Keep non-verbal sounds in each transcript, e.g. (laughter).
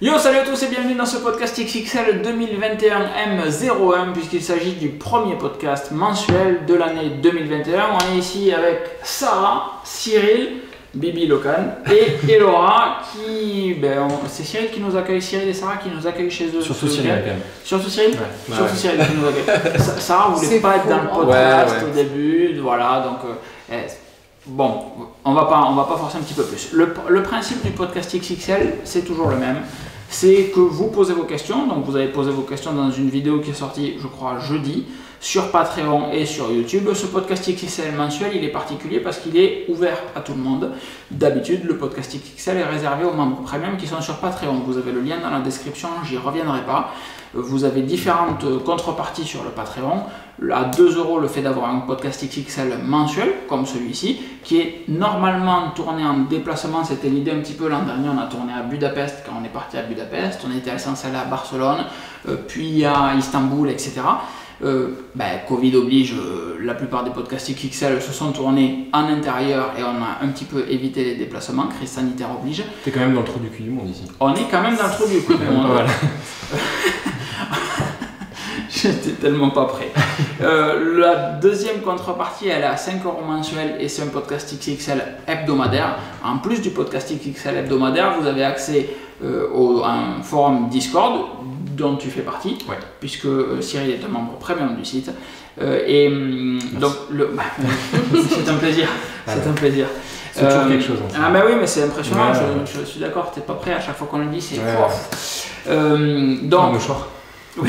Yo, salut à tous et bienvenue dans ce podcast XXL 2021M01 puisqu'il s'agit du premier podcast mensuel de l'année 2021. On est ici avec Sarah, Cyril, Bibi Locan et (laughs) Elora qui... Ben, on- c'est Cyril qui nous accueille, Cyril et Sarah qui nous accueillent chez eux. Surtout ce Cyril quand même. Surtout Cyril Ouais. Surtout Cyril qui nous accueille. (laughs) Sa- Sarah voulait C'est pas être dans le hein. podcast Ouais, ouais. au début, voilà, donc euh, eh, bon, on va pas, on va pas forcer un petit peu plus. Le, le principe du podcast XXL, c'est toujours le même. C'est que vous posez vos questions, donc vous avez posé vos questions dans une vidéo qui est sortie, je crois, jeudi, sur Patreon et sur YouTube. Ce podcast XXL mensuel, il est particulier parce qu'il est ouvert à tout le monde. D'habitude, le podcast XXL est réservé aux membres premium qui sont sur Patreon. Vous avez le lien dans la description, j'y reviendrai pas. Vous avez différentes contreparties sur le Patreon. À 2 euros, le fait d'avoir un podcast XXL mensuel, comme celui-ci, qui est normalement tourné en déplacement. C'était l'idée un petit peu l'an dernier. On a tourné à Budapest quand on est parti à Budapest. On était essentiel à Barcelone, euh, puis à Istanbul, etc. Euh, ben, Covid oblige, euh, la plupart des podcasts XXL se sont tournés en intérieur et on a un petit peu évité les déplacements. Crise sanitaire oblige. T'es quand même dans le trou du cul du monde ici. On est quand même dans le trou du cul du (laughs) monde. (laughs) (laughs) J'étais tellement pas prêt. Euh, la deuxième contrepartie, elle à 5 euros mensuel et c'est un podcast XXL hebdomadaire. En plus du podcast XXL hebdomadaire, vous avez accès euh, au, à un forum Discord dont tu fais partie, Ouais. puisque euh, Cyril est un membre premium du site. Et hum, donc, bah, (laughs) c'est un plaisir. C'est un plaisir. C'est toujours quelque chose. Ah bah oui, mais c'est impressionnant, Ouais, je, je suis d'accord, t'es pas prêt à chaque fois qu'on le dit, c'est donc, mouchoir. (laughs)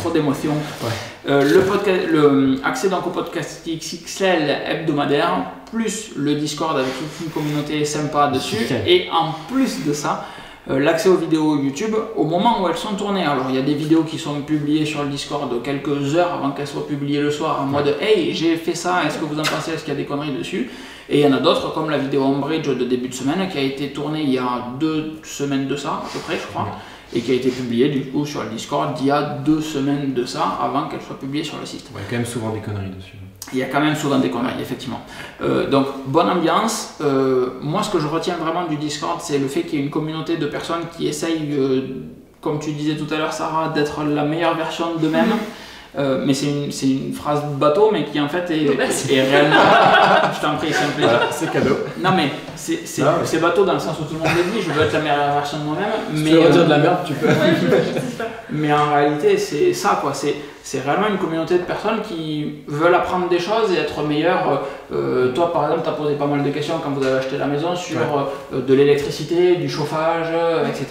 trop d'émotions. Ouais. Euh, le podcast, le accès donc au podcast XXL hebdomadaire, plus le Discord avec toute une communauté sympa dessus, et en plus de ça, euh, l'accès aux vidéos YouTube au moment où elles sont tournées. Alors il y a des vidéos qui sont publiées sur le Discord quelques heures avant qu'elles soient publiées le soir en mode Hey, j'ai fait ça, est-ce que vous en pensez, est-ce qu'il y a des conneries dessus? Et il y en a d'autres comme la vidéo Ombridge de début de semaine qui a été tournée il y a deux semaines de ça, à peu près, je crois et qui a été publiée du coup sur le Discord il y a deux semaines de ça avant qu'elle soit publiée sur le site. Il y a quand même souvent des conneries dessus. Il y a quand même souvent des conneries, effectivement. Euh, donc, bonne ambiance. Euh, moi, ce que je retiens vraiment du Discord, c'est le fait qu'il y ait une communauté de personnes qui essayent, euh, comme tu disais tout à l'heure, Sarah, d'être la meilleure version d'eux-mêmes. Euh, mais c'est une, une phrase bateau, mais qui en fait est, est réellement. (laughs) je t'en prie, c'est un plaisir. Voilà, c'est cadeau. Non, mais c'est Ah ouais. c'est bateau dans le sens où tout le monde le dit je veux être la meilleure version de moi-même. Si mais tu veux euh, redire de la merde, tu peux. mais en réalité, c'est ça, quoi. C'est, c'est réellement une communauté de personnes qui veulent apprendre des choses et être meilleures. Euh, toi, par exemple, tu as posé pas mal de questions quand vous avez acheté la maison sur Ouais. euh, de l'électricité, du chauffage, euh, etc.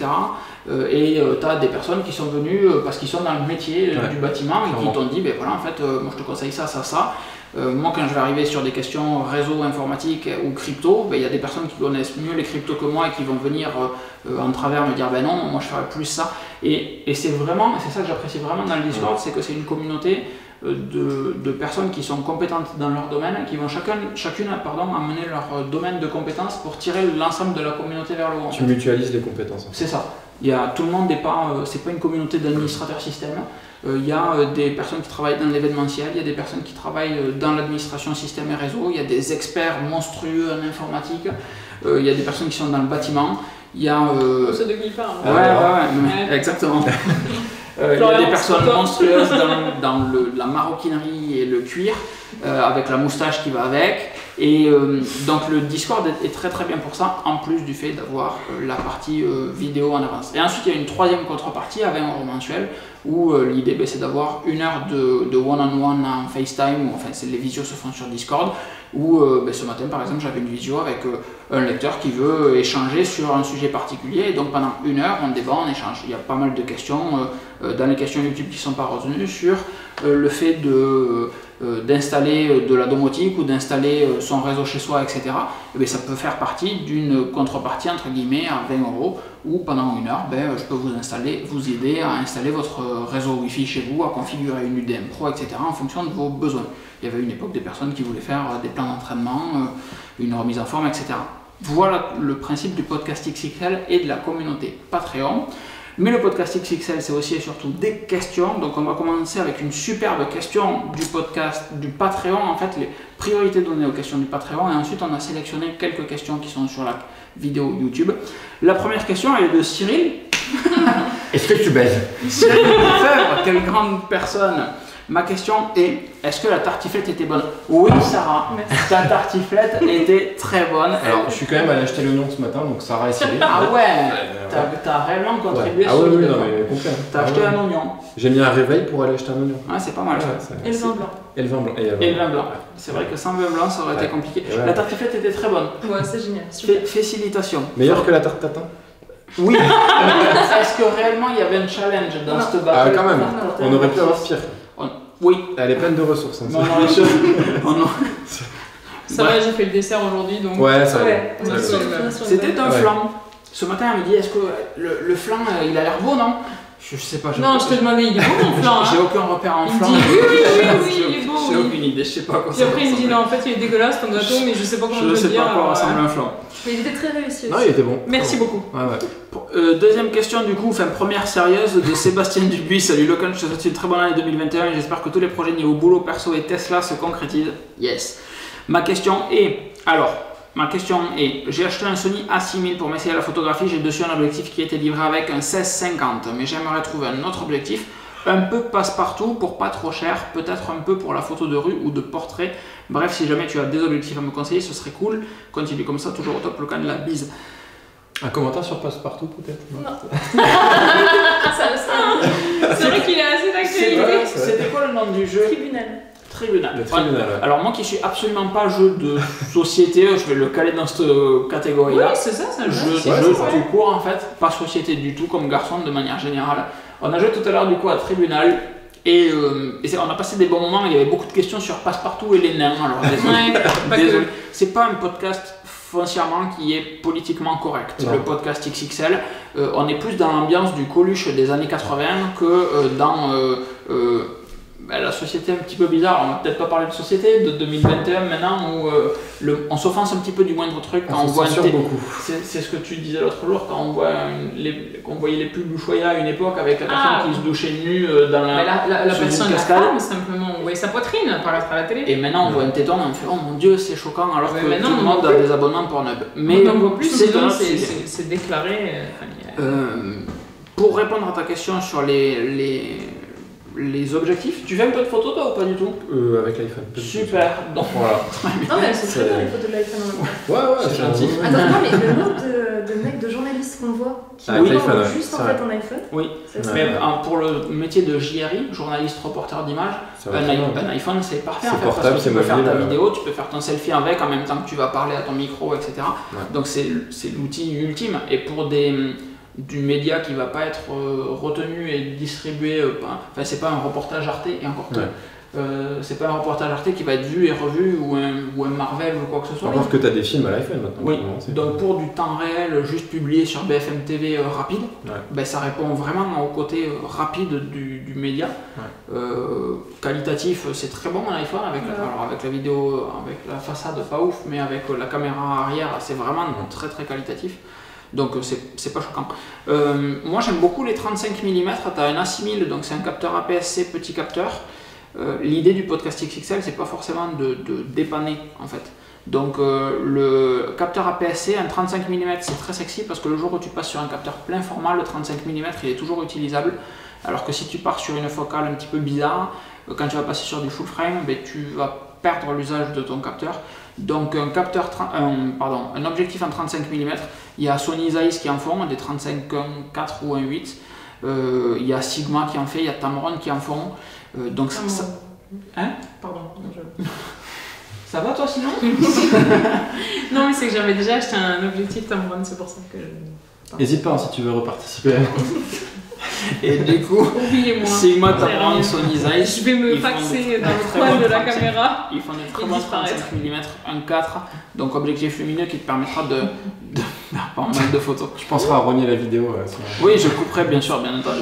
Euh, et tu as des personnes qui sont venues euh, parce qu'ils sont dans le métier euh, Ouais, du bâtiment et qui t'ont dit, ben voilà, en fait, euh, moi je te conseille ça, ça, ça. Euh, moi, quand je vais arriver sur des questions réseau informatique ou crypto, ben, il y a des personnes qui connaissent mieux les cryptos que moi et qui vont venir euh, euh, en travers me dire, ben non, moi je ferais plus ça. Et, et c'est vraiment, c'est ça que j'apprécie vraiment dans le Discord, c'est que c'est une communauté euh, de, de personnes qui sont compétentes dans leur domaine, qui vont chacun, chacune pardon, amener leur euh, domaine de compétences pour tirer l'ensemble de la communauté vers le haut. Tu mutualises les compétences. C'est ça. Il y a, tout le monde n'est pas, euh, c'est pas une communauté d'administrateurs système. Euh, il y a euh, des personnes qui travaillent dans l'événementiel, il y a des personnes qui travaillent dans l'administration système et réseau, il y a des experts monstrueux en informatique, il y a des personnes qui sont dans le bâtiment, il y a C'est de qui il parle. Ouais, ouais, ouais, Ouais. (laughs) exactement. Il y a des personnes monstrueuses dans, dans le- la maroquinerie et le cuir, avec la moustache qui va avec. Et euh, donc le Discord est, très très bien pour ça, en plus du fait d'avoir euh, la partie euh, vidéo en avance. Et ensuite il y a une troisième contrepartie à 20 euros mensuel, où l'idée ben, c'est d'avoir une heure de one-on-one en FaceTime, ou enfin les visios se font sur Discord, où ben, ce matin par exemple j'avais une visio avec un lecteur qui veut échanger sur un sujet particulier, et donc pendant une heure on débat, on échange. Il y a pas mal de questions dans les questions YouTube qui sont pas retenues sur le fait de d'installer euh, de la domotique ou d'installer euh, son réseau chez soi, etc. Eh bien, ça peut faire partie d'une contrepartie entre guillemets à 20 euros où pendant une heure, ben, je peux vous installer, vous aider à installer votre euh, réseau Wi-Fi chez vous, à configurer une UDM Pro, etc. en fonction de vos besoins. Il y avait une époque des personnes qui voulaient faire euh, des plans d'entraînement, euh, une remise en forme, etc. Voilà le principe du podcast XXL et de la communauté Patreon. Mais le podcast XXL, c'est aussi et surtout des questions. Donc, on va commencer avec une superbe question du podcast, du Patreon. En fait, les priorités données aux questions du Patreon. Et ensuite, on a sélectionné quelques questions qui sont sur la vidéo YouTube. La première question, elle est de Cyril. Est-ce que tu baises? Cyril Lefebvre, quelle grande personne. Ma question est est-ce que la tartiflette était bonne? Oui, Sarah. Merci. Ta tartiflette était très bonne. Alors, je suis quand même allé acheter l'oignon ce matin, donc Sarah et Cyril. Ah ouais Euh, T'as réellement contribué Ah oui, oui, non, mais complet. hein. T'as Ah acheté ouais. un oignon. J'ai mis un réveil pour aller acheter un oignon. Ouais, c'est pas mal ça. Ouais, ça- Et le vin blanc. Et le vin blanc. Et, Et le vin blanc. C'est vrai que sans vin blanc, ça aurait été Ouais. compliqué. Ouais. La tartiflette était très bonne. Ouais, c'est génial. Super. Fé- Félicitations. Meilleur que la tarte tatin? Oui. (laughs) Est-ce que réellement il y avait un challenge dans Non. cette Ah, bataille? quand même. On aurait pu avoir pire. Oui. Elle est pleine de ressources. hein, Non, non, les (laughs) choses. Oh non. Ça va, j'ai fait le dessert aujourd'hui donc. Ouais, ça va. Ouais, C'était un Ouais. flan. Ce matin, elle me dit est-ce que le, le flan euh, il a l'air beau, non? Je, je sais pas. j'ai Non, je te demandais, il est bon mon (laughs) flan. J'ai Hein. aucun repère en Il me dit oui, oui, oui, (laughs) oui, il est beau. J'ai oui. aucune idée, je sais pas quoi Puis ça après, il me dit non, en fait, il est dégueulasse ton gâteau, mais je sais pas comment Je sais le dire. pas à quoi ressemble euh, un flan. Mais il était très réussi Non, aussi. il était bon. Merci beaucoup. Ouais, ouais. Pour- euh, deuxième question du coup, enfin première sérieuse de (laughs) Sébastien Dubuis. Salut Locan, je te souhaite une très bonne année 2021 et j'espère que tous les projets niveau boulot, perso et Tesla se concrétisent. Yes. Ma question est, alors, ma question est, j'ai acheté un Sony A6000 pour m'essayer à la photographie, j'ai dessus un objectif qui a été livré avec un 16-50, mais j'aimerais trouver un autre objectif, un peu passe-partout pour pas trop cher, peut-être un peu pour la photo de rue ou de portrait. Bref, si jamais tu as des objectifs à me conseiller, ce serait cool. Continue comme ça, toujours au top, Locan, la bise. Un commentaire sur Passepartout, peut-être non (laughs) Ça, C'est vrai qu'il est assez d'actualité. C'était quoi le nom du jeu? Tribunal. Tribunal. Le tribunal, ouais. Alors moi qui suis absolument pas jeu de société, je vais le caler dans cette Oui, catégorie-là. c'est ça, c'est un Je jeu. Ouais, jeu tout court en fait, pas société du tout comme garçon de manière générale. On a joué tout à l'heure du coup à Tribunal et, euh, et on a passé des bons moments, il y avait beaucoup de questions sur Passepartout et les nains. Alors désolé, (laughs) c'est pas un podcast foncièrement qui est politiquement correct. Non. Le podcast XXL, euh, on est plus dans l'ambiance du Coluche des années 80 que euh, dans euh, ben, la société un petit peu bizarre. On va peut-être pas parler de société de 2021 maintenant où euh, le- on s'offense un petit peu du moindre truc quand on, On voit un censure thé- beaucoup. c'est c'est ce que tu disais l'autre jour quand on voit une- les, qu'on voyait les pubs Ushuaïa à une époque avec la personne Ah. qui se douchait nue euh, dans la. Mais la, la, la personne, la femme, simplement, on voyait sa poitrine apparaître à la télé. Et maintenant on voit un téton et on fait oh mon dieu c'est choquant alors Ouais, que maintenant, tout le on monde a des abonnements Pornhub. Mais on n'en voit plus, c'est sinon un c'est sujet. c'est- c'est déclaré. euh, Euh, pour répondre à ta question sur les, les, les objectifs, tu fais un peu de photos toi ou pas du tout? Euh, avec l'iPhone. Super. Donc Voilà. Non, mais elles sont très C'est- bien les photos de l'iPhone en même temps. Ouais, ouais, C'est gentil. Attends, non, mais le nombre de, de mecs, de journalistes qu'on voit qui l'iPhone, ouais, juste c'est en vrai. fait en iPhone. Oui. ça, c'est- Mais euh, pour le métier de JRI, journaliste reporter d'image, Un, iPhone c'est parfait C'est en fait, portable, parce que tu c'est peux faire ta vidéo, tu peux faire ton selfie avec en même temps que tu vas parler à ton micro, etc. Ouais. Donc c'est c'est l'outil ultime. Et pour des, du média qui va pas être euh, retenu et distribué, euh, enfin c'est pas un reportage Arte et encore que Ouais. euh, c'est pas un reportage Arte qui va être vu et revu ou un, ou un Marvel ou quoi que ce soit. Encore que t'as des films à l'iPhone maintenant. Oui, donc pour du temps réel, juste publié sur BFM TV euh, rapide, Ouais. ben, ça répond vraiment au côté euh, rapide du, du média. Ouais. Euh, qualitatif, c'est très bon l'iPhone avec, Ouais. alors avec la vidéo, avec la façade pas ouf, mais avec la caméra arrière, c'est vraiment Ouais. très très qualitatif. Donc euh, c'est pas choquant. Euh, moi j'aime beaucoup les 35 mm, tu as un A6000, donc c'est un capteur APS-C petit capteur. Euh, L'idée du podcast XXL, c'est pas forcément de, dépanner en fait. Donc le capteur APS-C, un 35 mm, c'est très sexy parce que le jour où tu passes sur un capteur plein format, le 35 mm, il est toujours utilisable. Alors que si tu pars sur une focale un petit peu bizarre, quand tu vas passer sur du full frame, ben, tu vas perdre l'usage de ton capteur. Donc un capteur, un- pardon, un objectif en 35 mm, il y a Sony Zeiss qui en font, des 35 un 4 ou un 8. Euh, il y a Sigma qui en fait, il y a Tamron qui en font. Euh, donc ça, ça-. Hein? Pardon. je- ça va toi sinon? (laughs) Non, mais c'est que j'avais déjà acheté un objectif Tamron, c'est pour ça que. je- N'hésite pas hein, si tu veux reparticiper. (laughs) (laughs) Et du coup. Sigma, rien. Sony Zeiss. Je vais me faxer dans le coin de la 35. caméra. Ils font des très bons disparaître. 35 mm, un 4, donc objectif lumineux qui te permettra de, de (laughs) faire pas mal de photos. Je penserai à renier la vidéo. euh, sur- Oui, je couperai bien sûr, bien entendu.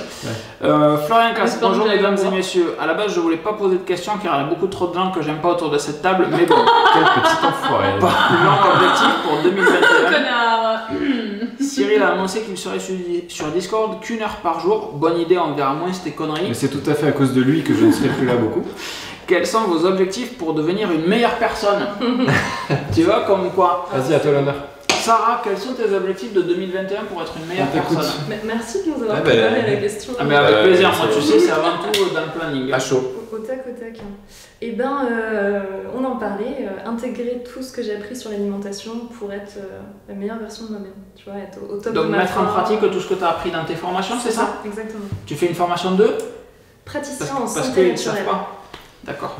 Euh, Florian Casse, bonjour mesdames et messieurs. À la base, je voulais pas poser de questions car il y a beaucoup trop de gens que j'aime pas autour de cette table, mais bon, (laughs) Quel petit enfoiré. long objectif pour 2021. Cyril a annoncé qu'il serait sur, sur Discord qu'une heure par jour. Bonne idée, on verra moins c'était Mais conneries. c'est tout à fait à cause de lui que je ne serai plus là beaucoup. (laughs) Quels sont vos objectifs pour devenir une meilleure personne? (laughs) Tu vois, comme quoi Vas-y, à toi l'honneur. Sarah, quels sont tes objectifs de 2021 pour être une meilleure personne Merci de nous avoir Ah préparé à la question. ah, mais Avec Euh, plaisir, moi c'est- tu sais, c'est avant tout euh, dans le planning. À chaud. Au, au tac au tac. Eh ben, euh, on en parlait, euh, intégrer tout ce que j'ai appris sur l'alimentation pour être euh, la meilleure version de moi-même. Tu vois, être au, au top Donc de ma mettre en pratique tout ce que tu as appris dans tes formations, c'est ça Exactement. Tu fais une formation 2 Praticien Parce, en parce santé qu'ils ne savent naturelle. pas. D'accord.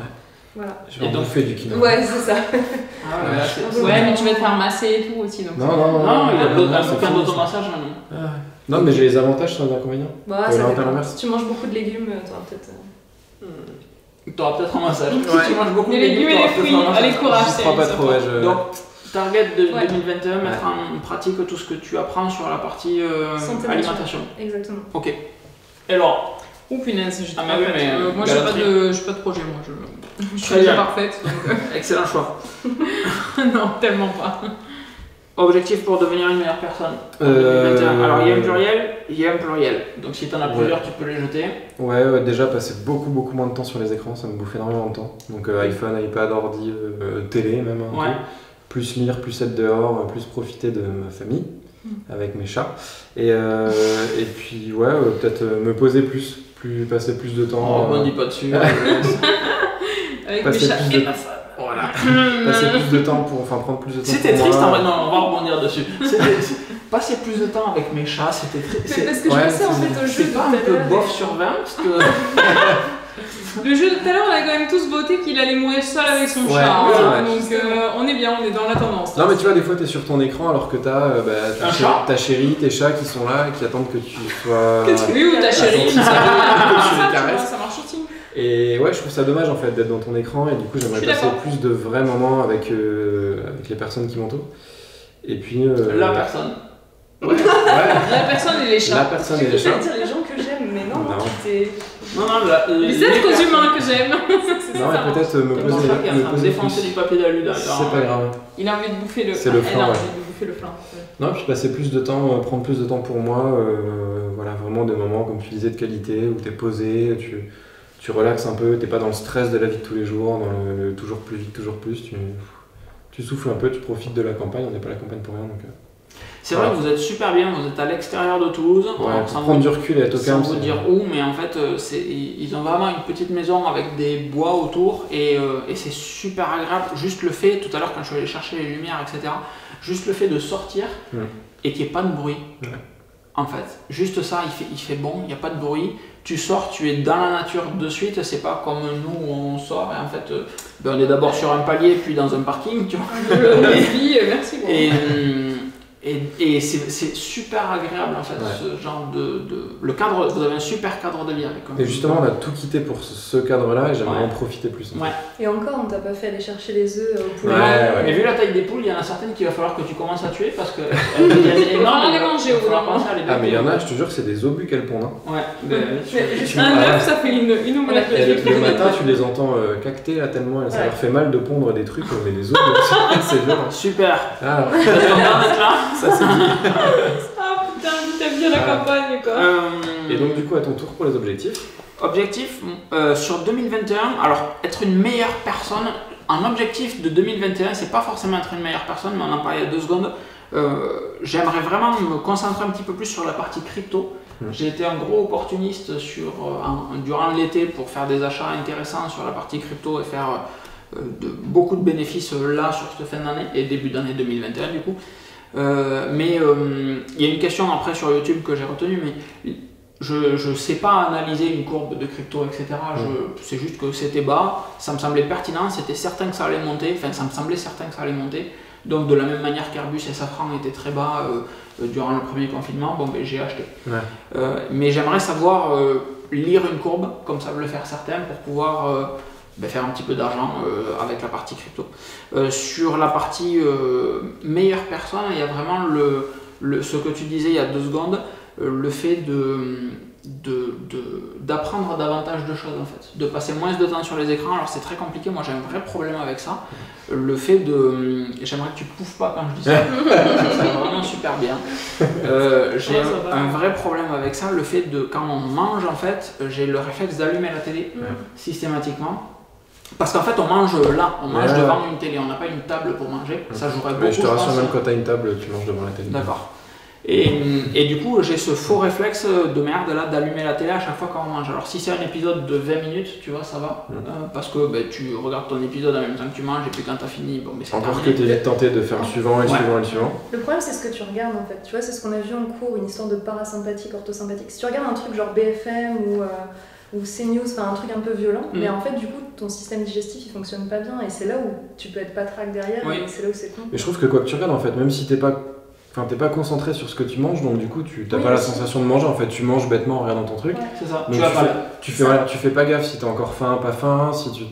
Voilà. Je vais Et en bouffer du quinoa. Ouais, c'est ça. Ah ouais, c'est- c'est- Ouais, mais tu vas te faire masser et tout aussi. Donc Non, non, non. Non, il a non, d'autres- non, un c'est bouquin fini, ça. d'automassage maintenant. Ah. Non, mais j'ai les avantages sans les inconvénients. Bah, ça. Si tu manges beaucoup de légumes, euh, t'auras peut-être. euh, Tu auras peut-être un massage. Ouais. Si tu manges beaucoup Les de légumes et t'auras les fruits, allez, courage. J'y crois pas trop, ouais. Je... Donc, target de Ouais. 2021, mettre en pratique tout ce que tu apprends sur la partie euh, alimentation. Exactement. Ok. Et alors, Ou punaise, j'étais Ah, pas mais oui, faite. mais, Euh, moi, j'ai pas, de, j'ai pas de projet, moi. Je, je suis déjà parfaite. donc, (laughs) excellent choix. euh, (laughs) non, tellement pas. Objectif pour devenir une meilleure personne Euh, 2021. Alors, il y a un pluriel, il y a un pluriel. Donc, si tu en as Ouais. plusieurs, tu peux les jeter. Ouais, ouais, déjà passer beaucoup beaucoup moins de temps sur les écrans, ça me bouffe énormément de temps. Donc euh, iPhone, iPad, ordi, euh, télé même. un Ouais. peu. Plus lire, plus être dehors, euh, plus profiter de ma famille avec mes chats. Et, euh, et puis ouais, euh, peut-être euh, me poser plus, plus passer plus de On temps. euh, rebondit pas dessus. (laughs) Avec Passer mes chats plus et de- ma femme. voilà. (laughs) passer plus de temps pour enfin prendre plus de temps. C'était triste en vrai. Non, on va rebondir dessus. Passer plus de temps avec mes chats, c'était c'est- parce que je ouais, pensais en fait au jeu C'est pas un peu bof sur 20 parce que. (laughs) Le jeu de tout à l'heure, on a quand même tous voté qu'il allait mourir seul avec son Ouais, chat. ouais, hein. ouais. Donc euh, on est bien, on est dans la tendance. Non mais tu vois des fois t'es sur ton écran alors que t'as euh, bah, ta, chérie, chat ta chérie, tes chats qui sont là et qui attendent que tu sois... (laughs) Oui, ou ta chérie, (laughs) qui (laughs) ça, marche aussi. Et ouais je trouve ça dommage en fait d'être dans ton écran et du coup j'aimerais passer plus de vrais moments avec, euh, avec les personnes qui m'entourent. Et puis... euh, La personne. Ouais, ouais. La personne et les La chats. personne et les chats. dire les gens que j'aime, mais non, Non. Non, non, la- Les êtres personnes- humains que j'aime. (laughs) C'est Non ça. mais peut-être euh, me poser... me poser défoncer plus. du papier d'alu derrière. C'est pas grave. Il a envie de bouffer le C'est le Elle flanc, a ouais. envie de bouffer le flanc. ouais. Non, puis passer plus de temps, euh, prendre plus de temps pour moi, euh, voilà, vraiment des moments, comme tu disais, de qualité, où t'es posé, tu, tu relaxes un peu, t'es pas dans le stress de la vie de tous les jours, dans le, le toujours plus vite, toujours plus, tu, tu souffles un peu, tu profites de la campagne, on n'est pas à la campagne pour rien, donc... euh, C'est vrai que vous êtes super bien, vous êtes à l'extérieur de Toulouse. ouais, Alors, sans prendre vous- du recul et être au sans vous dire où, mais en fait, euh, c'est- ils ont vraiment une petite maison avec des bois autour et, euh, et c'est super agréable. Juste le fait, tout à l'heure quand je suis allé chercher les lumières, etc., juste le fait de sortir et qu'il n'y ait pas de bruit. En fait, juste ça, il fait, il fait bon, il n'y a pas de bruit. Tu sors, tu es dans la nature de suite, c'est pas comme nous où on sort et en fait, euh, ben, on est d'abord sur un palier puis dans un parking, tu vois. (laughs) Euh, merci. bon. Et, et, et c'est super agréable en fait, Ouais. ce genre de, de- Le cadre, vous avez un super cadre de vie avec. Et justement, on a tout quitté pour ce, ce cadre-là et j'aimerais Ouais. en profiter plus. en fait. Ouais. Et encore, on t'a pas fait aller chercher les œufs au poulet. Ouais, ouais. Mais vu la taille des poules, il y en a certaines qu'il va falloir que tu commences à tuer parce que. elles deviennent énormes, va les il va- manger il au les Ah, mais il y en a, je te jure, c'est des obus qu'elles pondent. hein. Ouais, Mais tu- Un œuf, ça fait une, une omelette. Et le, le matin, tu les entends euh, cacter là tellement, et ça leur fait mal de pondre des trucs, mais des obus, (laughs) c'est violent. Super. Ah, Ça c'est dit. Ah putain, t'as bien la campagne quoi. Euh, Et donc du coup à ton tour pour les objectifs Objectif euh, sur 2021, alors être une meilleure personne. Un objectif de 2021, c'est pas forcément être une meilleure personne, mais on en parlait il y a deux secondes. Euh, J'aimerais vraiment me concentrer un petit peu plus sur la partie crypto. Mm. J'ai été un gros opportuniste sur, euh, un- durant l'été pour faire des achats intéressants sur la partie crypto et faire euh, de, beaucoup de bénéfices là sur cette fin d'année et début d'année 2021 du coup. Euh, mais euh, il y a une question après sur YouTube que j'ai retenue, mais je ne sais pas analyser une courbe de crypto, etc. Je- C'est juste que c'était bas, ça me semblait pertinent, c'était certain que ça allait monter, enfin ça me semblait certain que ça allait monter. Donc de la même manière qu'Airbus et Safran étaient très bas euh, durant le premier confinement, bon ben j'ai acheté. Ouais. Euh, mais j'aimerais savoir euh, lire une courbe, comme savent le faire certains, pour pouvoir faire un petit peu d'argent euh, avec la partie crypto. Euh, sur la partie euh, meilleure personne, il y a vraiment le, le- ce que tu disais il y a deux secondes, euh, le fait de de- de- d'apprendre davantage de choses en fait, de passer moins de temps sur les écrans. Alors c'est très compliqué, moi j'ai un vrai problème avec ça. Le fait de... J'aimerais que tu pouffes pas quand je dis ça, (laughs) ça vraiment super bien. Euh, j'ai Ouais, un, vrai problème avec ça, le fait de quand on mange en fait, j'ai le réflexe d'allumer la télé systématiquement. Parce qu'en fait, on mange là, on mange Ouais. devant une télé, on n'a pas une table pour manger. Ça jouerait beaucoup. Mais je te rassure, même quand t'as une table, tu manges devant la télé. D'accord. Et, et du coup, j'ai ce faux réflexe de merde là d'allumer la télé à chaque fois quand on mange. Alors, si c'est un épisode de 20 minutes, tu vois, ça va. Euh, parce que ben, tu regardes ton épisode en même temps que tu manges, et puis quand t'as fini, bon, mais c'est Encore que t'es vite tenté de faire le suivant et le Ouais. suivant et le suivant. Le problème, c'est ce que tu regardes en fait. Tu vois, c'est ce qu'on a vu en cours, une histoire de parasympathique, orthosympathique. Si tu regardes un truc genre BFM ou, euh, ou CNews, enfin un truc un peu violent, Mm. mais en fait, du coup, ton système digestif il fonctionne pas bien et c'est là où tu peux être patraque derrière Oui. et c'est là où c'est con. Mais je trouve que quoi que tu regardes, en fait, même si t'es pas. Enfin, t'es pas concentré sur ce que tu manges, donc du coup, tu t'as Oui, pas la sensation de manger. En fait, tu manges bêtement en regardant ton truc. Ouais. C'est ça. Donc tu fais, tu, fais, tu fais pas gaffe si t'as encore faim, pas faim, si tu...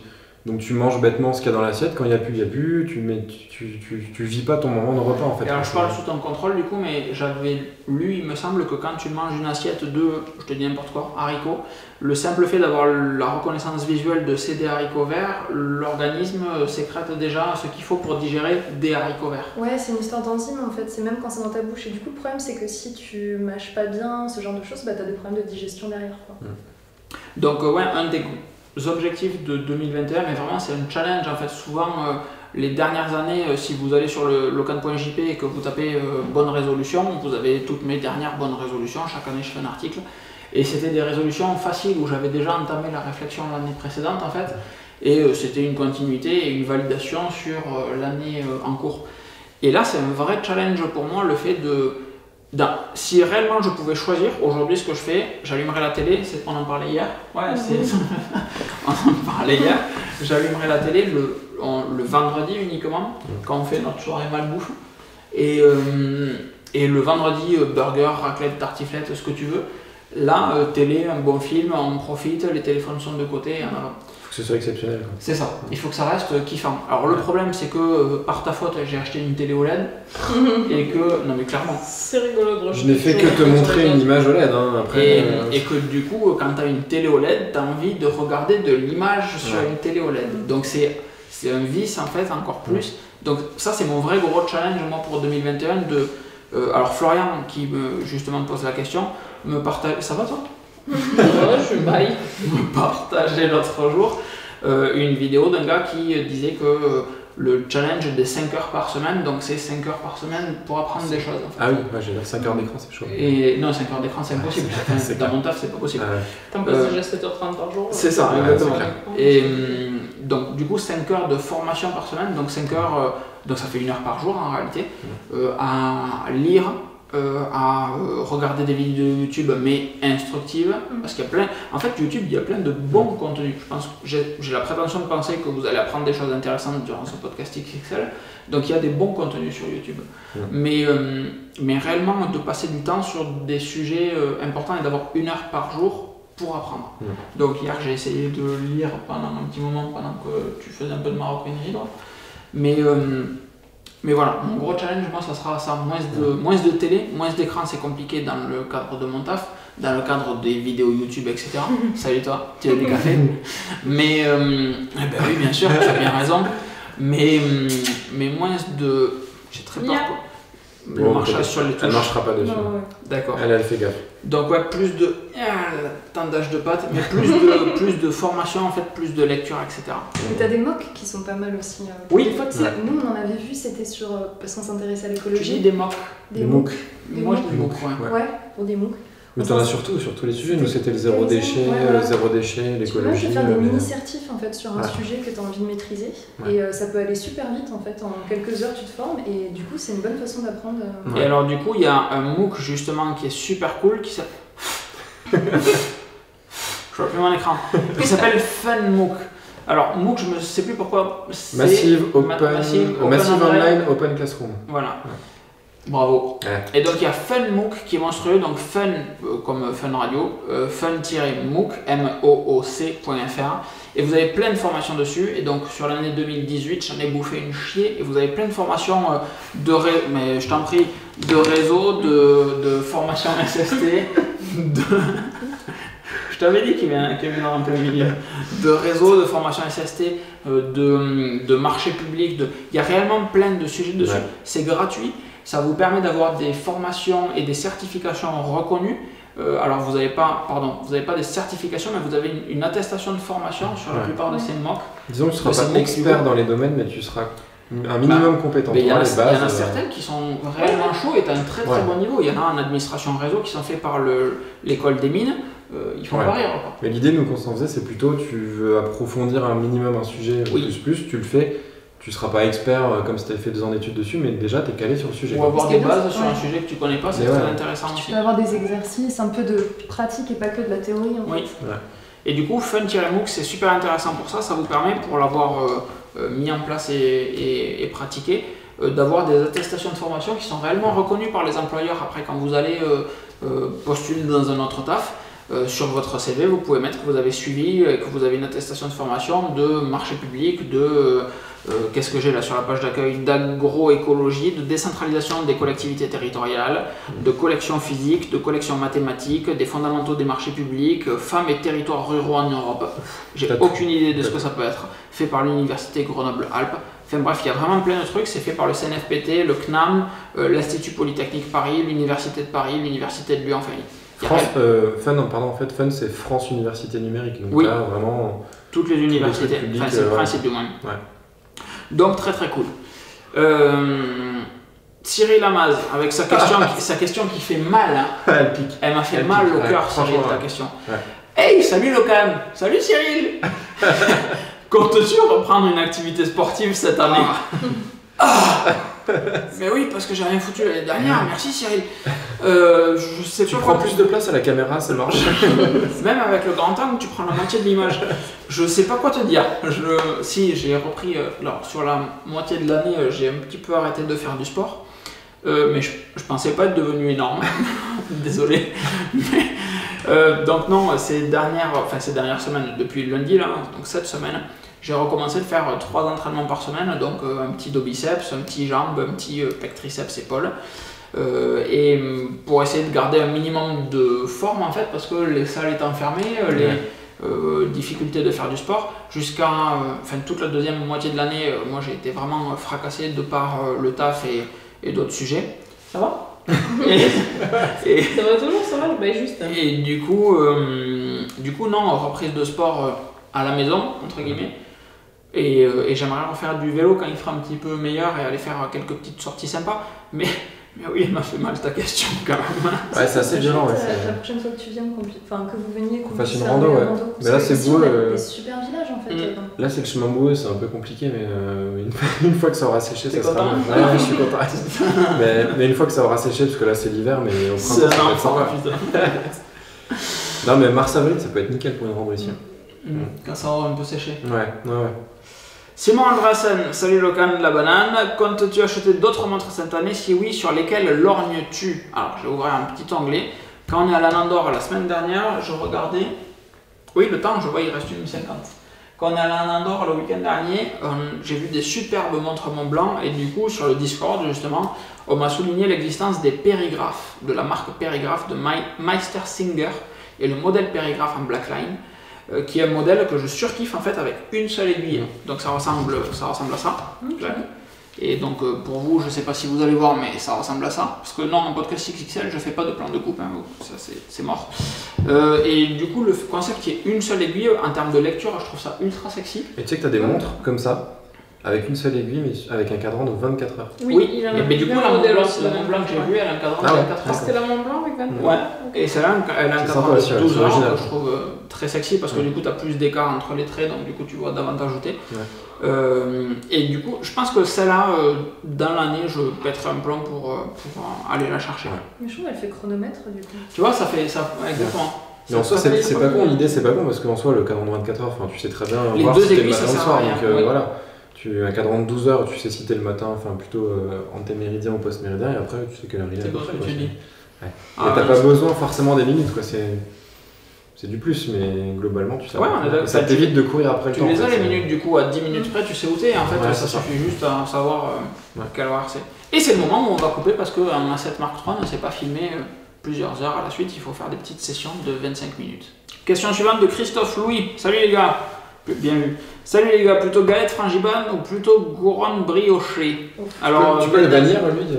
Donc tu manges bêtement ce qu'il y a dans l'assiette, quand il y a plus, il y a plus, tu, mets, tu, tu, tu, vis pas ton moment de repas en fait. Et alors je parle sous ton contrôle du coup, mais j'avais lu, il me semble que quand tu manges une assiette de, je te dis n'importe quoi, haricots, le simple fait d'avoir la reconnaissance visuelle de ces des haricots verts, l'organisme sécrète déjà ce qu'il faut pour digérer des haricots verts. Ouais, c'est une histoire d'enzyme en fait, c'est même quand c'est dans ta bouche. Et du coup, le problème, c'est que si tu mâches pas bien, ce genre de choses, bah t'as des problèmes de digestion derrière. Quoi. Donc euh, ouais, un des objectifs de 2021, mais vraiment c'est un challenge en fait. Souvent, euh, les dernières années, euh, si vous allez sur le locan.jp et que vous tapez euh, bonne résolution, vous avez toutes mes dernières bonnes résolutions. Chaque année, je fais un article. Et c'était des résolutions faciles où j'avais déjà entamé la réflexion l'année précédente en fait. Et c'était une continuité et une validation sur l'année en cours. Et là, c'est un vrai challenge pour moi le fait de. Si réellement je pouvais choisir, aujourd'hui ce que je fais, j'allumerai la télé, c'est- on en parlait hier. Ouais, c'est. (laughs) on en parlait hier. J'allumerai la télé le, le vendredi uniquement, quand on fait notre soirée malbouffe. Et, euh, et le vendredi, euh, burger, raclette, tartiflette, ce que tu veux. Là, euh, télé, un bon film, on profite, les téléphones sont de côté. on a- ce soit exceptionnel. c'est ça, il faut que ça reste euh, kiffant. Alors le problème c'est que euh, par ta faute j'ai acheté une télé OLED (laughs) et que. Non mais clairement. C'est rigolo, gros. Je n'ai fait que te montrer une image OLED. Hein. Après, Et, euh, et que du coup quand tu as une télé OLED, tu as envie de regarder de l'image sur Ouais. une télé OLED. Donc c'est c'est un vice en fait encore plus. Donc ça c'est mon vrai gros challenge moi pour 2021 de. euh, alors Florian qui me justement pose la question, me partage. Ça va toi? (laughs) Je baille. (laughs) me partageait l'autre jour euh, une vidéo d'un gars qui euh, disait que euh, le challenge des 5 heures par semaine, donc c'est 5 heures par semaine pour apprendre des choses. en fait. Ah oui, ouais, j'ai 5 heures d'écran, c'est chaud. Et non, 5 heures d'écran, c'est impossible. c'est- Enfin, (laughs) dans mon taf, c'est pas possible. Ah ouais. T'en passes Euh, déjà 7h30 par jour. C'est ça, Ouais, exactement. Et hum, donc, du coup, 5 heures de formation par semaine, donc 5 heures, euh, donc ça fait une heure par jour en réalité, euh, à lire, euh, à euh, regarder des vidéos YouTube, mais instructives, parce qu'il y a plein. En fait, YouTube, il y a plein de bons contenus. Je pense que j'ai la prétention de penser que vous allez apprendre des choses intéressantes durant ce podcast XXL. Donc, il y a des bons contenus sur YouTube. Ouais. Mais, euh, mais réellement, de passer du temps sur des sujets euh, importants et d'avoir une heure par jour pour apprendre. Ouais. Donc hier j'ai essayé de lire pendant un petit moment pendant que tu faisais un peu de maroquinerie. Mais, euh, mais voilà, mon gros challenge moi ça sera ça, moins de, moins de télé, moins d'écran c'est compliqué dans le cadre de mon taf, dans le cadre des vidéos YouTube etc. (laughs) Salut toi, tu as des cafés. (laughs) Mais euh, eh ben oui bien sûr, tu as bien raison. Mais, euh, mais moins de... J'ai très peur. Mia. Quoi. Le Bon, marchage sur les Elle touches. marchera pas dessus. Ouais. D'accord. Elle, elle fait gaffe. Donc ouais, plus de ah, tendage de pâte, mais (laughs) plus de, plus de formation en fait, plus de lecture, etc. Mais t'as des mocks qui sont pas mal aussi. euh. Oui. Des fois, Ouais. nous on en avait vu, c'était sur. euh, parce qu'on s'intéressait à Tu dis l'écologie. des mocs. Des Des. MOOC. Des Moi je dis mocs, ouais. Pour des MOOC. Mais t'en as surtout sur tous les sujets. Nous, c'était le zéro déchet, ouais, voilà. zéro déchet, Tu peux l'écologie. faire des euh, mini-certifs en fait sur un Ouais. sujet que tu as envie de maîtriser. Ouais. Et euh, ça peut aller super vite en fait. En quelques heures, tu te formes. Et du coup, c'est une bonne façon d'apprendre. euh. Ouais. Et alors du coup, il y a un MOOC justement qui est super cool, qui s'appelle... (laughs) je vois plus mon écran. Qui s'appelle Fun MOOC. Alors MOOC, je ne sais plus pourquoi. Massive, Ma- open, Massive, Open massive Online. online, open classroom. Voilà. Bravo. Ouais. Et donc il y a Fun MOOC qui est monstrueux, donc Fun euh, comme Fun Radio, euh, fun-mooc, M-O-O-C.fr. Et vous avez plein de formations dessus. Et donc sur l'année 2018, j'en ai bouffé une chier. Et vous avez plein de formations euh, de ré- mais je t'en prie, de réseau, de, de formation (laughs) SST, de. (laughs) Je t'avais dit qu'il y avait un- peu milieu. De réseau, de formation SST, euh, de, de marché public. de- Il y a réellement plein de sujets dessus. Ouais. C'est gratuit. Ça vous permet d'avoir des formations et des certifications reconnues. euh, alors vous n'avez pas, pardon, vous avez pas des certifications, mais vous avez une, une attestation de formation sur la Ouais. plupart de ces MOOC. Disons que tu seras Mais c'est pas expert tu dans les domaines, mais tu seras un minimum compétent. Mais il y, en a, Tu il y en euh, certaines qui sont réellement chauds et à un très très Ouais. bon niveau. Il y en a en administration réseau qui sont faits par le- l'école des mines. Euh, ils font Ouais. pas rire. Quoi. Mais l'idée, nous, qu'on s'en faisait, c'est plutôt tu veux approfondir un minimum un sujet Oui. plus plus, tu le fais. Tu seras pas expert euh, comme si tu avais fait deux ans d'études dessus, mais déjà tu es calé sur le sujet. Ou avoir des bases sur un sujet que tu connais pas, c'est très ouais. intéressant Tu aussi. peux avoir des exercices, un peu de pratique et pas que de la théorie en Oui. fait. Et du coup, Fun-MOOC, c'est super intéressant pour ça. Ça vous permet, pour l'avoir euh, euh, mis en place et, et- et pratiqué, euh, d'avoir des attestations de formation qui sont réellement reconnues par les employeurs. Après, quand vous allez euh, euh, postuler dans un autre taf, euh, sur votre CV, vous pouvez mettre que vous avez suivi, euh, que vous avez une attestation de formation de marché public, de euh, qu'est-ce que j'ai là sur la page d'accueil, d'agroécologie, de décentralisation des collectivités territoriales, de collection physique, de collection mathématique, des fondamentaux des marchés publics, euh, femmes et territoires ruraux en Europe. J'ai aucune idée de ce que ça peut être. Fait par l'université Grenoble-Alpes. Enfin bref, il y a vraiment plein de trucs. C'est fait par le CNFPT, le CNAM, euh, l'Institut Polytechnique Paris, l'Université de Paris, l'Université de Lyon. Enfin, France, Fun, non, pardon, en fait, Fun, c'est France Université Numérique. Donc Oui. là, vraiment. toutes les universités. trucs publics, enfin, c'est le principe du moins. Ouais. Donc très très cool. Euh, Cyril Amaz, avec sa question, qui, sa question qui fait mal, hein. (laughs) Elle pique. elle m'a fait Elle mal pique, au ouais, cœur, Cyril, franchement, ta ouais. question. Ouais. Hey, salut Locan Salut Cyril (laughs) Comptes-tu reprendre une activité sportive cette année? Ah. Mais oui, parce que j'ai rien foutu l'année dernière, merci Cyril. Euh, je sais Tu pas prends plus de place à la caméra, ça marche. (laughs) Même avec le grand angle, tu prends la moitié de l'image. Je sais pas quoi te dire. Je, si j'ai repris, euh, alors sur la moitié de l'année, euh, j'ai un petit peu arrêté de faire du sport, Euh, mais je, je pensais pas être devenu énorme. (laughs) Désolé. (laughs) Mais, euh, donc non, ces dernières, enfin ces dernières semaines, depuis lundi là, donc cette semaine, j'ai recommencé de faire trois entraînements par semaine, donc un petit dos biceps, un petit jambe, un petit euh, pec triceps épaule. Euh, et hum, pour essayer de garder un minimum de forme en fait, parce que les salles étant fermées, euh, les Ouais. euh, difficultés de faire du sport, jusqu'à euh, enfin, toute la deuxième moitié de l'année, euh, moi j'ai été vraiment euh, fracassé de par euh, le taf et, et d'autres sujets. Ça va? Et, (laughs) et- Ça va toujours, ça va, bah juste. hein. et du coup, euh, du coup, non, reprise de sport euh, à la maison, entre guillemets. Et, euh, et j'aimerais refaire du vélo quand il fera un petit peu meilleur et aller faire quelques petites sorties sympas. Mais, mais oui, elle m'a fait mal ta question quand même. Ouais, c'est assez violent. Ouais, euh, c'est- la prochaine fois que tu viens, enfin que vous veniez, qu'on fasse une rando, ouais. Mais Parce là, que c'est beau, euh, Des super villages en fait. Mm. Là, c'est le chemin boueux, c'est un peu compliqué, mais euh, une, (laughs) une fois que ça aura séché, ça sera content je suis (laughs) content. mais, mais une fois que ça aura séché, parce que là, c'est l'hiver, mais au C'est printemps, ça va sympa. Non, mais mars-avril, ça peut être nickel pour une rando ici. Mm, Quand ça aura un peu séché. Ouais, ouais, ouais. Simon Andrassen, salut Locan de la banane. Comptes-tu acheter d'autres montres cette année? Si oui, sur lesquelles lorgnes-tu? Alors, je vais ouvrir un petit onglet. Quand on est à la Nandor la semaine dernière, je regardais. Oui, le temps, je vois, il reste une 50. Quand on est à la Nandor le week-end dernier, on- j'ai vu des superbes montres Mont Blanc et du coup, sur le Discord, justement, on m'a souligné l'existence des périgraphes, de la marque Périgraphe de Mei- Meister Singer et le modèle Périgraphe en Blackline euh, qui est un modèle que je surkiffe en fait avec une seule aiguille. Donc ça ressemble, ça ressemble à ça. Et donc euh, pour vous, je sais pas si vous allez voir, mais ça ressemble à ça. Parce que non, en podcast XXL, je fais pas de plan de coupe, hein, ça c'est- mort. Euh, et du coup, le concept qui est une seule aiguille, en termes de lecture, je trouve ça ultra sexy. Et tu sais que t'as des montres comme ça, avec une seule aiguille, mais avec un cadran de 24 heures. Oui, il a Et, mais du coup, la Mont modèle Blanc. Mont Blanc que j'ai vu, elle a un cadran de Ah ouais, 24 Ah, heures. c'était la Mont Blanc avec 24 Ouais, et celle-là, elle a un cadran sympa de aussi, ouais, 12 c'est heures que je trouve euh, très sexy parce que Ouais. du coup, tu as plus d'écart entre les traits, donc du coup, tu vois davantage jeter. Ouais. Euh, et du coup, je pense que celle-là, euh, dans l'année, je pèterai un plan pour, euh, pour euh, aller la chercher. Ouais. Mais je trouve qu'elle fait chronomètre du coup. Tu vois, ça fait ça. ouais, Exactement. Mais en soi, c'est pas con, l'idée c'est pas con parce qu'en soi, le cadran de 24 heures, enfin, tu sais très bien Les voir deux si aiguilles, ça sert à soir. rien, Donc euh, oui. voilà, tu, un cadran de 12 heures, tu sais si t'es le matin, enfin plutôt euh, antéméridien ou post-méridien, et après tu sais quelle heure il est. C'est quoi tu dis Ouais. Ah, Et t'as pas besoin forcément des limites, quoi. C'est c'est du plus, mais globalement, tu sais. Ouais, on est ça t'évite de courir après le Tu temps. les as les c'est- minutes du coup à 10 minutes près, tu sais où t'es. En fait, Ouais, ça suffit juste à savoir euh, Ouais. quelle heure c'est. Et c'est le moment où on va couper parce qu'un A7 Mark III ne s'est pas filmé euh, plusieurs heures à la suite. Il faut faire des petites sessions de 25 minutes. Question suivante de Christophe Louis. Salut les gars. Bien vu. Salut les gars, plutôt galette frangipane ou plutôt couronne briochée. Alors, tu peux euh, le bannir, lui de-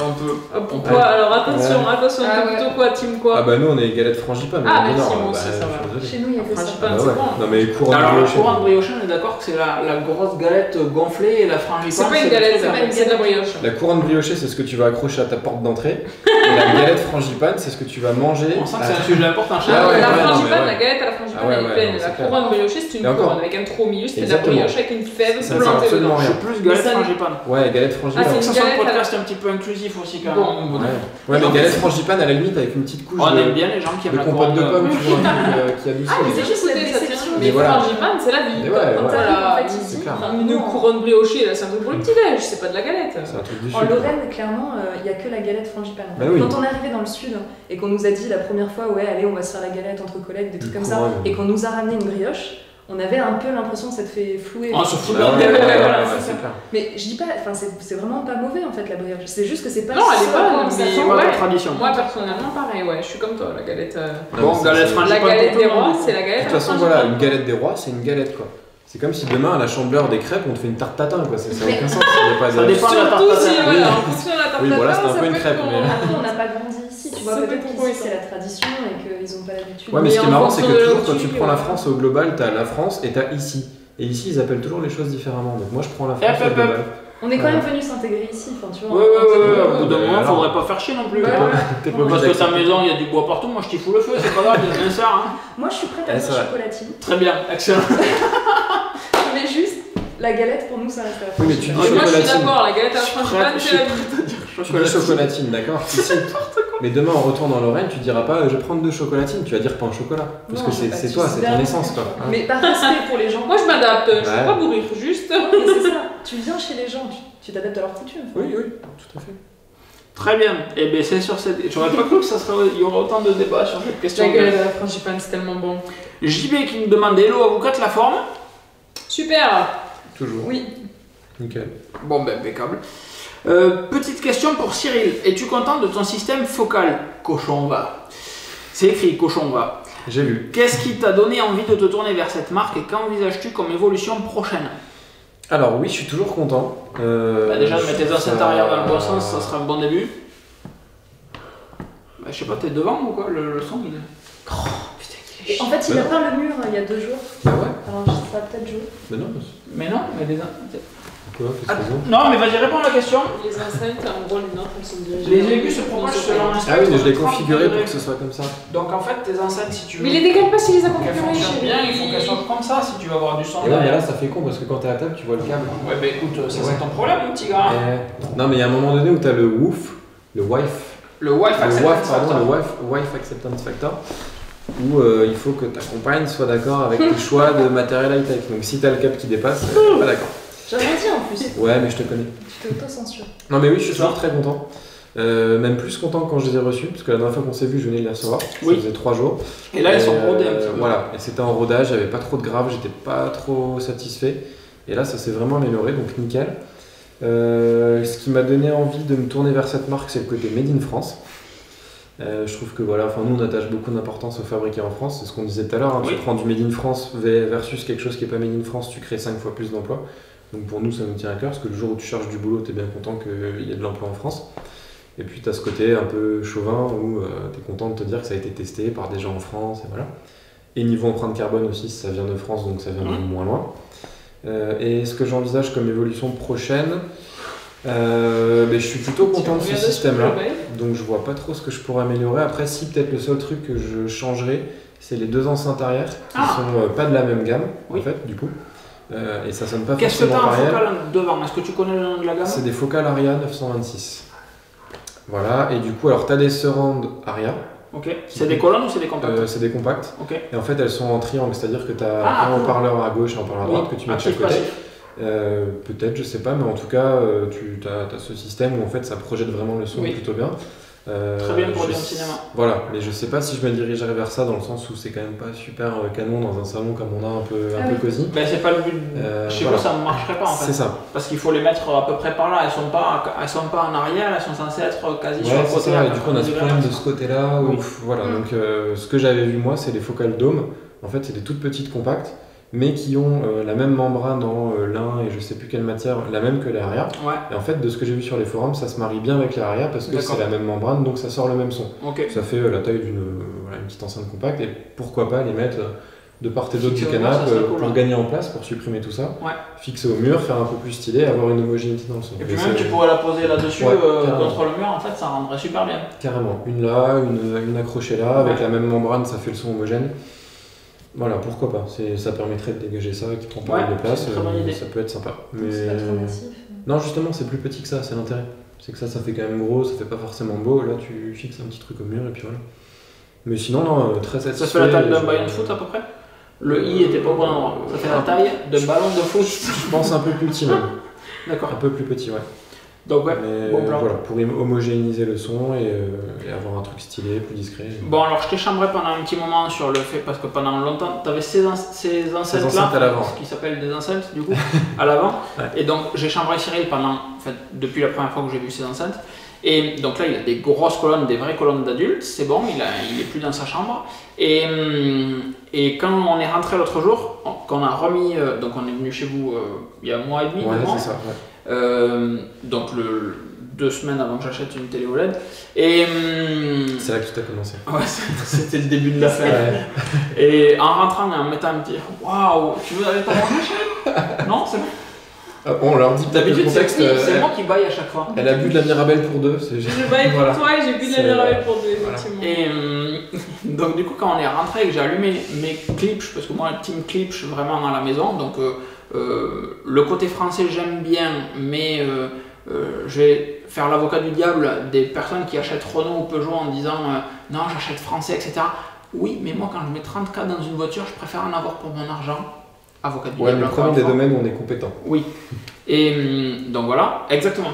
On peut. Ah, pourquoi Alors attention, attention, Ah ouais. plutôt quoi, team quoi Ah bah nous on est galette frangipane. Ah, on mais si, moi bah, aussi, ça va. Chez nous, il y a que ça. Frangipane, Ah c'est ouais. bon. Non mais courant Alors, la brioché. couronne briochée, on est d'accord que c'est la, la grosse galette gonflée et la frangipane. C'est pas une le galette, c'est avec- pas une- c'est de la brioche. La couronne briochée c'est ce que tu vas accrocher à ta porte d'entrée. et la galette frangipane c'est ce que tu vas manger. On sent que c'est un sujet important Ah ouais, la ouais, non, frangipane, ouais. la galette à la frangipane, Ah ouais, elle est ouais, pleine. non, la couronne briochée, c'est une couronne avec un trou au milieu, c'est de la Exactement. brioche avec une fève Ça plantée dedans. Je suis plus galette frangipane. Ouais, galette Ah, frangipane. c'est que une ça soit un galette podcast un petit peu inclusif aussi quand Bon. même. Ouais, ouais mais galette frangipane à la limite avec une petite couche On de, aime bien les gens qui aiment la compote de pommes, de... tu vois, euh, qui (laughs) adoucit. Ah, mais c'est juste la déception. voilà. frangipane, c'est la vie. Quand enfin, Une couronne briochée, là, c'est un truc pour le petit-déj, c'est pas de la galette. C'est un truc du En sud. Lorraine, clairement, euh, il n'y a que la galette frangipane. Bah oui. Quand on est arrivé dans le sud et qu'on nous a dit la première fois, ouais, allez, on va se faire la galette entre collègues, des trucs comme ça, et qu'on nous a ramené une brioche, on avait un peu l'impression de s'être fait flouer. Fout de Ah la ouais, ouais, ouais, ça. Mais je dis pas, enfin, c'est c'est vraiment pas mauvais en fait la brioche. C'est juste que c'est pas Non, elle est bonne, on mais s'attend. C'est pas ouais. ta tradition. Moi, personnellement, pareil, ouais, je suis comme toi, la galette. euh, Non, Bon, galette. La galette des rois, c'est la De galette toute à la façon, voilà, une galette des rois, c'est une galette quoi. C'est comme si demain à la chandeleur des crêpes on te fait une tarte tatin quoi, ça n'a aucun sens. il y a pas Ça de- dépend de la tarte Surtout si, tatin. voilà, Oui. en fonction de la tarte Oui, voilà, c'est un ça peu une crêpe, mais- Après, on n'a pas grandi ici, tu vois, peut-être c'est la tradition et qu'ils n'ont pas l'habitude. Ouais, mais Mais ce qui est en marrant, c'est que toujours quand tu prends la. France au global, t'as la France et t'as ici. Et ici, ils appellent toujours les choses différemment. Donc moi, je prends la France au global. On est quand même venu s'intégrer ici, enfin tu vois. Ouais, ouais, ouais, au bout d'un moment, faudrait pas faire chier non plus. Bah, Parce que ta maison, il y a du bois partout, moi je t'y fous le feu, c'est pas grave, bien sûr. Hein. Moi je suis prête à vrai. chocolatine, Très bien, excellent. (laughs) mais juste la galette pour nous ça reste la Oui, mais tu dis Moi, je suis d'accord, la galette à la Je suis frangipane, prêt, c'est la je vie. Chocolatine, d'accord. Mais demain, on retourne en Lorraine, tu diras pas euh, je vais prendre deux chocolatines, tu vas dire pain au chocolat. Parce Non, que c'est pas c'est de toi, c'est ton essence quoi. Hein. Mais par respect pour les gens. Moi, je m'adapte, je Ouais. veux pas bourrir, juste. C'est ça, tu viens chez les gens, tu t'adaptes à leur coutume. Oui, oui, tout à fait. Très bien. Et bien c'est sur cette. J'aurais pas cru que ça serait... il y aurait autant de débats sur cette question. La la frangipane, c'est tellement bon. JB qui nous demande Hello, avocate la forme? Super Toujours. Oui, Nickel. Bon, ben impeccable. Euh, petite question pour Cyril. Es-tu content de ton système focal Cochon va? C'est écrit Cochon va. J'ai vu. Qu'est-ce qui t'a donné envie de te tourner vers cette marque et qu'envisages-tu comme évolution prochaine? Alors oui, je suis toujours content. Euh, Bah, Déjà, de je mettre tes trouve enceintes ça- arrière dans le bon sens, ça serait un bon début. Bah, je sais pas, t'es devant ou quoi le, le son il est- Oh, putain, est en fait il Bah a non. peint le mur euh, il y a deux jours, Bah ouais? alors je sais pas, peut-être jour. Mais non, mais- non, mais quoi, non, mais vas-y, réponds à la question. Les enceintes, en gros, les notes, elles sont dirigées. Les aigus se propagent selon un Ah oui, mais je l'ai 30 configuré pour que ce soit comme ça. Donc en fait, tes enceintes, si tu veux. Mais les décale pas si les a configurées, fonctionnent bien, il faut qu'elles soient comme ça si tu veux avoir du son. Et ouais, mais là, ça fait con parce que quand t'es à table, tu vois le câble. Ouais, bah écoute, ça Ouais. c'est ton problème, mon petit gars. Eh, Non, mais il y a un moment donné où t'as le woof, le wife, Le Wi-Fi le acceptance WAF, pardon, factor. le WAF, wife acceptance factor, où euh, il faut que ta compagne soit d'accord avec tes (laughs) choix de matériel high-tech. Donc si t'as le câble qui dépasse, euh, t'es pas d'accord. J'ai rien dit en plus, Ouais, mais je te connais. tu t'auto-censures. Non, mais oui, je suis toujours très content. Euh, même plus content que quand je les ai reçus, parce que la dernière fois qu'on s'est vu, je venais de les recevoir. Oui. Ça faisait trois jours. Et là, ils sont Euh, rodés un petit peu. Voilà, et c'était en rodage, il n'y avait pas trop de grave, j'étais pas trop satisfait. Et là, ça s'est vraiment amélioré, donc nickel. Euh, ce qui m'a donné envie de me tourner vers cette marque, c'est le côté Made in France. Euh, je trouve que voilà, enfin nous on attache beaucoup d'importance au fabriqué en France, c'est ce qu'on disait tout à l'heure, hein, Oui. tu prends du Made in France versus quelque chose qui n'est pas Made in France, tu crées 5 fois plus d'emplois. Donc pour nous ça nous tient à cœur, parce que le jour où tu cherches du boulot, tu es bien content qu'il y ait de l'emploi en France. Et puis tu as ce côté un peu chauvin où tu es content de te dire que ça a été testé par des gens en France, et voilà. Et niveau empreinte carbone aussi, ça vient de France, donc ça vient de moins loin. Euh, et ce que j'envisage comme évolution prochaine, euh, ben, je suis plutôt content de ce système-là. Donc je vois pas trop ce que je pourrais améliorer. Après, si peut-être le seul truc que je changerais, c'est les deux enceintes arrière qui Ah. sont euh, pas de la même gamme Oui. en fait, du coup. Euh, et ça sonne pas Qu'est-ce que forcément t'as en pareil. focal devant? Est-ce que tu connais le nom de la gamme? C'est des focales Aria 926. Voilà, et du coup, alors tu as des surround Aria, Ok. C'est des colonnes ou c'est des contacts euh, c'est des compacts, Ok. et en fait elles sont en triangle, c'est-à-dire que tu as Ah, un haut-parleur à gauche et un haut-parleur à droite que tu mets de chaque côté. Euh, Peut-être, je sais pas, mais en tout cas, tu as, ce système où en fait ça projette vraiment le son Oui. plutôt bien. Euh, Très bien pour sais- cinéma. Voilà, mais je sais pas si je me dirigerais vers ça dans le sens où c'est quand même pas super euh, canon dans un salon comme on a un peu, un Ah peu oui. cosy. Ben, c'est pas le but. Euh, Chez voilà. vous, ça ne marcherait pas en C'est fait. ça. Parce qu'il faut les mettre à peu près par là. Elles sont pas, elles sont pas en arrière, elles sont censées être quasi sur Ouais, le c'est côté. ça, à et du coup on a ce 90 problème de ce côté-là. Oui. Voilà, Mm. donc euh, ce que j'avais vu moi, c'est les focales dômes. En fait, c'est des toutes petites compactes mais qui ont euh, la même membrane dans euh, l'un et je sais plus quelle matière, la même que l'Aria. Ouais, Et en fait, de ce que j'ai vu sur les forums, ça se marie bien avec l'Aria parce que c'est la même membrane, donc ça sort le même son. Ça fait euh, la taille d'une euh, voilà, une petite enceinte compacte et pourquoi pas les mettre de part et d'autre du canapé cool, pour gagner en place, pour supprimer tout ça. Ouais. Fixer au mur, faire un peu plus stylé, avoir une homogénéité dans le son. Et puis Et même, tu pourrais la poser là-dessus Ouais, contre le mur, en fait, ça rendrait super bien. Carrément. Une là, une, une accrochée là, avec la même membrane, ça fait le son homogène. Voilà, pourquoi pas. Ça permettrait de dégager ça qui prend pas Ouais, mal de place. euh. Ça peut être sympa. Mais... C'est pas trop massif. Non, justement, c'est plus petit que ça, c'est l'intérêt. C'est que ça, ça fait quand même gros, ça fait pas forcément beau. Là, tu fixes un petit truc au mur et puis voilà. Mais sinon, non, euh, très satisfait. Ça fait la taille d'un ballon de foot à peu près? Le i était pas au bon endroit. Ça fait la taille d'un ballon de foot. Je pense un peu plus petit même. (laughs) D'accord. Un peu plus petit, ouais. Donc ouais. Mais bon plan. voilà, pour hom- homogénéiser le son et, euh, et avoir un truc stylé, plus discret. Bon alors je t'ai chambré pendant un petit moment sur le fait parce que pendant longtemps tu avais ces, en- ces enceintes là enceintes à l'avant. ce qui s'appelle des enceintes du coup (laughs) à l'avant Ouais. et donc j'ai chambré Cyril pendant en fait, depuis la première fois que j'ai vu ces enceintes et donc là il a des grosses colonnes des vraies colonnes d'adultes c'est bon il, a, il est plus dans sa chambre et, hum, et quand on est rentré l'autre jour on- qu'on a remis euh, donc on est venu chez vous euh, il y a un mois et demi Ouais, deux mois. c'est ça. ouais. Euh, donc le, deux semaines avant que j'achète une télé OLED et hum, C'est là que tout a commencé. Ouais, c'était le début de l'affaire. Ouais. Et en rentrant et en me mettant un petit Waouh, tu veux aller manger, chérie Non, c'est bon. Ah, on leur dit peut-être le D'habitude, c'est contexte. euh, c'est moi qui baille à chaque fois. Elle a bu de la Mirabelle pour deux. c'est- Je baille pour Voilà. toi et j'ai bu de la Mirabelle pour deux, voilà. effectivement. Et hum, (laughs) donc, du coup, quand on est rentré et que j'ai allumé mes clips, parce que moi, team clips vraiment à la maison, donc euh, euh, le côté français, j'aime bien, mais euh, euh, je vais faire l'avocat du diable des personnes qui achètent Renault ou Peugeot en disant euh, non, j'achète français, etc. Oui, mais moi, quand je mets 30K dans une voiture, je préfère en avoir pour mon argent. Avocat du Ouais, diable. encore prenons une des domaines où on est compétent. Oui. Et hum, donc voilà, exactement.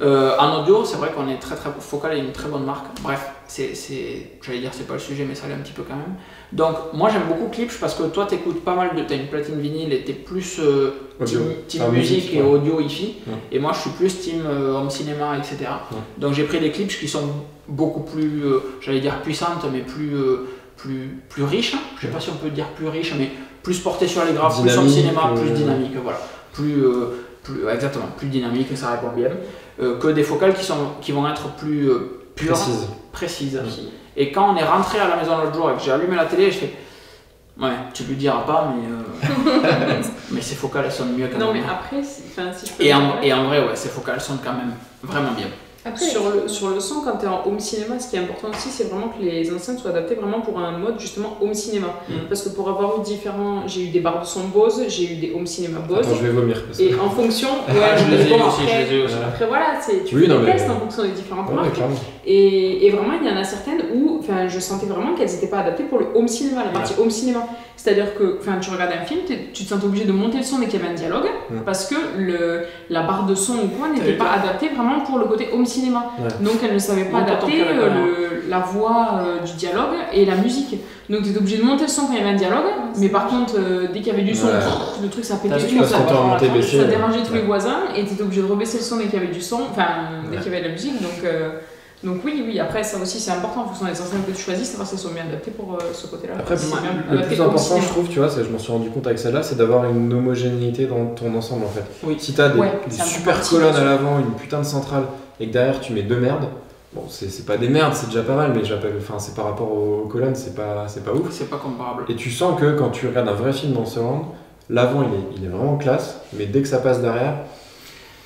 Euh, en audio, c'est vrai qu'on est très très Focal est une très bonne marque. Bref, c'est, c'est, j'allais dire c'est pas le sujet, mais ça l'est un petit peu quand même. Donc moi j'aime beaucoup Clips parce que toi t'écoutes pas mal de, t'as une platine vinyle et t'es plus euh, team, team Ah, musique, et ouais. audio hi-fi. Ouais. Et moi je suis plus team euh, home cinéma, etc. Ouais. Donc j'ai pris des clips qui sont beaucoup plus, euh, j'allais dire puissantes, mais plus euh, plus plus riches. Je sais pas si on peut dire plus riches, mais plus portés sur les graves, plus home Dynamique, cinéma, plus euh, dynamique, voilà. Plus, euh, plus exactement, plus dynamique, ça répond bien. Euh, que des focales qui, sont, qui vont être plus euh, pures, Précise. précises. Et quand on est rentré à la maison l'autre jour et que j'ai allumé la télé, je fais Ouais, tu lui diras pas, mais, euh, (laughs) mais ces focales elles sonnent mieux quand Non, mais même. après, si, enfin, si je peux. Et en, et en vrai, ouais, ces focales sonnent quand même vraiment bien. Après, Sur le, sur le son, quand tu es en home cinéma, ce qui est important aussi, c'est vraiment que les enceintes soient adaptées vraiment pour un mode justement home cinéma. Mm. Parce que pour avoir eu différents. J'ai eu des barres de son Bose, j'ai eu des home cinéma Bose. Attends, je vais vomir. Parce que... Et en fonction. (laughs) Ouais, Ah, je mais les ai bon, aussi, après, je les ai aussi. Voilà. Après voilà, c'est- tu Oui, fais non, des mais- tests en fonction des différentes Ouais, marques. Et, et vraiment, il y en a certaines où enfin, je sentais vraiment qu'elles n'étaient pas adaptées pour le home cinéma, la partie home cinéma. C'est-à-dire que enfin, tu regardes un film, tu te sens obligé de monter le son dès qu'il y avait un dialogue, Mm. parce que le, la barre de son ou quoi n'était pas- adaptée vraiment pour le côté home cinéma. Ouais. Donc elle ne savait pas adapter euh, le- la voix euh, du dialogue et la musique. Donc tu étais obligé de monter le son quand il y avait un dialogue, mais par contre, euh, dès qu'il y avait du son, Ouais. pff, le truc ça pétait tout, ça, monté, baissé. ça ouais. dérangeait tous les voisins et tu étais obligé de rebaisser le son dès qu'il y avait du son, enfin dès Ouais. qu'il y avait de la musique. Donc, euh, donc oui, oui, après ça aussi c'est important en fonction des enceintes que tu choisis, savoir si elles sont bien adaptées pour euh, ce côté-là. Après, Si le plus important, je trouve, tu vois, c'est- je m'en suis rendu compte avec celle-là, c'est d'avoir une homogénéité dans ton ensemble en fait. Oui. Si t'as des, Ouais, des super colonnes à l'avant, une putain de centrale, et que derrière tu mets deux merdes, bon, c'est pas des merdes, c'est déjà pas mal, mais j'appelle, enfin, c'est par rapport aux, colonnes, c'est pas, c'est pas ouf. C'est pas comparable. Et tu sens que quand tu regardes un vrai film dans ce round, l'avant il est, il est vraiment classe, mais dès que ça passe derrière,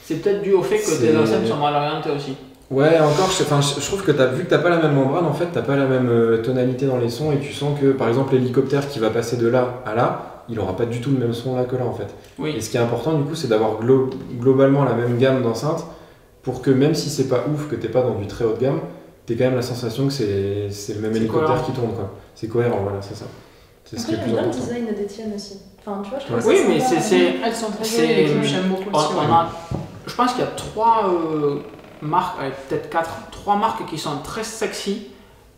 C'est peut-être dû au fait que tes enceintes sont mal orientées aussi. Ouais, encore, je, je, je trouve que as, vu que t'as pas la même membrane, en fait, t'as pas la même euh, tonalité dans les sons, et tu sens que, par exemple, l'hélicoptère qui va passer de là à là, il aura pas du tout le même son là que là, en fait. Et Oui, ce qui est important, du coup, c'est d'avoir glo- globalement la même gamme d'enceintes, pour que même si c'est pas ouf, que t'es pas dans du très haut de gamme, t'aies quand même la sensation que c'est c'est le même hélicoptère cohérent. qui tourne, quoi. C'est cohérent, voilà, c'est ça. C'est ce qui est plus bien le important. design des tiennes aussi. Enfin, tu vois, je trouve Ouais. ça Oui, mais sympa. c'est- c'est- Elles sont très jolies, j'aime beaucoup aussi. on ouais. a, je pense qu'il y a trois euh, marques, peut-être quatre, trois marques qui sont très sexy,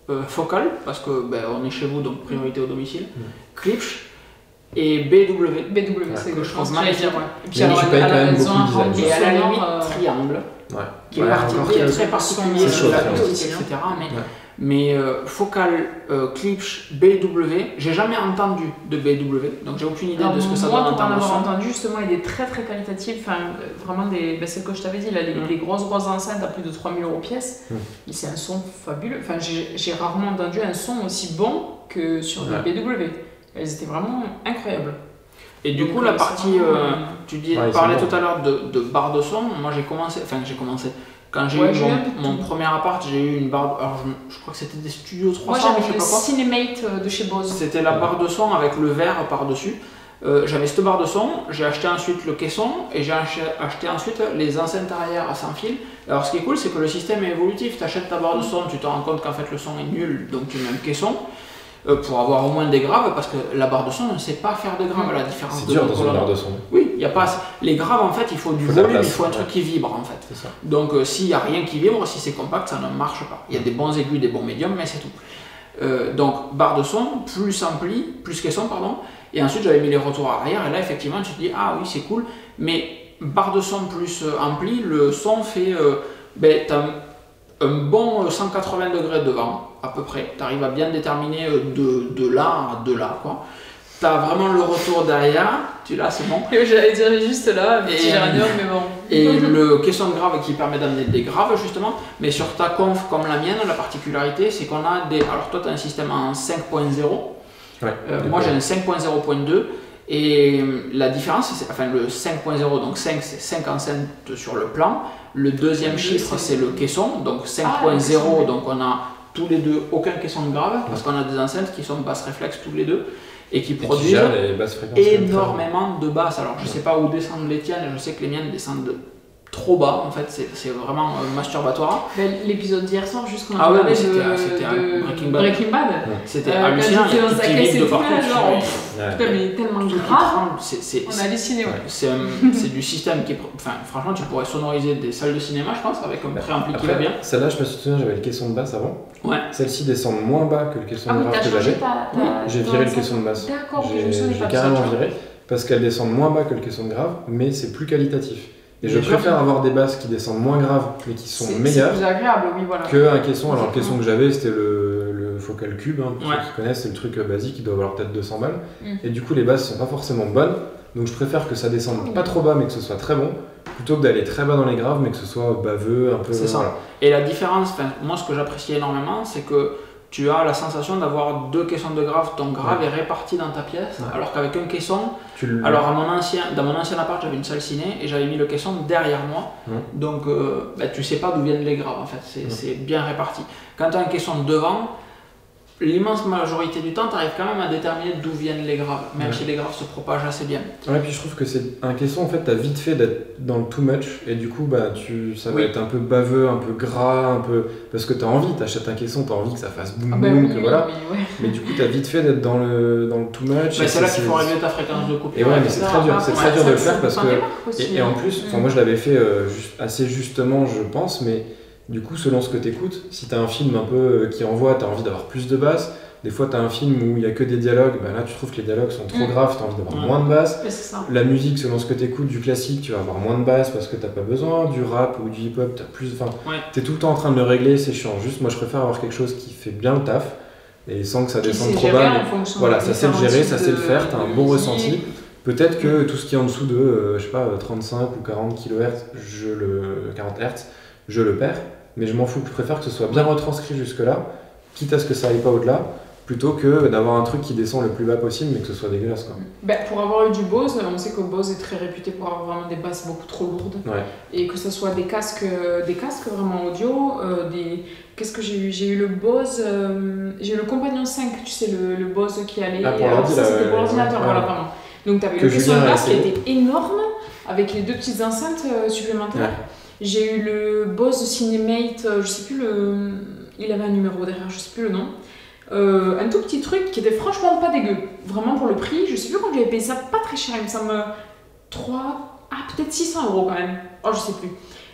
euh, focales, parce que ben, on est chez vous, donc priorité au domicile, Mm. Klipsch et BW. BW, c'est que que je pense pense que j'allais dire, ouais. Et puis alors, tu elles- payes quand elles- même elles ont beaucoup un le design. rendu Et à la limite, euh, triangle, Ouais. qui est, Ouais, parti- encore qui est qu'il y a- très particulier triangle. etc. Mais Mais euh, Focal euh, Klipsch BW, j'ai jamais entendu de BW, donc j'ai aucune idée Alors, de ce que ça moi, donne en pour en de avoir entendu, justement, il est très très qualitatif. Enfin, euh, vraiment, des, ben, c'est ce que je t'avais dit, là, les, Mm. les grosses grosses enceintes à plus de 3000 euros pièce. Mm. C'est un son fabuleux. Enfin, j'ai rarement entendu un son aussi bon que sur des Ouais. BW. Elles étaient vraiment incroyables. Et du Donc, coup, euh, la c'est partie, euh, euh, tu dis, Ouais, parlais tout à l'heure de, de barre de son, moi j'ai commencé, enfin j'ai commencé, quand j'ai Ouais, eu mon, mon premier appart, j'ai eu une barre, alors je, je crois que c'était des studios 300, Moi, je j'avais sais le pas quoi. Cinemate euh, de chez Bose. C'était la barre de son avec le verre par-dessus. Euh, J'avais cette barre de son, j'ai acheté ensuite le caisson et j'ai acheté, acheté ensuite les enceintes arrière à sans fil. Alors ce qui est cool, c'est que le système est évolutif. Tu achètes ta barre de son, tu te rends compte qu'en fait le son est nul, donc tu mets un caisson euh, pour avoir au moins des graves parce que la barre de son ne sait pas faire de graves à la différence C'est de dur nos dans une colonnes. barre de son. Oui, il y a pas les graves en fait, il faut du Faut volume, il faut un truc ouais. qui vibre en fait. Ça. Donc euh, s'il n'y a rien qui vibre, si c'est compact, ça ne marche pas. Il y a des bons aigus, des bons médiums, mais c'est tout. Euh, donc barre de son, plus ampli, plus caisson, pardon. Et ensuite j'avais mis les retours arrière, et là effectivement tu te dis, ah oui c'est cool, mais barre de son plus euh, ampli, le son fait, euh, ben, un, bon euh, 180 degrés devant, à peu près. Tu arrives à bien déterminer euh, de, de là à de là, quoi. T'as vraiment le retour derrière, tu l'as, c'est bon. (laughs) J'allais dire juste là, un Et, euh, mais bon. Et (laughs) le caisson de grave qui permet d'amener des graves justement, mais sur ta conf comme la mienne, la particularité c'est qu'on a des. Alors toi tu as un système en 5.0, Ouais. euh, moi j'ai un 5.0.2 et la différence, c'est, enfin le 5.0, donc 5 c'est 5 enceintes sur le plan, le deuxième chiffre c'est- le caisson, donc Ah, le 5.0, caisson, donc on a tous les deux aucun caisson de grave parce qu'on a des enceintes qui sont basse réflexe tous les deux et qui Et produisent énormément de basses. Alors je sais pas où descendent les tiennes, je sais que les miennes descendent trop bas en fait, c'est c'est vraiment euh, masturbatoire. Ben, L'épisode d'hier soir, juste quand Ah on ouais, c'était- de, de Breaking Bad. Breaking Bad. C'était Euh, quand hallucinant, il y j'étais a dans sa caisse et de tout, partout. là, genre, Ouais. Putain, mais tellement tout qui grave. c'est- On a halluciné, ouais. c'est du système qui est. Enfin, franchement, tu pourrais sonoriser des salles de cinéma, je pense, avec un préampli qui va bien. Celle-là, je me souviens, j'avais le caisson de basse avant. Ouais. Celle-ci descend moins bas que le caisson Ah de t'as que changé j'avais. J'ai viré le caisson de basse. D'accord, je me J'ai j'ai pas de ça, carrément viré parce qu'elles descendent moins bas que le caisson de grave, mais c'est plus qualitatif. Et je préfère avoir des basses qui descendent moins graves mais qui sont meilleures C'est plus agréable, oui, voilà. qu'un caisson. Alors le caisson que j'avais c'était le, le Focal Cube, hein, pour Ouais. ceux qui connaissent, c'est le truc euh, basique qui doit valoir peut-être 200 balles. Mm. Et du coup les basses sont pas forcément bonnes, donc je préfère que ça descende Mm. pas trop bas mais que ce soit très bon, plutôt que d'aller très bas dans les graves mais que ce soit baveux, un peu. C'est ça. voilà. Et la différence, moi ce que j'apprécie énormément, c'est que tu as la sensation d'avoir deux caissons de grave, ton grave est réparti dans ta pièce, Ouais. alors qu'avec un caisson, Tu alors à mon ancien, dans mon ancien appart j'avais une salle ciné et j'avais mis le caisson derrière moi, Ouais. donc euh, bah, tu sais pas d'où viennent les graves en fait, c'est bien réparti. Quand tu as un caisson devant, l'immense majorité du temps tu arrives quand même à déterminer d'où viennent les graves, même Ouais. si les graves se propagent assez bien. Ouais, puis je trouve que c'est un caisson, en fait, t'as vite fait d'être dans le too much, et du coup, bah, tu, ça va Oui. être un peu baveux, un peu gras, un peu. Parce que t'as envie, t'achètes un caisson, t'as envie que ça fasse boum Ah boum, ben oui, que oui, voilà. (laughs) Mais du coup, t'as vite fait d'être dans le, dans le too much. Bah, c'est là qu'il faut régler ta fréquence de coupe. Et ouais, mais c'est très dur, c'est très dur de le faire parce que. Et, en plus, Mm. moi je l'avais fait euh, assez justement, je pense, mais du coup, selon ce que t'écoutes, si t'as un film un peu euh, qui envoie, t'as envie d'avoir plus de basses. Des fois, t'as un film où il y a que des dialogues, bah là, tu trouves que les dialogues sont trop Mm. graves, t'as envie d'avoir moins de basses. La musique, selon ce que t'écoutes, du classique, tu vas avoir moins de basse parce que t'as pas besoin. Du rap ou du hip-hop, t'as plus. Enfin, Ouais. t'es tout le temps en train de le régler, c'est chiant. Juste, moi, je préfère avoir quelque chose qui fait bien le taf et sans que ça descende trop bas. mais voilà, ça sait le gérer, ça sait le faire, t'as un bon musique. ressenti. Peut-être que tout ce qui est en dessous de, euh, je sais pas, euh, 35 ou 40 kHz, je le 40 Hz, je le perds. Mais je m'en fous. Je préfère que ce soit bien retranscrit jusque-là, quitte à ce que ça aille pas au-delà, plutôt que d'avoir un truc qui descend le plus bas possible, mais que ce soit dégueulasse. Quoi. Ben, pour avoir eu du Bose, on sait que Bose est très réputé pour avoir vraiment des basses beaucoup trop lourdes. Ouais. Et que ce soit des casques, euh, des casques vraiment audio, euh, des... Qu'est-ce que j'ai eu? J'ai eu le Bose, euh, j'ai eu le Compagnon 5, tu sais, le, le Bose qui allait... Ah, pour ça, c'était pour l'ordinateur, ouais. voilà, pardon. Donc t'avais le caisson de basse qui était énorme, avec les deux petites enceintes supplémentaires. Ouais. J'ai eu le Bose Cinemate, euh, je sais plus le... Il avait un numéro derrière, je sais plus le nom. Euh, un tout petit truc qui était franchement pas dégueu. Vraiment pour le prix, je sais plus quand j'avais payé ça, pas très cher, il me semble 3, ah peut-être 600 euros quand même. Oh, je sais plus.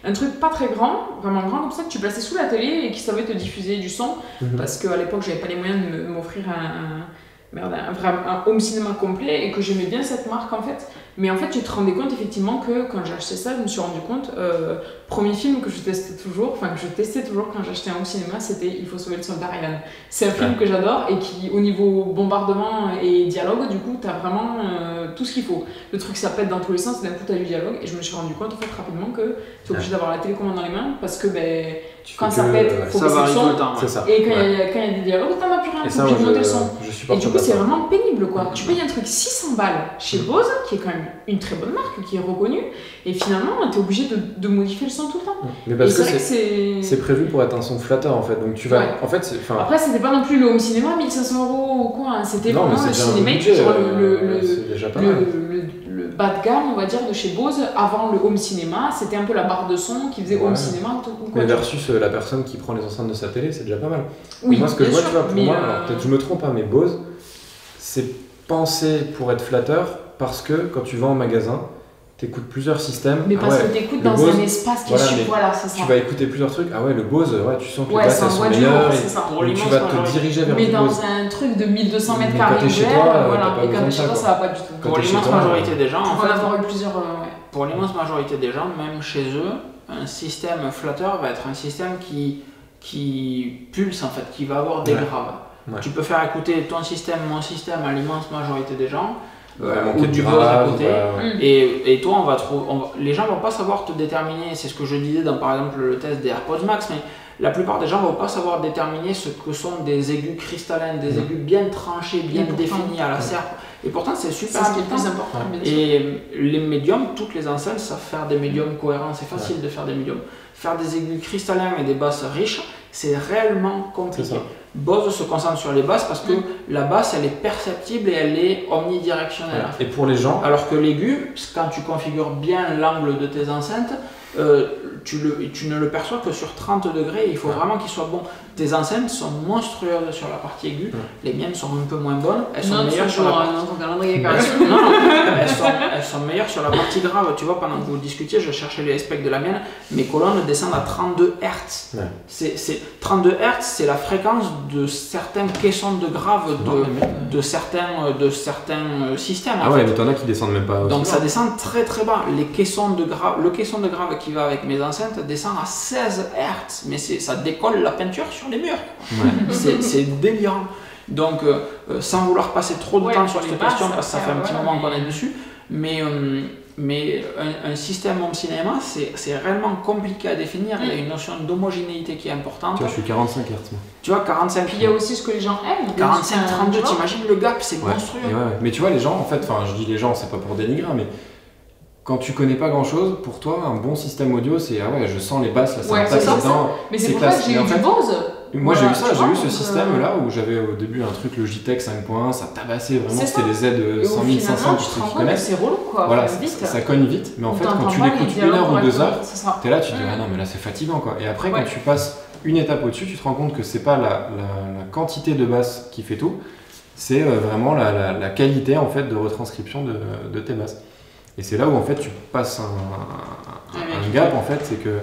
Un truc pas très grand, vraiment grand comme ça, que tu plaçais sous la télé et qui savait te diffuser du son. Mhm. Parce qu'à l'époque, j'avais pas les moyens de m'offrir un, un- merde, un, un home cinéma complet et que j'aimais bien cette marque en fait. Mais en fait, tu te rendais compte effectivement que quand acheté ça, je me suis rendu compte, euh, premier film que je teste toujours, enfin que je testais toujours quand j'achetais un au cinéma, c'était Il faut sauver le soldat Ryan. C'est un film que j'adore et qui, au niveau bombardement et dialogue, du coup, t'as vraiment euh, tout ce qu'il faut. Le truc, ça pète dans tous les sens, d'un coup, t'as du dialogue. Et je me suis rendu compte, en fait, rapidement que t'es obligé d'avoir la télécommande dans les mains parce que, ben, Tu quand ça pète, faut Ça le varie tout le temps. ouais. C'est ça. Et quand il ouais. y, a- y des dialogues, t'en as plus rien, ça, monter le son. je Et du coup, c'est vraiment pénible quoi. Tu payes un truc 600 balles chez Bose, qui est quand même une très bonne marque, qui est reconnue, et finalement, t'es obligé de, de modifier le son tout le temps. Mais Et parce c'est que vrai que c'est prévu pour être un son flatteur en fait. Donc tu vas. Ouais. En fait, Après, c'était pas non plus le home cinéma 1500 euros ou quoi, hein. c'était vraiment le cinéma, genre euh, le, bas de gamme, on va dire, de chez Bose, avant le home cinéma, c'était un peu la barre de son qui faisait home Ouais. cinéma ou quoi. Mais versus euh, la personne qui prend les enceintes de sa télé, c'est déjà pas mal. Oui, moi, ce que je vois, sûr, tu vois, pour moi, euh, alors peut-être je me trompe, hein, mais Bose, c'est pensé pour être flatteur parce que quand tu vas en magasin, t'écoutes plusieurs systèmes. Mais Ah parce ouais, que t'écoutes le dans Bose, un espace qui voilà, est mais Voilà, c'est ça. Tu vas écouter plusieurs trucs. Ah ouais, le Bose, ouais, tu sens que Ouais, les basses c'est un elles sont meilleures. et- tu vas te diriger vers Mais du dans Bose. un truc de 1200 mètres Mais carrés quand t'es chez toi, euh, voilà. Et quand t'es chez ça, toi, ça va pas du tout. Quand Pour l'immense majorité des gens, en On fait, avoir eu plusieurs. euh, pour l'immense majorité des gens, même chez eux, un système flatteur va être un système qui, qui pulse en fait, qui va avoir des Ouais. graves. Ouais. Tu peux faire écouter ton système, mon système à l'immense majorité des gens, euh, ou de du Bose à côté. Mm. Et, et toi, on va trouver, les gens vont pas savoir te déterminer, c'est ce que je disais dans par exemple le test des AirPods Max, mais la plupart des gens vont pas savoir déterminer ce que sont des aigus cristallins, des Mm. aigus bien tranchés, bien pourtant- définis à la Ouais. serpe. Et pourtant, c'est C'est super ce qui est le important. plus important. Et les médiums, toutes les enceintes savent faire des médiums cohérents, c'est facile de faire des médiums. Faire des aigus cristallins et des basses riches, c'est réellement C'est compliqué. Bose se concentre sur les basses parce que Mm. la basse, elle est perceptible et elle est omnidirectionnelle. Et pour les gens, Alors que l'aigu, quand tu configures bien l'angle de tes enceintes, euh, tu, le, tu ne le perçois que sur 30 degrés, il faut Ouais. vraiment qu'il soit bon. Tes enceintes sont monstrueuses sur la partie aiguë, Ouais. les miennes sont un peu moins bonnes, elles sont meilleures sur la partie dans ton calendrier quand elles (laughs) même. sont, non, non, elles, sont, elles sont meilleures sur la partie grave. Tu vois, pendant que vous discutiez, je cherchais les specs de la mienne. Mes colonnes descendent à 32 Hz. Ouais. C'est, c'est- 32 Hz, c'est la fréquence de certains caissons de grave de, de certains, de certains euh, systèmes. ah ouais, fait. mais t'en as qui descendent même pas. aussi Donc ça descend très très bas. Les caissons de grave, le caisson de grave qui va avec mes enceintes descend à 16 Hz. Mais ça décolle la peinture sur les murs. Ouais. (laughs) C'est, délirant. Donc, euh, euh, sans vouloir passer trop de Ouais, temps sur cette les question, parce que ça fait un petit moment qu'on est dessus, mais, euh, mais un, un système home cinéma, c'est, c'est réellement compliqué à définir. Il y a une notion d'homogénéité qui est importante. Tu vois, je suis 45 Hz. moi. Tu vois, 45, Puis il y a aussi ce que les gens aiment. 45, 32, tu vois. t'imagines le gap, c'est Ouais. monstrueux. Ouais, ouais. Mais tu vois, les gens, en fait, enfin, je dis les gens, c'est pas pour dénigrer, mais quand tu connais pas grand chose, pour toi, un bon système audio, c'est ah ouais, je sens les basses, là, ça Ouais, ça. dedans. Mais C'est pour ça classe. que j'ai eu en du fait- Bose. Moi, j'ai eu ça, j'ai eu ce donc, système euh, là où j'avais au début un truc Logitech 5.1, ça tabassait vraiment, c'était ça. des Z de Et au 100 000, final, 500 tu pour ceux qui connaissent. c'est relou quoi. Voilà, ça, vite. ça- ça cogne vite, mais en On fait, quand tu l'écoutes les une heure ou deux heures, ça. T'es là, tu te dis, ah non, mais là c'est fatigant quoi. Et après, quand tu passes une étape au-dessus, tu te rends compte que c'est pas la, quantité de basses qui fait tout, c'est euh, vraiment la, qualité en fait de retranscription de tes basses. Et c'est là où en fait tu passes un, un- gap en fait, c'est que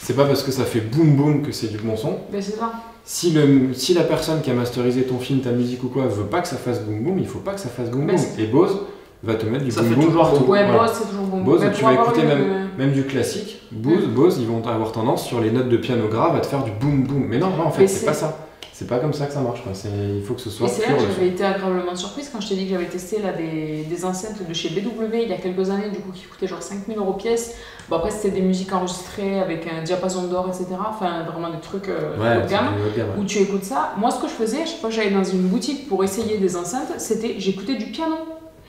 c'est pas parce que ça fait boum boum que c'est du bon son. Mais c'est ça. Si, le, si la personne qui a masterisé ton film, ta musique ou quoi, veut pas que ça fasse boum boum, il faut pas que ça fasse boum Mais boum. Et Bose va te mettre du boum boum partout. Ouais, Voilà. Bose, c'est toujours bon. Bose, Mais tu vas écouter le- même- Même du classique, Bose. Bose, ils vont avoir tendance sur les notes de piano grave à te faire du boum boum. Mais non, non en fait, c'est- pas ça. C'est pas comme ça que ça marche. quoi. C'est- Il faut que ce soit Et c'est là que j'avais été agréablement surprise quand je t'ai dit que j'avais testé là, des, des enceintes de chez BW il y a quelques années, du coup, qui coûtaient genre 5000 euros pièce. Bon, après, c'était des musiques enregistrées avec un diapason d'or, etc. Enfin, vraiment des trucs euh, Ouais, haut de gamme. ouais. Où tu écoutes ça. Moi, ce que je faisais, chaque fois que j'allais dans une boutique pour essayer des enceintes, c'était j'écoutais du piano.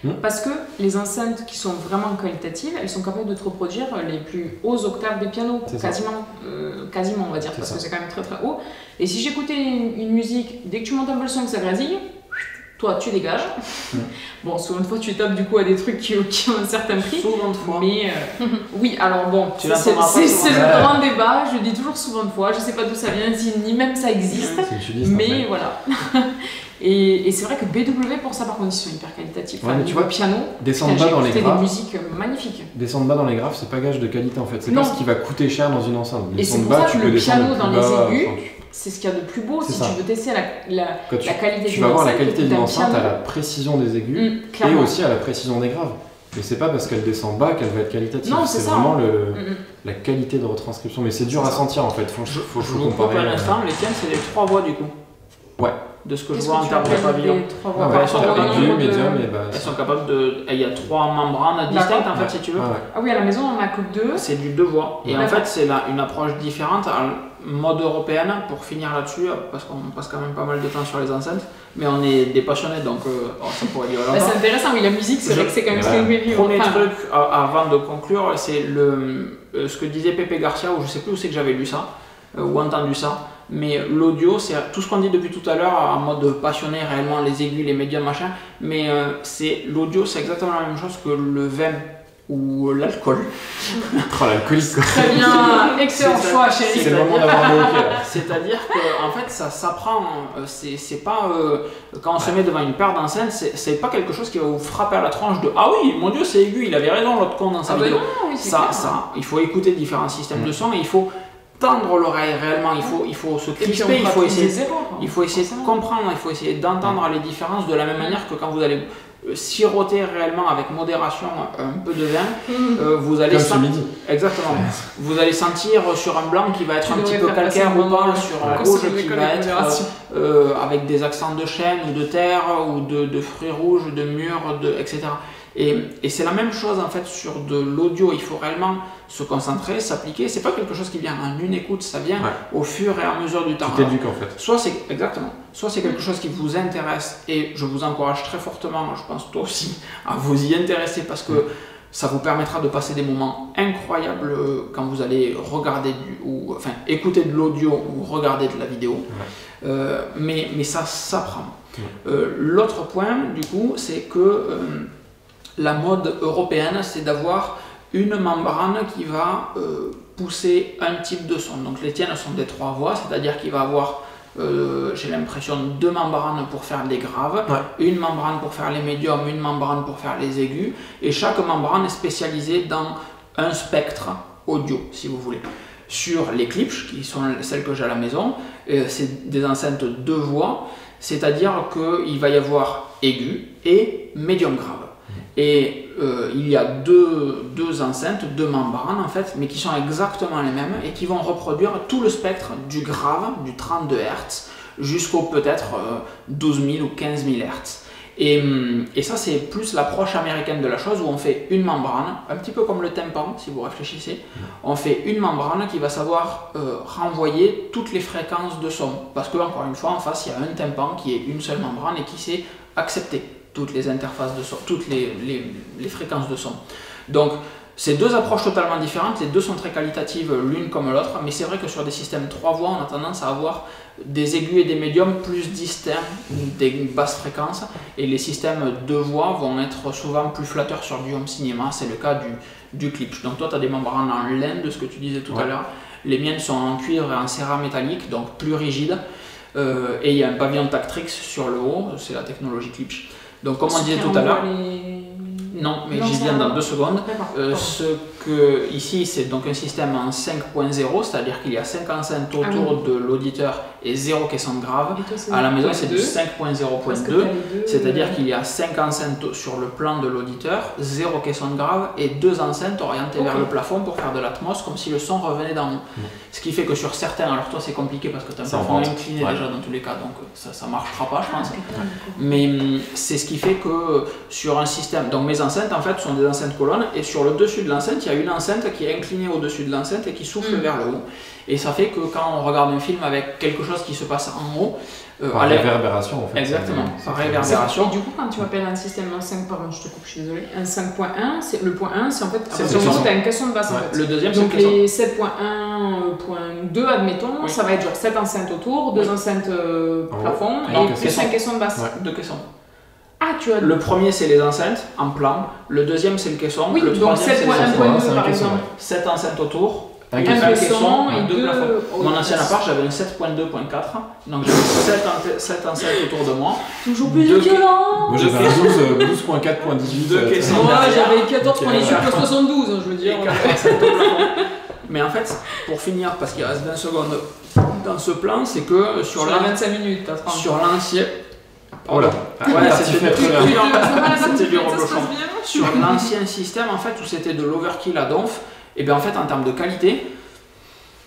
Hmm. Parce que les enceintes qui sont vraiment qualitatives, elles sont capables de te reproduire les plus hauts octaves des pianos, quasiment, euh, quasiment on va dire, parce ça. que c'est quand même très très haut. Et si j'écoutais une, une musique, dès que tu montes un peu le son et que ça grésille, toi tu dégages. Hmm. (laughs) Bon, souvent de fois tu tapes du coup à des trucs qui, qui ont un certain prix. Souvent de fois. Mais euh, (laughs) oui, alors bon, c'est le Ouais. grand débat. Je le dis toujours souvent de fois. Je sais pas d'où ça vient, si ni même ça existe. Mais voilà. (laughs) et et c'est vrai que BW pour ça par contre ils sont hyper qualitatifs. Ouais, Enfin, mais tu vois, piano, Descendre bas dans les écouté des musiques euh, magnifiques. descendre bas dans les graves, c'est pas gage de qualité en fait. C'est pas ce qui va coûter cher dans une enceinte. Et c'est Descendre pour bas, ça tu que peux le descendre piano dans les aigus, C'est ce qu'il y a de plus beau C'est si ça. tu veux tester la, la, Quand tu, la qualité tu vas voir la qualité d'une un enceinte piano. à la précision des aigus Hum, et aussi à la précision des graves. Mais c'est pas parce qu'elle descend bas qu'elle va être qualitative. Non, c'est vraiment hein. le, Mm, mm. la qualité de retranscription. Mais c'est dur à ça. sentir en fait. Faut, faut, je faut coupe comparer. un euh, instant, les tiennes c'est les trois voix du coup. Ouais. De ce que je vois en que termes de pavillon. Ah ouais, elles sont rapport au capables aigu, nombre de- médium et bah. Elles sont capables de. Il y a trois membranes distinctes en fait, Ouais. si tu veux. Ouais. Ah oui, à la maison, on en a que deux. C'est du deux voix. Et en fait, c'est là une approche différente, en mode européenne, pour finir là-dessus, parce qu'on passe quand même pas mal de temps sur les enceintes. Mais on est des passionnés, donc euh, oh, ça pourrait durer Bah, longtemps. c'est intéressant, oui, la musique, c'est Je- vrai que c'est quand même très mélieu. Premier Enfin, truc avant de conclure, c'est le euh, ce que disait Pepe Garcia, ou je sais plus où c'est que j'avais lu ça, euh, ou entendu ça, mais l'audio, c'est tout ce qu'on dit depuis tout à l'heure en mode passionné, réellement, les aigus, les médiums, machin, mais euh, c'est l'audio, c'est exactement la même chose que le vin ou l'alcool. (laughs) Oh, l'alcoolique quoi. Très (laughs) bien, excellent choix, chérie. C'est le moment d'avoir le. (laughs) C'est-à-dire que en fait ça s'apprend, euh, c'est pas euh, quand on se met devant une paire d'enceintes, c'est pas quelque chose qui va vous frapper à la tronche de ah oui mon dieu c'est aigu, il avait raison l'autre con dans sa Ah bah vidéo. non, oui, ça, clair. ça, il faut écouter différents systèmes Mm. de son et il faut tendre l'oreille réellement, il faut, il faut se crisper, il faut essayer, hein, il faut essayer de comprendre, il faut essayer d'entendre les différences de la même manière que quand vous allez euh, siroter réellement avec modération un peu de vin, (laughs) euh, vous allez Comme midi. Exactement. (laughs) Vous allez sentir sur un blanc qui va être Tu un petit peu calcaire ou pas, sur un rouge qui va de être euh, avec des accents de chêne ou de terre ou de, de fruits rouges, de mûres, de, etc. Et, et c'est la même chose en fait sur de l'audio. Il faut réellement se concentrer, s'appliquer. C'est pas quelque chose qui vient en une écoute, ça vient Ouais. au fur et à mesure du temps. Tu t'éduques en fait. Soit c'est exactement, soit c'est quelque chose qui vous intéresse et je vous encourage très fortement, je pense toi aussi, à vous y intéresser parce que ça vous permettra de passer des moments incroyables euh, quand vous allez regarder du, ou enfin écouter de l'audio ou regarder de la vidéo. Euh, mais, mais ça s'apprend. Ouais. Euh, L'autre point, du coup, c'est que euh, la mode européenne, c'est d'avoir une membrane qui va euh, pousser un type de son. Donc les tiennes sont des trois voix, c'est-à-dire qu'il va avoir, euh, j'ai l'impression, deux membranes pour faire les graves, une membrane pour faire les médiums, une membrane pour faire les aigus, et chaque membrane est spécialisée dans un spectre audio, si vous voulez. Sur les clips, qui sont celles que j'ai à la maison, euh, c'est des enceintes deux voix, c'est-à-dire qu'il va y avoir aigu et médium grave. Et euh, il y a deux, deux enceintes, deux membranes en fait, mais qui sont exactement les mêmes et qui vont reproduire tout le spectre du grave, du 32 Hz, jusqu'au peut-être euh, 12 000 ou 15 000 Hz. Et, et ça, c'est plus l'approche américaine de la chose où on fait une membrane, un petit peu comme le tympan, si vous réfléchissez. On fait une membrane qui va savoir euh, renvoyer toutes les fréquences de son. Parce que, encore une fois, en face, il y a un tympan qui est une seule membrane et qui sait accepter toutes les interfaces de son, toutes les, les- les fréquences de son. Donc, c'est deux approches totalement différentes, les deux sont très qualitatives l'une comme l'autre, mais c'est vrai que sur des systèmes trois voix, on a tendance à avoir des aigus et des médiums plus distincts, des basses fréquences, et les systèmes deux voix vont être souvent plus flatteurs sur du home cinéma, c'est le cas du, du clip. Donc toi, tu as des membranes en laine, de ce que tu disais tout à l'heure, les miennes sont en cuivre et en cérame métallique, donc plus rigides, Euh, et il y a un pavillon Tactrix sur le haut, c'est la technologie Klipsch. Donc comme on disait tout à l'heure, non, mais j'y viens dans deux secondes. Euh, ce que ici c'est donc un système en 5.0, c'est-à-dire qu'il y a 5 enceintes Ah autour de l'auditeur et zéro caisson de grave. Et toi, À la maison c'est du deux, parce que 5.0.2, t'as les deux, c'est-à-dire euh, qu'il y a 5 enceintes sur le plan de l'auditeur, zéro caisson de grave et deux enceintes orientées vers le plafond pour faire de l'atmos comme si le son revenait d'en haut. Ce qui fait que sur certains, alors toi c'est compliqué parce que tu as un plafond incliné Ouais. déjà dans tous les cas, donc euh, ça ça marchera pas je Ah, pense. Mais hum, c'est ce qui fait que sur un système, donc mes enceintes en fait sont des enceintes colonnes et sur le dessus de l'enceinte il y a une enceinte qui est inclinée au-dessus de l'enceinte et qui souffle Mm. vers le haut. Et ça fait que quand on regarde un film avec quelque chose qui se passe en haut, euh, Par réverbération en fait. Exactement, C'est- par c'est- réverbération. Et du coup, quand tu appelles un système en 5, pardon, je te coupe, je suis désolée, un 5.1, c'est le point 1, c'est en fait, à C'est partir le du moment où caisson. tu as une caisson de basse en fait. le deuxième c'est Donc les 7.1.2, admettons, Oui. ça va être genre 7 enceintes autour, 2 enceintes euh, plafond et plus caisson. un caisson de basse. Ouais. Deux caissons. Ah, tu as Le premier c'est les enceintes en plan, le deuxième c'est le caisson, Oui, le donc troisième c'est les enceintes. 7.1.2 c'est un par caisson, exemple. Sept enceintes autour, Un Un caisson. Et deux deux. plafonds. oh, Mon ancien appart j'avais un 7.2.4, donc j'avais 7, enceintes autour de moi. Toujours plus Deux- violent Moi j'avais un 12, euh, 12.4.18. Deux euh, caissons. Moi j'avais 14 Ok. pour les super 72, hein, je veux dire. Mais en fait, pour finir, parce qu'il reste 20 secondes dans ce plan, c'est que sur Sur la- la 25 minutes, t'as 30. sur l'ancien. Oh là. Ouais, c'est fais très Tu- bien. tu- ça va, la C'était du reblochon. Sur l'ancien système, en fait, où c'était de l'overkill à donf, et bien en fait, en termes de qualité,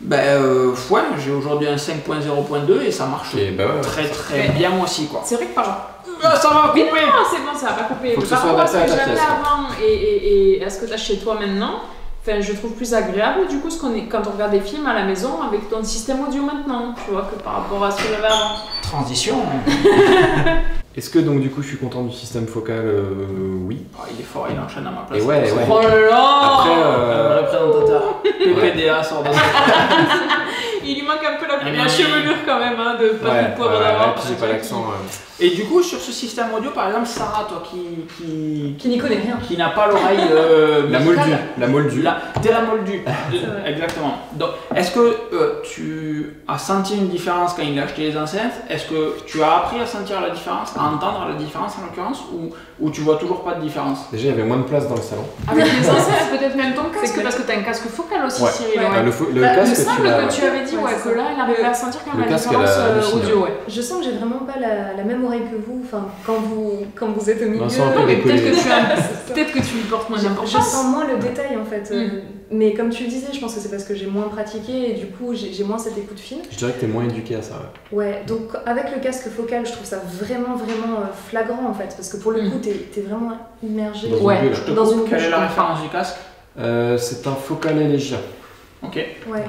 ben euh, ouais, j'ai aujourd'hui un 5.0.2 et ça marche Et bah ouais. très très Mais- bien aussi quoi. C'est vrai que par Ah, ça va Mais couper non, c'est bon, ça va pas couper. Par rapport à ce que j'avais avant et, et, et à ce que tu as chez toi maintenant, enfin, je trouve plus agréable du coup ce qu'on est, quand on regarde des films à la maison avec ton système audio maintenant, tu vois, que par rapport à ce que j'avais avant. Transition, (laughs) Est-ce que donc du coup je suis content du système focal euh, Oui. Ah, il est fort, il enchaîne à ma place. Et ouais, ouais. Oh là là Après, Un euh, vrai présentateur. PPDA sort de (laughs) Il lui manque un peu la, la bien, chevelure quand même hein, de pas ouais, de poivre pas l'accent. euh. Et du coup, sur ce système audio, par exemple, Sarah, toi qui, qui, Qui n'y connaît rien. qui n'a pas l'oreille euh, (laughs) La moldue, la moldue. La, t'es la moldue. Vrai. (laughs) Exactement. Donc, est-ce que euh, tu as senti une différence quand il a acheté les enceintes? Est-ce que tu as appris à sentir la différence, à entendre la différence en l'occurrence, ou, ou tu vois toujours pas de différence? Déjà il y avait moins de place dans le salon. Avec les enceintes, peut-être même ton (laughs) casque, parce que t'as un casque focal aussi, Ouais. Cyril. Ouais. ouais. Ah, le, Bah, casque que tu avais dit Ouais, que là, il arrivait Le- à sentir quand même la elle différence euh, audio. Ouais. Je sens que j'ai vraiment pas la, la même oreille que vous. Enfin, quand vous, quand vous êtes au milieu. Peut-être que tu (laughs) peut-être que tu lui portes moins Je, je d'importance. sens moins le détail en fait. Euh, Mm. Mais comme tu le disais, je pense que c'est parce que j'ai moins pratiqué et du coup j'ai j'ai moins cette écoute fine. Je dirais que t'es moins éduqué à ça. Ouais. Ouais, donc avec le casque focal, je trouve ça vraiment vraiment euh, flagrant en fait. Parce que pour le Mm. coup, t'es es vraiment immergé. Dans une Ouais. une quelle est la référence du casque? Euh, c'est un focal élégien. Ok. Ouais.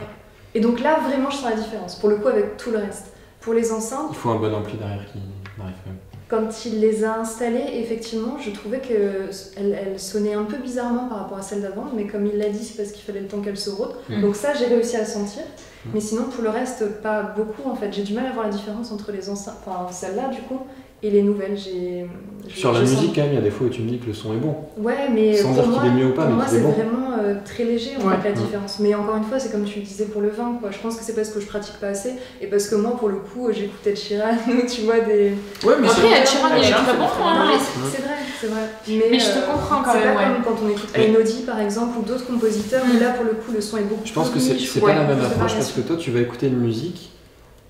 Et donc là, vraiment, je sens la différence. Pour le coup, avec tout le reste. Pour les enceintes, Il faut un bon ampli derrière qui arrive quand même. quand il les a installées, effectivement, je trouvais qu'elles elles sonnaient un peu bizarrement par rapport à celles d'avant. Mais comme il l'a dit, c'est parce qu'il fallait le temps qu'elles se rôdent. Mm. Donc ça, j'ai réussi à sentir. Mm. Mais sinon, pour le reste, pas beaucoup en fait. J'ai du mal à voir la différence entre les enceintes, enfin celles-là du coup, et les nouvelles. J'ai Sur la musique, quand même, il y a des fois où tu me dis que le son est bon. Ouais, mais Sans pour dire moi, qu'il est mieux ou pas, pour mais moi est c'est bon. vraiment euh, très léger en Ouais. fait la Mm. différence. Mais encore une fois, c'est comme tu le disais pour le vin, quoi. Je pense que c'est parce que je pratique pas assez et parce que moi, pour le coup, j'écoutais ou (laughs) tu vois des. Ouais, mais Après, Sheeran, il est Ed Sheeran, très bon, hein. C'est vrai, c'est vrai. Mais, Mais je te comprends quand c'est même, pas ouais. comme quand on écoute Mais- Elodie par exemple ou d'autres compositeurs Mm. où là pour le coup le son est beaucoup Je pense plus que c'est riche, c'est ouais, pas la même plus approche parce que toi, tu vas écouter une musique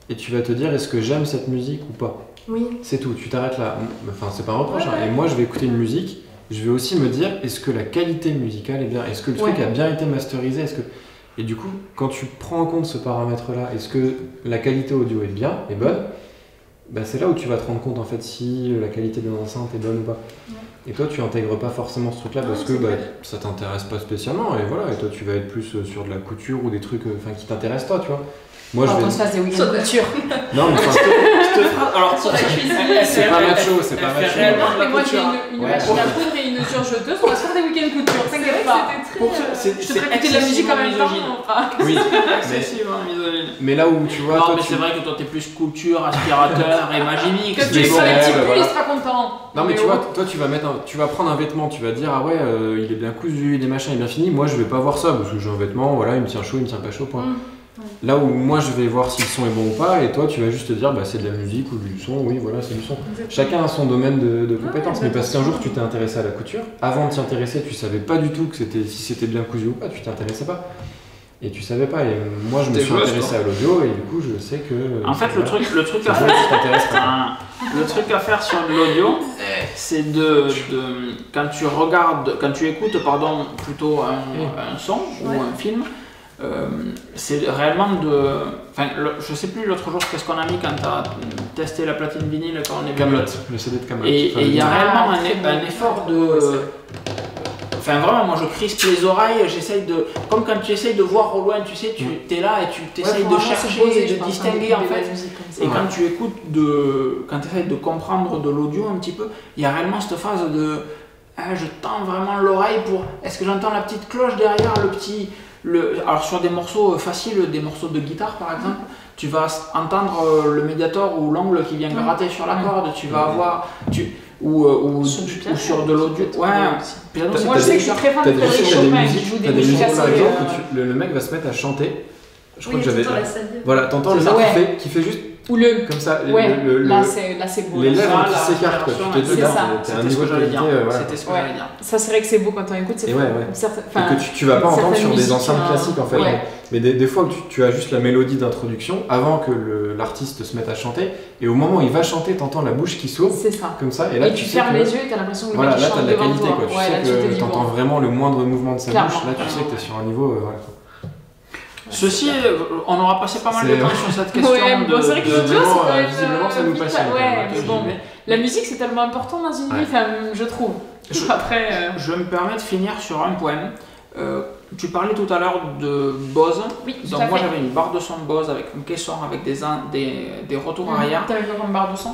et tu vas te dire est-ce que j'aime cette musique ou pas? Oui, C'est tout, tu t'arrêtes là. Enfin, c'est pas un reproche. Ouais, hein. ouais. Et moi, je vais écouter une musique, je vais aussi me dire est-ce que la qualité musicale est bien? Est-ce que le truc a bien été masterisé? Est-ce que... Et du coup, quand tu prends en compte ce paramètre-là, est-ce que la qualité audio est bien, est bonne? Bah, C'est là où tu vas te rendre compte en fait si la qualité de l'enceinte est bonne ou pas. Et toi, tu intègres pas forcément ce truc-là parce que bah, ça t'intéresse pas spécialement. Et voilà, et toi, tu vas être plus euh, sur de la couture ou des trucs euh, enfin, qui t'intéressent toi, tu vois. Moi, je Quand vais. on se fasse des week-ends Saute. couture. (laughs) Non, mais enfin, Je te ferai- Alors, Sur la cuisine. elle- elle c'est pas macho, c'est pas macho. de mais moi j'ai une, une Ouais. machine à coudre on va se faire des week-ends couture, t'inquiète pas. C'est- Je te ferai écouter de la musique en même temps. Oui, (laughs) mais, Excessivement misogyne. mais là où tu vois. Non, mais c'est vrai que toi t'es plus couture, aspirateur et magie mix. Que tu Mais sois bon, un petit ouais, pull, voilà. il sera content. Non mais tu oh. vois, toi tu vas mettre, un- tu vas prendre un vêtement, tu vas dire ah ouais euh, il est bien cousu, il est machin, il est bien fini. Moi je vais pas voir ça parce que j'ai un vêtement, voilà il me tient chaud, il me tient pas chaud. Point. Là où moi je vais voir si le son est bon ou pas, et toi tu vas juste te dire bah c'est de la musique ou du son, oui voilà c'est du son. Exactement. Chacun a son domaine de, de Ouais, compétences, mais parce qu'un jour tu t'es intéressé à la couture, avant de t'y intéresser tu savais pas du tout que c'était si c'était bien cousu ou pas, tu t'intéressais pas. Et tu savais pas, et moi je me suis intéressé à l'audio et du coup je sais que. En fait, le truc, le truc à c'est faire, le truc à faire sur de l'audio, c'est de, de, quand tu regardes, quand tu écoutes, pardon, plutôt un, un son ou un film, euh, c'est réellement de, enfin, le- je sais plus l'autre jour qu'est-ce qu'on a mis quand t'as testé la platine vinyle quand on est venu? Camelot, le CD de Camelot. Et et il y a Ah, réellement un, un effort de. Enfin, vraiment, moi je crispe les oreilles, j'essaye de. Comme quand tu essayes de voir au loin, tu sais, tu es là et tu essayes de chercher, de distinguer en fait. Et Ouais. quand tu écoutes de. Quand tu essayes de comprendre de l'audio un petit peu, il y a réellement cette phase de. Ah, je tends vraiment l'oreille pour. Est-ce que j'entends la petite cloche derrière, le petit. Le... Alors sur des morceaux euh, faciles, des morceaux de guitare par exemple, tu vas entendre euh, le médiator ou l'angle qui vient gratter sur la corde, tu vas avoir. Tu... Ou, euh, ou, Sur du piano, ou sur de l'audio. Ouais, piano, Moi je sais que je suis très fan de des, Chopin qui joue des musiques assez. exemple où tu- le, mec va se mettre à chanter. Je crois que j'avais. Voilà, t'entends le mec qui fait juste Ou le. Comme ça, Ouais, le- le- là c'est là, c'est beau. les là. lèvres qui s'écartent, c'est dis, ça. C'était ce niveau que de j'allais dire. qualité, euh, voilà. C'était ce que Ouais. j'allais dire. Ça, c'est vrai que c'est beau quand on écoute. C'est Et ouais, ouais. que tu, tu vas pas entendre sur des enceintes euh, classiques en fait. ouais. Mais des, des fois tu, tu as juste la mélodie d'introduction avant que le- l'artiste se mette à chanter. Et au moment où il va chanter, t'entends la bouche qui s'ouvre C'est ça. comme ça. Et là Et tu, fermes les yeux et t'as l'impression que le Voilà, mec il là chante t'as de la devant qualité toi. quoi. Tu là, sais que t'entends vraiment le moindre mouvement de sa bouche. Là tu sais que t'es sur un niveau. Euh. Ceci, est- on aura passé pas mal de temps sur cette question. Ouais, de, bon, c'est vrai que l'audio, c'est quand euh, même. visiblement, ça nous Ouais, même, mais de- bon. La musique, c'est tellement important dans une vie, Ouais. je trouve. Je- Après. euh, Je me permets de finir sur un point. Euh, tu parlais tout à l'heure de Bose. Oui, tout Donc à moi j'avais une barre de son Bose avec un caisson avec des, des, des retours arrière. T'avais quoi comme barre de son?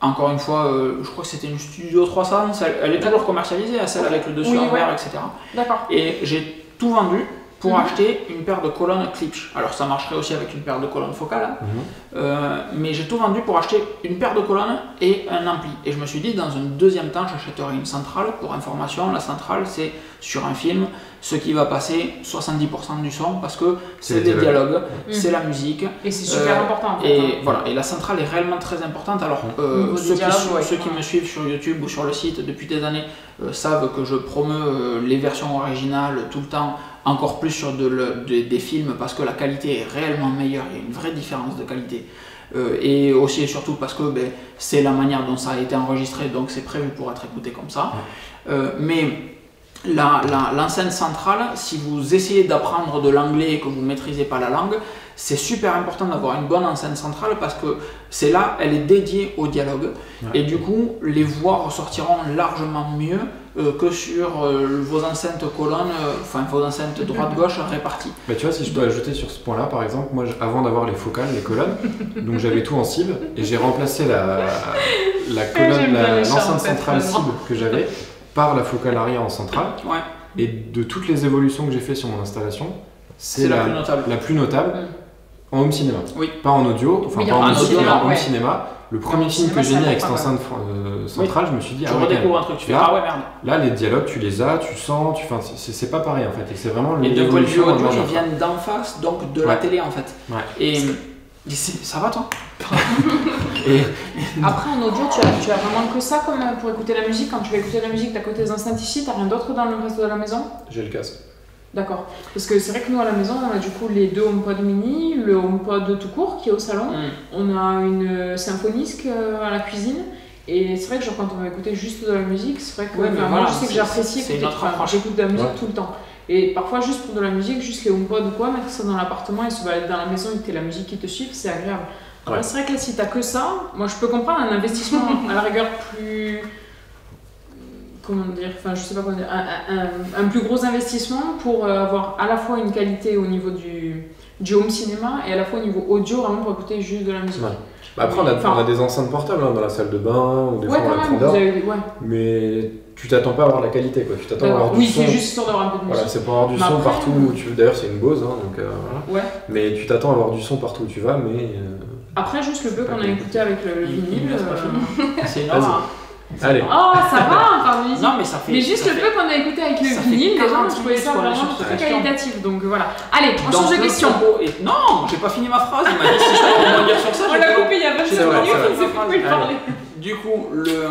Encore une fois, euh, je crois que c'était une Studio 300. Elle, elle est toujours commercialisée, celle avec le dessus Oui, en ouais. verre, etc. D'accord. Et j'ai tout vendu pour Mhm. acheter une paire de colonnes Klipsch. Alors ça marcherait aussi avec une paire de colonnes focales, hein. Mhm. Euh, mais j'ai tout vendu pour acheter une paire de colonnes et un ampli. Et je me suis dit, dans un deuxième temps, j'achèterai une centrale. Pour information, la centrale, c'est sur un film ce qui va passer 70% du son parce que c'est des dialogues. dialogues, Mhm. c'est la musique. Et c'est super Euh, important en fait. Et hein. voilà, et la centrale est réellement très importante. Alors, euh, ceux, qui, ouais. qui me suivent sur YouTube ou sur le site depuis des années euh, savent que je promeux euh, les versions originales tout le temps, encore plus sur de le- de- des films parce que la qualité est réellement meilleure, il y a une vraie différence de qualité. Euh, et aussi et surtout parce que ben, c'est la manière dont ça a été enregistré, donc c'est prévu pour être écouté comme ça. Euh, mais la- la- l'enceinte centrale, si vous essayez d'apprendre de l'anglais et que vous ne maîtrisez pas la langue, c'est super important d'avoir une bonne enceinte centrale parce que c'est là, elle est dédiée au dialogue. Ouais. Et du coup, les voix ressortiront largement mieux euh, que sur euh, vos enceintes colonnes, euh, enfin vos enceintes droite-gauche réparties. Bah, tu vois, si je dois ajouter sur ce point-là, par exemple, moi, avant d'avoir les focales, les colonnes, (laughs) donc j'avais tout en cible et j'ai remplacé la, la colonne, l'enceinte centrale cible que j'avais par la focale arrière en centrale. Ouais, Et de toutes les évolutions que j'ai fait sur mon installation, c'est la, la, plus notable. la plus notable Mm. en home cinéma. Oui. Pas en audio, enfin Oui, pas en en audio, mais en home cinéma. Le premier film que j'ai mis avec cette enceinte euh, centrale, je me suis dit, Tu ah ouais, un truc, tu fais ah ouais merde. Là, les dialogues, tu les as, tu sens, tu, enfin, c'est- c'est pas pareil en fait. Et c'est vraiment Et d'un point de audio, ils viennent d'en face, donc de la télé en fait. Ouais. Et, et c'est- ça va toi? (laughs) (laughs) Et Après, en audio, tu as, tu as vraiment que ça comme euh, pour écouter la musique. Quand tu vas écouter la musique, t'as côté des enceintes ici, t'as rien d'autre dans le reste de la maison? J'ai le casque. D'accord. Parce que c'est vrai que nous, à la maison, on a du coup les deux HomePod mini, le HomePod tout court qui est au salon. On a une euh, Symphonisk euh, à la cuisine. Et c'est vrai que genre, quand on va écouter juste de la musique, c'est vrai que Ouais, moi je sais que j'apprécie c'est écouter, j'écoute de la musique Ouais. tout le temps. Et parfois juste pour de la musique, juste les HomePod ou quoi, mettre ça dans l'appartement et se balader dans la maison et que la musique qui te suive, c'est agréable. Ouais. c'est vrai que là si t'as que ça, moi je peux comprendre un investissement (laughs) à la rigueur plus... Comment dire Enfin je sais pas comment dire. Un, un- un plus gros investissement pour euh, avoir à la fois une qualité au niveau du, du home cinéma et à la fois au niveau audio vraiment pour écouter juste de la musique. Ouais. Bah, après, on a, Enfin- on a des enceintes portables hein, dans la salle de bain, ou des Ouais, fois on dehors. avez... Ouais. Mais tu t'attends pas à avoir la qualité, quoi. Tu t'attends à avoir du Oui, son. c'est juste histoire d'avoir un peu de musique. Voilà, c'est pour avoir du Mais son après, partout où tu veux. D'ailleurs, c'est une Bose, hein, donc euh, voilà. Ouais. Mais tu t'attends à avoir du son partout où tu vas, mais. euh, Après, juste le peu qu'on a écouté avec le, vinyle. euh. (laughs) C'est énorme. Allez. Oh, ça va, musique. Non mais ça fait. Mais juste le fait- peu qu'on a écouté avec le vinyle, déjà, 40 on trouvait ça vraiment très qualitatif. Donc voilà. Allez, on change de question. et- Non, j'ai pas fini ma phrase. Il m'a dit si je peux rebondir sur ça. On l'a coupé il y a 25 C'est vrai, minutes, on ne sait plus parler. Du coup, le,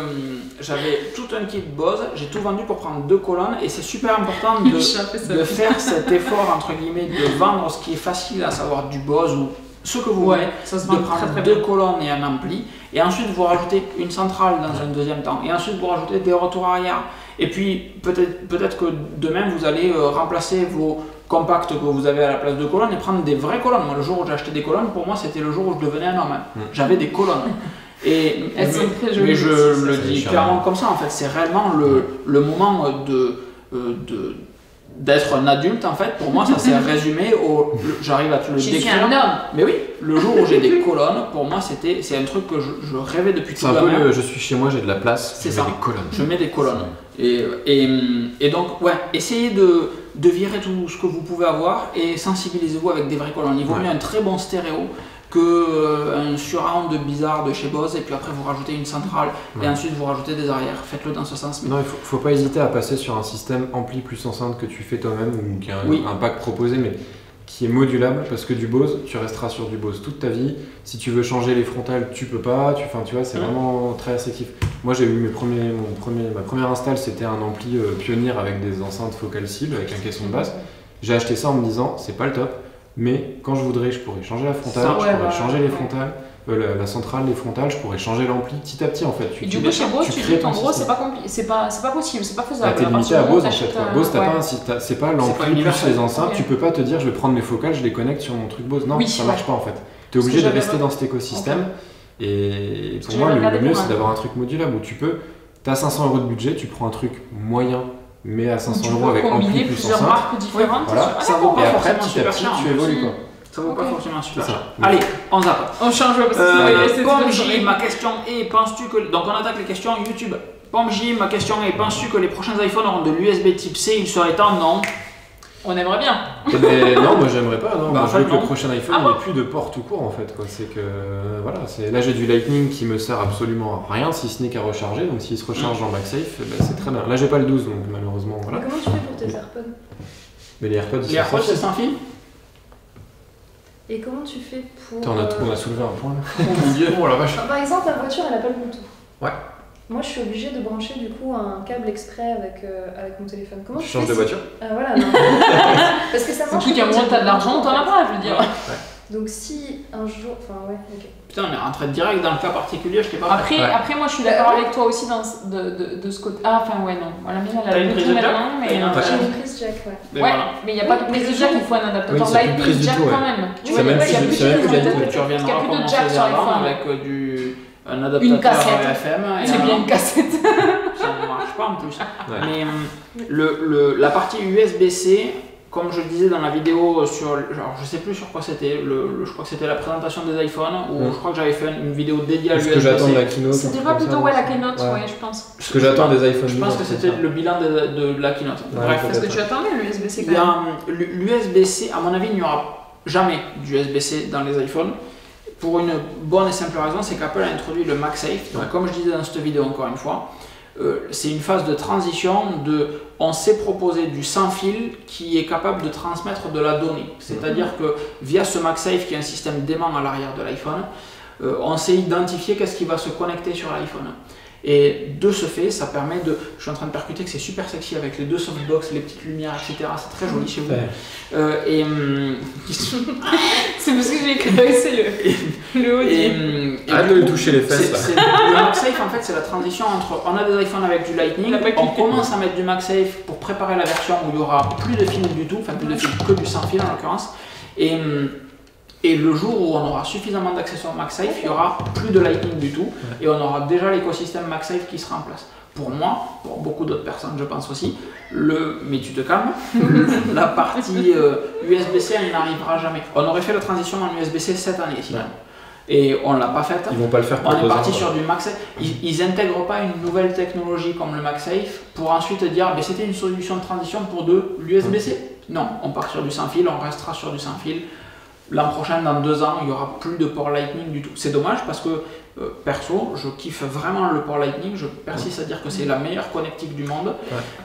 j'avais tout un kit Bose, j'ai tout vendu pour prendre deux colonnes et c'est super important (laughs) de, de faire cet effort entre guillemets de vendre ce qui est facile à savoir du Bose ou ce que vous voulez, Ouais, ça se de très prendre très deux bien. colonnes et un ampli et ensuite vous rajoutez une centrale dans un deuxième temps et ensuite vous rajoutez des retours arrière et puis peut-être peut-être que demain vous allez euh, remplacer vos compacts que vous avez à la place de colonnes et prendre des vraies colonnes. Moi le jour où j'ai acheté des colonnes, pour moi c'était le jour où je devenais un homme. Mm. J'avais des colonnes. Et Elles mais- sont très jolies mais je le dis clairement comme ça en fait, c'est réellement le, le moment de, euh, de d'être un adulte en fait. Pour moi, ça s'est (laughs) résumé au. J'arrive à te le Je suis décrire. un homme. Mais oui, le jour où j'ai des colonnes, pour moi, c'était c'est un truc que je, je rêvais depuis tout C'est un peu le je suis chez moi, j'ai de la place, C'est je ça. mets des colonnes. Je mets des colonnes. Et, et, et donc, ouais, essayez de, de virer tout ce que vous pouvez avoir et sensibilisez-vous avec des vraies colonnes. Il vaut Ouais. mieux un très bon stéréo que euh, un surround bizarre de chez Bose et puis après vous rajoutez une centrale et ensuite vous rajoutez des arrières. Faites-le dans ce sens. mais- Non, il faut, faut pas hésiter à passer sur un système ampli plus enceinte que tu fais toi-même ou qui est un, Oui. un pack proposé, mais qui est modulable parce que du Bose, tu resteras sur du Bose toute ta vie. Si tu veux changer les frontales, tu peux pas. Tu, tu vois, c'est vraiment très restrictif. Moi, j'ai eu mes premiers, mon premier, ma première install, c'était un ampli euh, Pioneer avec des enceintes focales cibles, avec un caisson de basse. J'ai acheté ça en me disant, c'est pas le top, mais quand je voudrais, je pourrais changer la frontale, Ça, je pourrais bah, changer les frontales, euh, la, la centrale, les frontales, je pourrais changer l'ampli petit à petit en fait. Tu- Et du coup, chez Bose, tu dis qu'en gros, c'est pas, c'est pas, pas possible, c'est pas Bah, faisable. t'es À limité à Bose en fait. un- Bose, t'as ouais. pas c'est pas l'ampli plus les enceintes. Ok. Tu peux pas te dire je vais prendre mes focales, je les connecte sur mon truc Bose. Non, Oui, ça ouais. marche pas en fait. T'es obligé de rester re- dans cet écosystème. Et pour moi, le, mieux c'est d'avoir un truc modulable où tu peux. T'as 500 euros de budget, tu prends un truc moyen, mais à 500 Tu euros avec ampli combiner plus plusieurs enceinte. marques différentes. voilà. Ah, Ça vaut Et pas après, forcément petit à super petit, cher, tu évolues quoi. Ça vaut pas Ok. forcément super cher. Allez, on zappe. On change parce que Euh, sur- ma question est penses-tu que. Donc on attaque les questions YouTube. Pomme J, ma question est penses-tu que les prochains iPhones auront de l'USB type C? Il serait temps Non. On aimerait bien. Mais non, moi j'aimerais pas. Non, Bah, moi, je veux que le prochain iPhone Ah il bon n'y ait plus de port tout court en fait. quoi. C'est que euh, voilà, c'est là j'ai du Lightning qui me sert absolument à rien si ce n'est qu'à recharger. Donc s'il se recharge en MagSafe, eh ben, c'est très bien. Là j'ai pas le 12 donc malheureusement voilà. Mais comment tu fais pour tes AirPods Mais les AirPods Les c'est sans fil Et comment tu fais pour. Attends, on, a, euh, on a soulevé un point là. Oh mon dieu. Oh la vache. Par exemple, la voiture, elle a pas le Bluetooth. Ouais. Moi, je suis obligée de brancher du coup un câble exprès avec, euh, avec mon téléphone. Comment Tu tu changes de voiture Ah voilà, non. (laughs) Parce que ça marche. Surtout qu'à un moment, tu- t'as de l'argent, t'en as pas, je veux dire. Donc si un jour. Enfin, ouais, ok. Putain, on est rentré direct dans le cas particulier, je t'ai pas Après, Ouais. après, moi, je suis d'accord avec toi aussi dans, de, de, de ce côté. Ah, enfin, ouais, non. Voilà, mais elle T'as a une prise de jack mais. T'as une euh, une prise jack, ouais. Mais Ouais, voilà. mais il n'y a pas de prise mais de jack, il faut un adaptateur Lightning jack quand même. Mais même ouais, il y a plus- de. Tu jack sur l'iPhone. avec euh, du, un adaptateur cassette. FM. et C'est un- bien une cassette. Ça ne marche pas en plus. Ouais. Mais hum, le, le- la partie USB-C, comme je le disais dans la vidéo sur, genre, je sais plus sur quoi c'était, le, le- je crois que c'était la présentation des iPhones, ou je crois que j'avais fait une vidéo dédiée à Est-ce que j'attends de la l'USB-C. keynote C'était pas plutôt, ouais, la keynote, Ouais. ouais, je pense. Parce que j'attends des iPhones. Je 12, pense que c'était le bilan de, de la keynote. Ouais, Bref, Parce que tu attendais l'USB-C quand même. hum, l'USB-C, à mon avis, il n'y aura jamais d'USB-C dans les iPhones. Pour une bonne et simple raison, c'est qu'Apple a introduit le MagSafe. Donc, Ouais. comme je disais dans cette vidéo encore une fois, euh, c'est une phase de transition de on s'est proposé du sans fil qui est capable de transmettre de la donnée. C'est-à-dire que via ce MagSafe qui est un système d'aimant à l'arrière de l'iPhone, euh, on sait identifier qu'est-ce qui va se connecter sur l'iPhone. Et de ce fait, ça permet de. Je suis en train de percuter que c'est super sexy avec les deux softbox, les petites lumières, etc. C'est très joli chez vous. Ouais. Euh, et, hum, (laughs) C'est parce que j'ai caressé le, le haut et, du- hum, et Arrête du de toucher les fesses c'est- là. c'est- le MagSafe, en fait, c'est la transition entre. On a des iPhones avec du Lightning, On commence à mettre du MagSafe pour préparer la version où il y aura plus de fil du tout, enfin plus de fil que du sans fil en l'occurrence. Et, hum, et le jour où on aura suffisamment d'accessoires MagSafe, il y aura plus de Lightning du tout et on aura déjà l'écosystème MagSafe qui sera en place. Pour moi, pour beaucoup d'autres personnes, je pense aussi, le, mais tu te calmes, (laughs) la partie euh, USB-C, elle n'arrivera jamais. On aurait fait la transition en USB-C cette année, sinon. Et on l'a pas faite. Ils vont pas le faire pour On est parti sur du MagSafe. Ils, ils intègrent pas une nouvelle technologie comme le MagSafe pour ensuite dire mais c'était une solution de transition pour de l'USB-C. Non, on part sur du sans fil, on restera sur du sans fil. L'an prochain, dans deux ans, il n'y aura plus de port Lightning du tout. C'est dommage parce que euh, perso, je kiffe vraiment le port Lightning. Je persiste à dire que c'est la meilleure connectique du monde.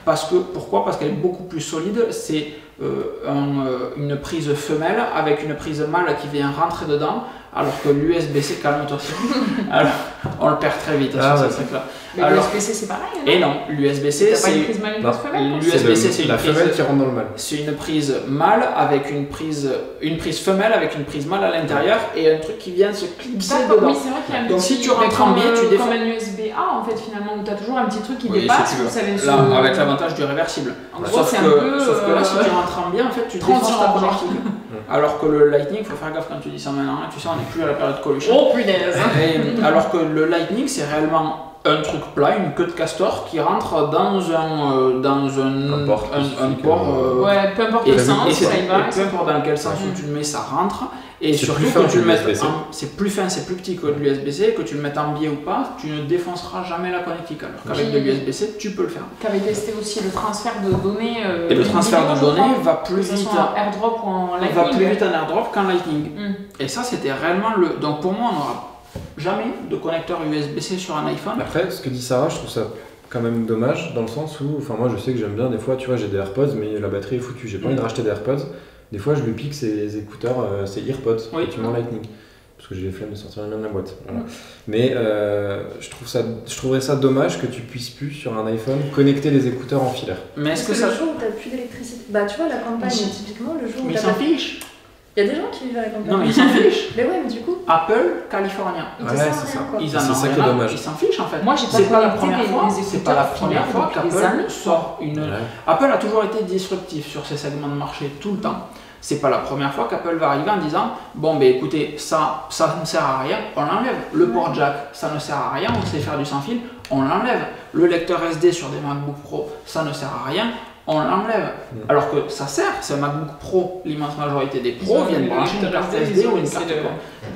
Parce que, pourquoi? Parce qu'elle est beaucoup plus solide. C'est euh, un, euh, une prise femelle avec une prise mâle qui vient rentrer dedans. Alors que l'USB-C, calme-toi. (laughs) Alors, on le perd très vite Ah sur ouais. ce truc-là. Mais Alors- l'USB-C, c'est pareil. Et non, l'USB-C, pas une c'est prise mâle et une femelle l'USB-C, c'est une la prise femelle qui rentre dans le mal. c'est une prise mâle avec une prise, une prise femelle avec une prise mâle à l'intérieur et un truc qui vient se clipser dedans. oui, c'est vrai qu'il y a un Donc, petit... si tu rentres en biais, tu euh, défends. Comme un USB-A, en fait, finalement, où t'as toujours un petit truc qui Oui, dépasse, si tu Là, se- avec l'avantage du réversible. En gros, sauf, c'est que, un peu... sauf que là, si euh, tu rentres en biais, en fait, tu 30 défonces ta connectique. (laughs) Alors que le Lightning, il faut faire gaffe quand tu dis ça maintenant. hein. Tu sais, on n'est plus à la période Coluche. Oh punaise Et, alors que le Lightning, c'est réellement un truc plat, une queue de castor qui rentre dans un, euh, dans un, Un port un- un spécifique, port, euh, euh, Ouais, peu importe le sens, ça y va. et peu importe dans quel sens où tu le mets, ça rentre. Et surtout que tu le mettes c'est plus fin, c'est plus petit que de l'USB-C, que tu le mettes en biais ou pas, tu ne défonceras jamais la connectique. Alors qu'avec de l'USB-C, tu peux le faire. T'avais testé aussi le transfert de données. euh, Et le transfert de données va plus vite. en AirDrop ou en va Lightning. plus vite en AirDrop qu'en Lightning. Hmm. Et ça, c'était réellement le. Donc pour moi, on n'aura jamais de connecteur USB-C sur un iPhone. Après, ce que dit Sarah, je trouve ça quand même dommage dans le sens où, enfin, moi je sais que j'aime bien des fois, tu vois, j'ai des AirPods, mais la batterie est foutue. J'ai pas envie de racheter des AirPods. Des fois, je lui pique ses écouteurs, euh, ses AirPods, Oui. effectivement Lightning. Parce que j'ai les flemmes de sortir même la boîte. Voilà. Mm. Mais euh, je, trouve ça, je trouverais ça dommage que tu puisses plus, sur un iPhone, connecter les écouteurs en filaire. Mais est-ce que, que ça. le jour où t'as plus d'électricité. Bah, tu vois, la campagne, Mais- typiquement, le jour où Mais t'as pas. fichent. Il y a des gens qui vivent à la campagne. Non, mais ils s'en fichent. Mais ouais, mais du coup, Apple, californien. ils Ouais, c'est ça. quoi. Ils en C'est ont ça qui rien est à- dommage. Ils s'en fichent en fait. Moi, j'ai pas C'est pas la première des- fois. C'est pas la première fois qu'Apple sort une. Apple a toujours été disruptif sur ces segments de marché tout le temps. C'est pas la première fois qu'Apple va arriver en disant bon ben écoutez ça ça ne sert à rien, on l'enlève. Le port jack ça ne sert à rien, on sait faire du sans fil, on l'enlève. Le lecteur SD sur des MacBook Pro ça ne sert à rien, on l'enlève. Mm. Alors que ça sert, c'est un MacBook Pro, l'immense majorité des pros viennent brancher une carte SD, ou une carte le- quoi,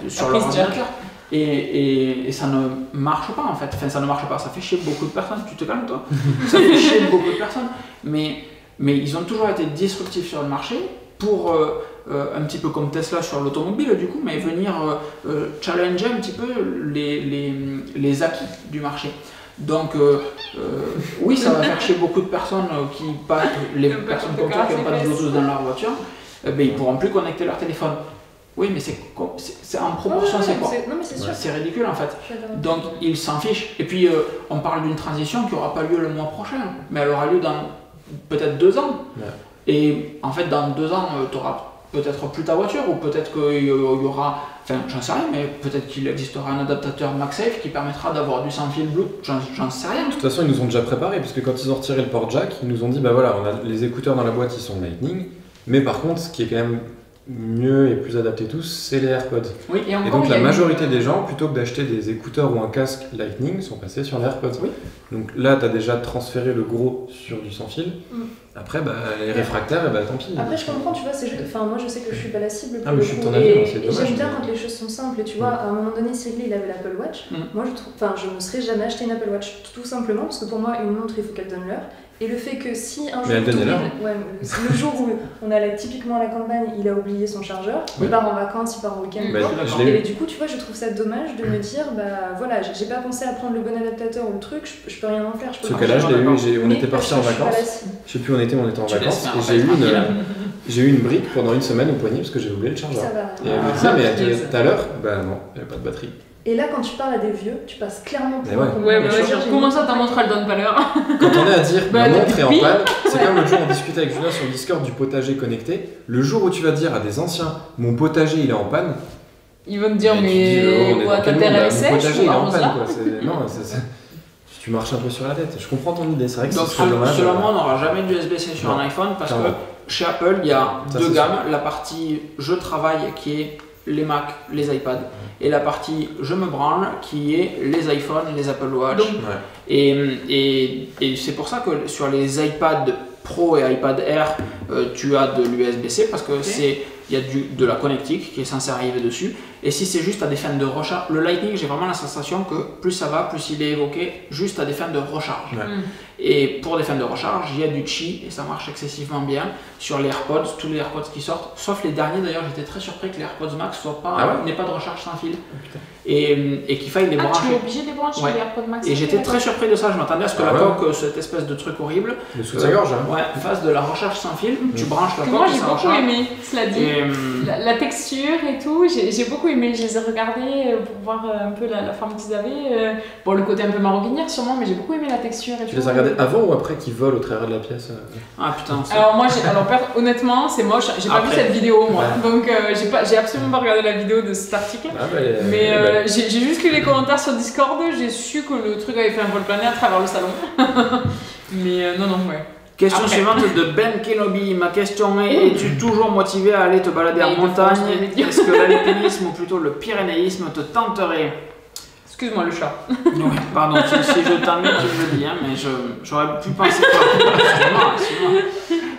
sur leur ordinateur. Et, et, et ça ne marche pas en fait. Enfin, ça ne marche pas. Ça fait chier beaucoup de personnes. Tu te calmes toi (laughs) Ça fait chier beaucoup de personnes. Mais, mais ils ont toujours été disruptifs sur le marché pour, euh, euh, un petit peu comme Tesla sur l'automobile du coup, mais venir euh, euh, challenger un petit peu les, les, les acquis du marché. Donc euh, euh, oui, ça va faire chier beaucoup de personnes euh, qui pas les Un peu personnes comme comme toi qui n'ont pas de et Bluetooth dans leur voiture, eh ben, ils pourront plus connecter leur téléphone. Oui, mais c'est co- c'est c'est en proportion, Ouais, ouais, c'est quoi c'est- Non, mais c'est sûr. C'est ridicule en fait. Donc ils s'en fichent. Et puis euh, on parle d'une transition qui n'aura pas lieu le mois prochain, mais elle aura lieu dans peut-être deux ans. Ouais. Et en fait, dans deux ans, tu auras peut-être plus ta voiture, ou peut-être qu'il y aura, enfin j'en sais rien, mais peut-être qu'il existera un adaptateur MagSafe qui permettra d'avoir du sans fil Bluetooth, j'en sais rien. De toute façon, ils nous ont déjà préparé, parce que quand ils ont retiré le port jack, ils nous ont dit bah voilà, on a les écouteurs dans la boîte, ils sont Lightning, mais par contre, ce qui est quand même mieux et plus adapté tous, c'est les AirPods. Oui, Et donc la une- majorité des gens, plutôt que d'acheter des écouteurs ou un casque Lightning, sont passés sur les AirPods. Oui. Donc là, tu as déjà transféré le gros sur du sans fil. Mm. Après, bah, les réfractaires, et bah, tant pis. Après, je comprends, tu vois, c'est juste. Enfin, moi, je sais que je suis pas la cible. Ah, mais le je suis ton avis, et- hein, c'est et dommage, J'aime bien quand les choses sont simples. Et tu vois, Mm. à un moment donné, Cyril, il avait l'Apple Watch. Mm. Moi, je trouve. Enfin, je ne serais jamais acheté une Apple Watch. Tout simplement parce que pour moi, une montre, il faut qu'elle donne l'heure. Et le fait que si un jour. Ouais, le jour où on allait typiquement à la campagne, il a oublié son chargeur. Oui. Il part en vacances, il part en week-end. Bah, Et eu. du coup, tu vois, je trouve ça dommage de me dire, bah voilà, j'ai pas pensé à prendre le bon adaptateur ou le truc, je, je peux rien en faire. Je peux Ce cas-là, je l'ai eu, on était que en vacances. Je sais plus où on était, mais on était en vacances. Et j'ai eu, une, j'ai eu une brique pendant une semaine au poignet parce que j'ai oublié le chargeur. Ça va. Et elle me Ah, disait, mais tout à l'heure, bah non, il n'y avait pas de batterie. Et là, quand tu parles à des vieux, tu passes clairement pour Mais ouais. Ouais, Mais bah, vas-y, comment ça ta montre elle donne pas l'heure Quand on est à dire Bah, ma montre est en panne, c'est Ouais. comme l'autre jour on discutait avec Julien sur le Discord du potager connecté. Le jour où tu vas dire à des anciens mon potager il est en panne, Ils vont te dire, mais oh, dans ta terre elle est Mon sèche potager il est en panne quoi. c'est- Non, c'est- c'est- tu marches un peu sur la tête. Je comprends ton idée, c'est vrai que Donc c'est très dommage. selon moi, on n'aura jamais du USB-C sur Non. un iPhone parce Clairement. que chez Apple, il y a Ça, deux gammes. La partie je travaille qui est les Mac, les iPads, et la partie je me branle qui est les iPhones, les Apple Watch. Donc, Ouais. Et, et, et c'est pour ça que sur les iPad Pro et iPad Air, euh, tu as de l'USB-C parce que c'est il y a du, de la connectique qui est censée arriver dessus. Et si c'est juste à des fins de recharge, le Lightning, j'ai vraiment la sensation que plus ça va, plus il est évoqué juste à des fins de recharge. Ouais. Mm. Et pour des fins de recharge, il y a du Qi et ça marche excessivement bien sur les AirPods, tous les AirPods qui sortent, sauf les derniers d'ailleurs. J'étais très surpris que les AirPods Max pas, Ah ouais n'aient pas de recharge sans fil putain. et, et qu'il faille les Ah, tu es brancher. obligé de les brancher Ouais. les AirPods Max Et j'étais très surpris de ça. Je m'attendais à ce que Ah la ouais coque, cette espèce de truc horrible, Le soutien-gorge, hein. ouais, fasse de la recharge sans fil. Tu branches la Que coque moi j'ai beaucoup aimé, cela dit. Et, hum, La, la texture et tout, j'ai j'ai beaucoup aimé. Je les ai regardés euh, pour voir euh, un peu la, la forme qu'ils avaient. euh, Bon, le côté un peu maroquinière sûrement, mais j'ai beaucoup aimé la texture et Tu tout. les as regardés avant ou après qu'ils volent au travers de la pièce euh Ah putain, c'est- Alors moi, j'ai- alors honnêtement, c'est moche. J'ai pas vu cette vidéo moi, Ouais. donc euh, j'ai pas, j'ai absolument pas regardé la vidéo de cet article. Ah, bah, est- Mais euh, belle. j'ai j'ai juste lu les commentaires sur Discord, j'ai su que le truc avait fait un vol plané à travers le salon. (laughs) mais euh, non, non, ouais. Question Après. suivante de Ben Kenobi. Ma question est es-tu toujours motivé à aller te balader en montagne. Est-ce que l'alpinisme ou plutôt le pyrénéisme te tenterait Excuse-moi le chat. (laughs) Oui, pardon, si, si je t'emmène, tu me le dis, hein, mais je- j'aurais pu penser excuse-moi.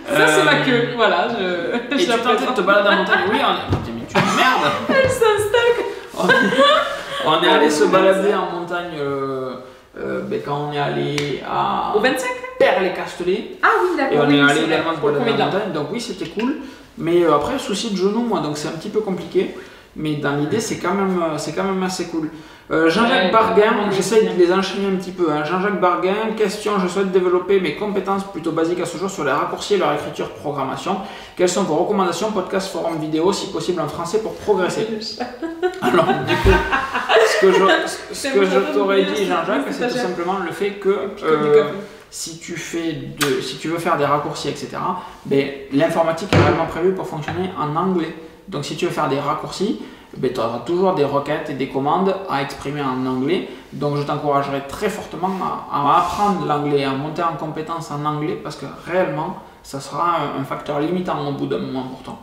Ça, c'est Euh, ma queue, voilà. Je, Et je tu tentais de te balader en montagne Oui, on est. Mais tu merde Elle s'installe. on est, on est allé se balader en montagne euh, euh, ben, quand on est allé à Au 25 Perles-les-Castellets. Ah oui, d'accord. Et on oui, est allé également pour l'an. montagne, donc oui, c'était cool. Mais euh, après, souci de genou, moi, donc c'est un petit peu compliqué. Mais dans l'idée, c'est quand, même, euh, c'est quand même assez cool. Euh, Jean-Jacques Barguin, j'essaye de les enchaîner un petit peu. hein. Jean-Jacques Barguin, question je souhaite développer mes compétences plutôt basiques à ce jour sur les raccourcis et leur écriture programmation. Quelles sont vos recommandations, podcasts, forums, vidéos, si possible en français pour progresser? (laughs) Alors, du coup, ce que je, ce que je t'aurais dit, Jean-Jacques, c'est tout simplement le fait que euh, si tu, fais de, si tu veux faire des raccourcis, etc., ben, l'informatique est réellement prévue pour fonctionner en anglais. Donc si tu veux faire des raccourcis, ben, tu auras toujours des requêtes et des commandes à exprimer en anglais. Donc je t'encouragerais très fortement à, apprendre l'anglais, à monter en compétence en anglais, parce que réellement, ça sera un, facteur limitant au bout d'un moment pourtant.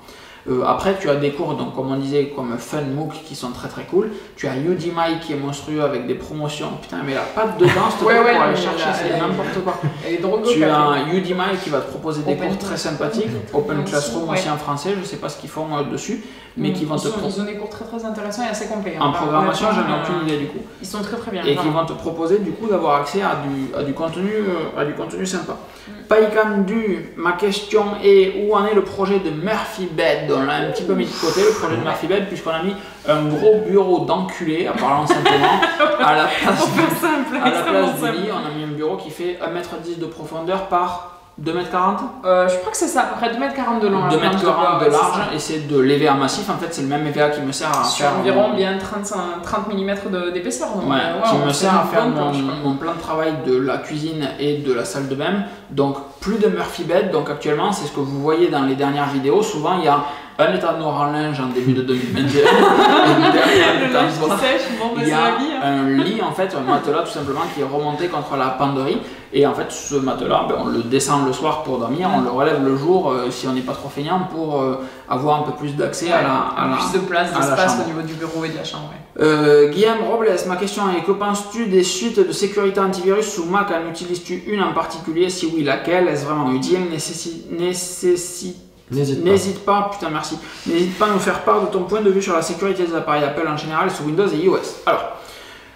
Euh, après, tu as des cours, donc, comme on disait, comme FunMOOC qui sont très très cool. Tu as Udemy qui est monstrueux avec des promotions. Putain, mais la patte dedans, te Ouais, pour aller chercher, c'est n'importe quoi. (laughs) Au Tu as Udemy qui va te proposer des Open cours très sympathiques, (laughs) Open Classroom aussi en français, je sais pas ce qu'ils font euh, dessus, mais qui vont te sont- pro- Ils ont des cours très très intéressants et assez complets. hein. en programmation, j'en ai Euh, aucune idée du coup, Ils sont très très bien. et qui vont te proposer du coup d'avoir accès à du, à du contenu, euh, à du contenu sympa. Mm. Paikan Du, ma question est où en est le projet de Murphy Bed? On l'a un petit peu mis de côté le projet de Murphy Bed puisqu'on a mis un gros bureau d'enculé, en parlant simplement, (laughs) à la place simple, à la place du lit, on a mis un bureau qui fait 1m10 de profondeur par 2m40 Euh, je crois que c'est ça, à peu près 2m40 de long. la 2 planche mètres bois, 40 de large et c'est de l'EVA massif. En fait, c'est le même EVA qui me sert à Sur faire environ mon- bien 35, 30 mm d'épaisseur. donc, Ouais, euh, qui me sert à faire mon, mon plan de travail de la cuisine et de la salle de bain. Donc, plus de Murphy Bed. Donc, actuellement, c'est ce que vous voyez dans les dernières vidéos. Souvent, il y a un état noir en linge en début de 2021. et derrière Le l'état linge de noir. qui sèche, bon, bah, Il y c'est a la vie. hein. un lit, en fait, un matelas tout simplement qui est remonté contre la penderie. Et en fait, ce matelas, ben, on le descend le soir pour dormir, on le relève le jour euh, si on n'est pas trop feignant pour euh, avoir un peu plus d'accès à la, à la- plus de place, d'espace au niveau du bureau et de la chambre. ouais. Euh, Guillaume Robles, ma question est que penses-tu des suites de sécurité antivirus sous Mac? En utilises-tu une en particulier? Si oui, laquelle? Est-ce vraiment utile Nécessi- nécessi- N'hésite pas. N'hésite pas, putain merci, n'hésite pas à nous faire part de ton point de vue sur la sécurité des appareils Apple en général sous Windows et iOS. Alors,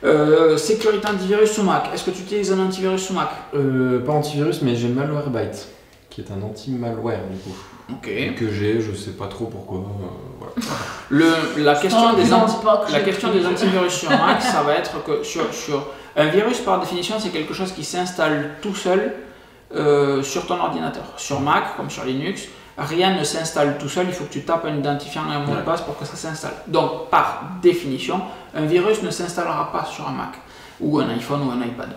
euh, sécurité antivirus sous Mac, est-ce que tu utilises un antivirus sous Mac? Euh, pas antivirus, mais j'ai Malwarebyte, qui est un anti-malware du coup. Ok. Que j'ai, je sais pas trop pourquoi. euh, voilà. Le, la question, des, non, anti- pas que la j'ai question pris. des antivirus sur Mac, ça va être que sur, sur un virus par définition, c'est quelque chose qui s'installe tout seul euh, sur ton ordinateur. Sur Mac, comme sur Linux, rien ne s'installe tout seul. Il faut que tu tapes un identifiant et un mot de passe pour que ça s'installe. Donc, par définition, un virus ne s'installera pas sur un Mac ou un iPhone ou un iPad.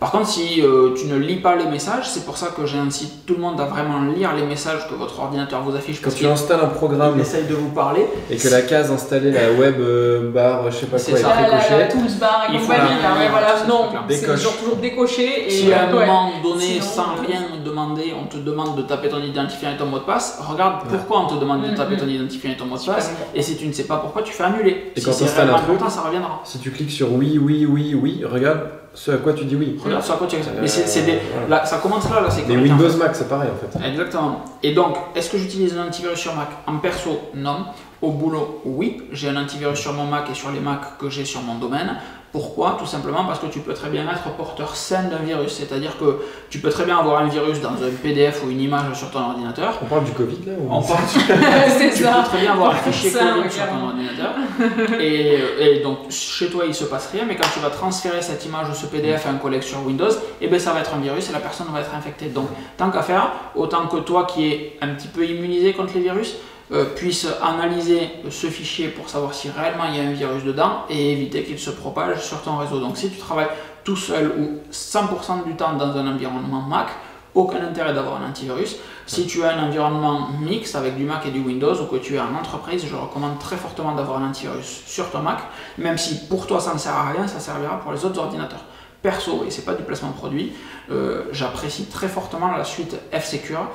Par contre, si euh, tu ne lis pas les messages, c'est pour ça que j'incite tout le monde à vraiment lire les messages que votre ordinateur vous affiche. Quand Parce tu installes un programme il essaye de vous parler. et que la case installée, la web euh, bar, je sais pas C'est quoi, est ça. La, la, tools bar et Il faut compagnie, la- là, ouais, voilà, c'est non, c'est genre toujours décoché et Si à un ouais. moment donné, Sinon, sans euh, rien demander, on te demande de taper ton identifiant et ton mot de passe, regarde pourquoi on te demande de taper ton identifiant et ton mot de passe. Et si tu ne sais pas pourquoi, tu fais annuler. Et si quand c'est t'installes vraiment un truc- important, ça reviendra. si tu cliques sur oui, oui, oui, oui, regarde ce à quoi tu dis oui. Regarde sur quoi tu Euh, Mais c'est c'est des- voilà. là, ça commence là, là, c'est Les Windows Mac, c'est pareil en fait. Exactement. Et donc, est-ce que j'utilise un antivirus sur Mac? En perso, non. Au boulot, oui. J'ai un antivirus sur mon Mac et sur les Macs que j'ai sur mon domaine. Pourquoi Tout simplement parce que tu peux très bien être porteur sain d'un virus. C'est-à-dire que tu peux très bien avoir un virus dans un PDF ou une image sur ton ordinateur. On parle du Covid là ou... On parle (laughs) c'est tu ça. peux très bien avoir un fichier Ça, Covid sur ton ordinateur. Et, et donc, chez toi, il se passe rien, mais quand tu vas transférer cette image ou ce PDF à un collègue sur Windows, eh ben, ça va être un virus et la personne va être infectée. Donc, tant qu'à faire, autant que toi qui es un petit peu immunisé contre les virus, euh, puisse analyser ce fichier pour savoir si réellement il y a un virus dedans et éviter qu'il se propage sur ton réseau. Donc, si tu travailles tout seul ou 100% du temps dans un environnement Mac, aucun intérêt d'avoir un antivirus. Si tu as un environnement mixte avec du Mac et du Windows ou que tu es en entreprise, je recommande très fortement d'avoir un antivirus sur ton Mac, même si pour toi ça ne sert à rien, ça servira pour les autres ordinateurs. Perso, et c'est pas du placement produit, euh, j'apprécie très fortement la suite F-Secure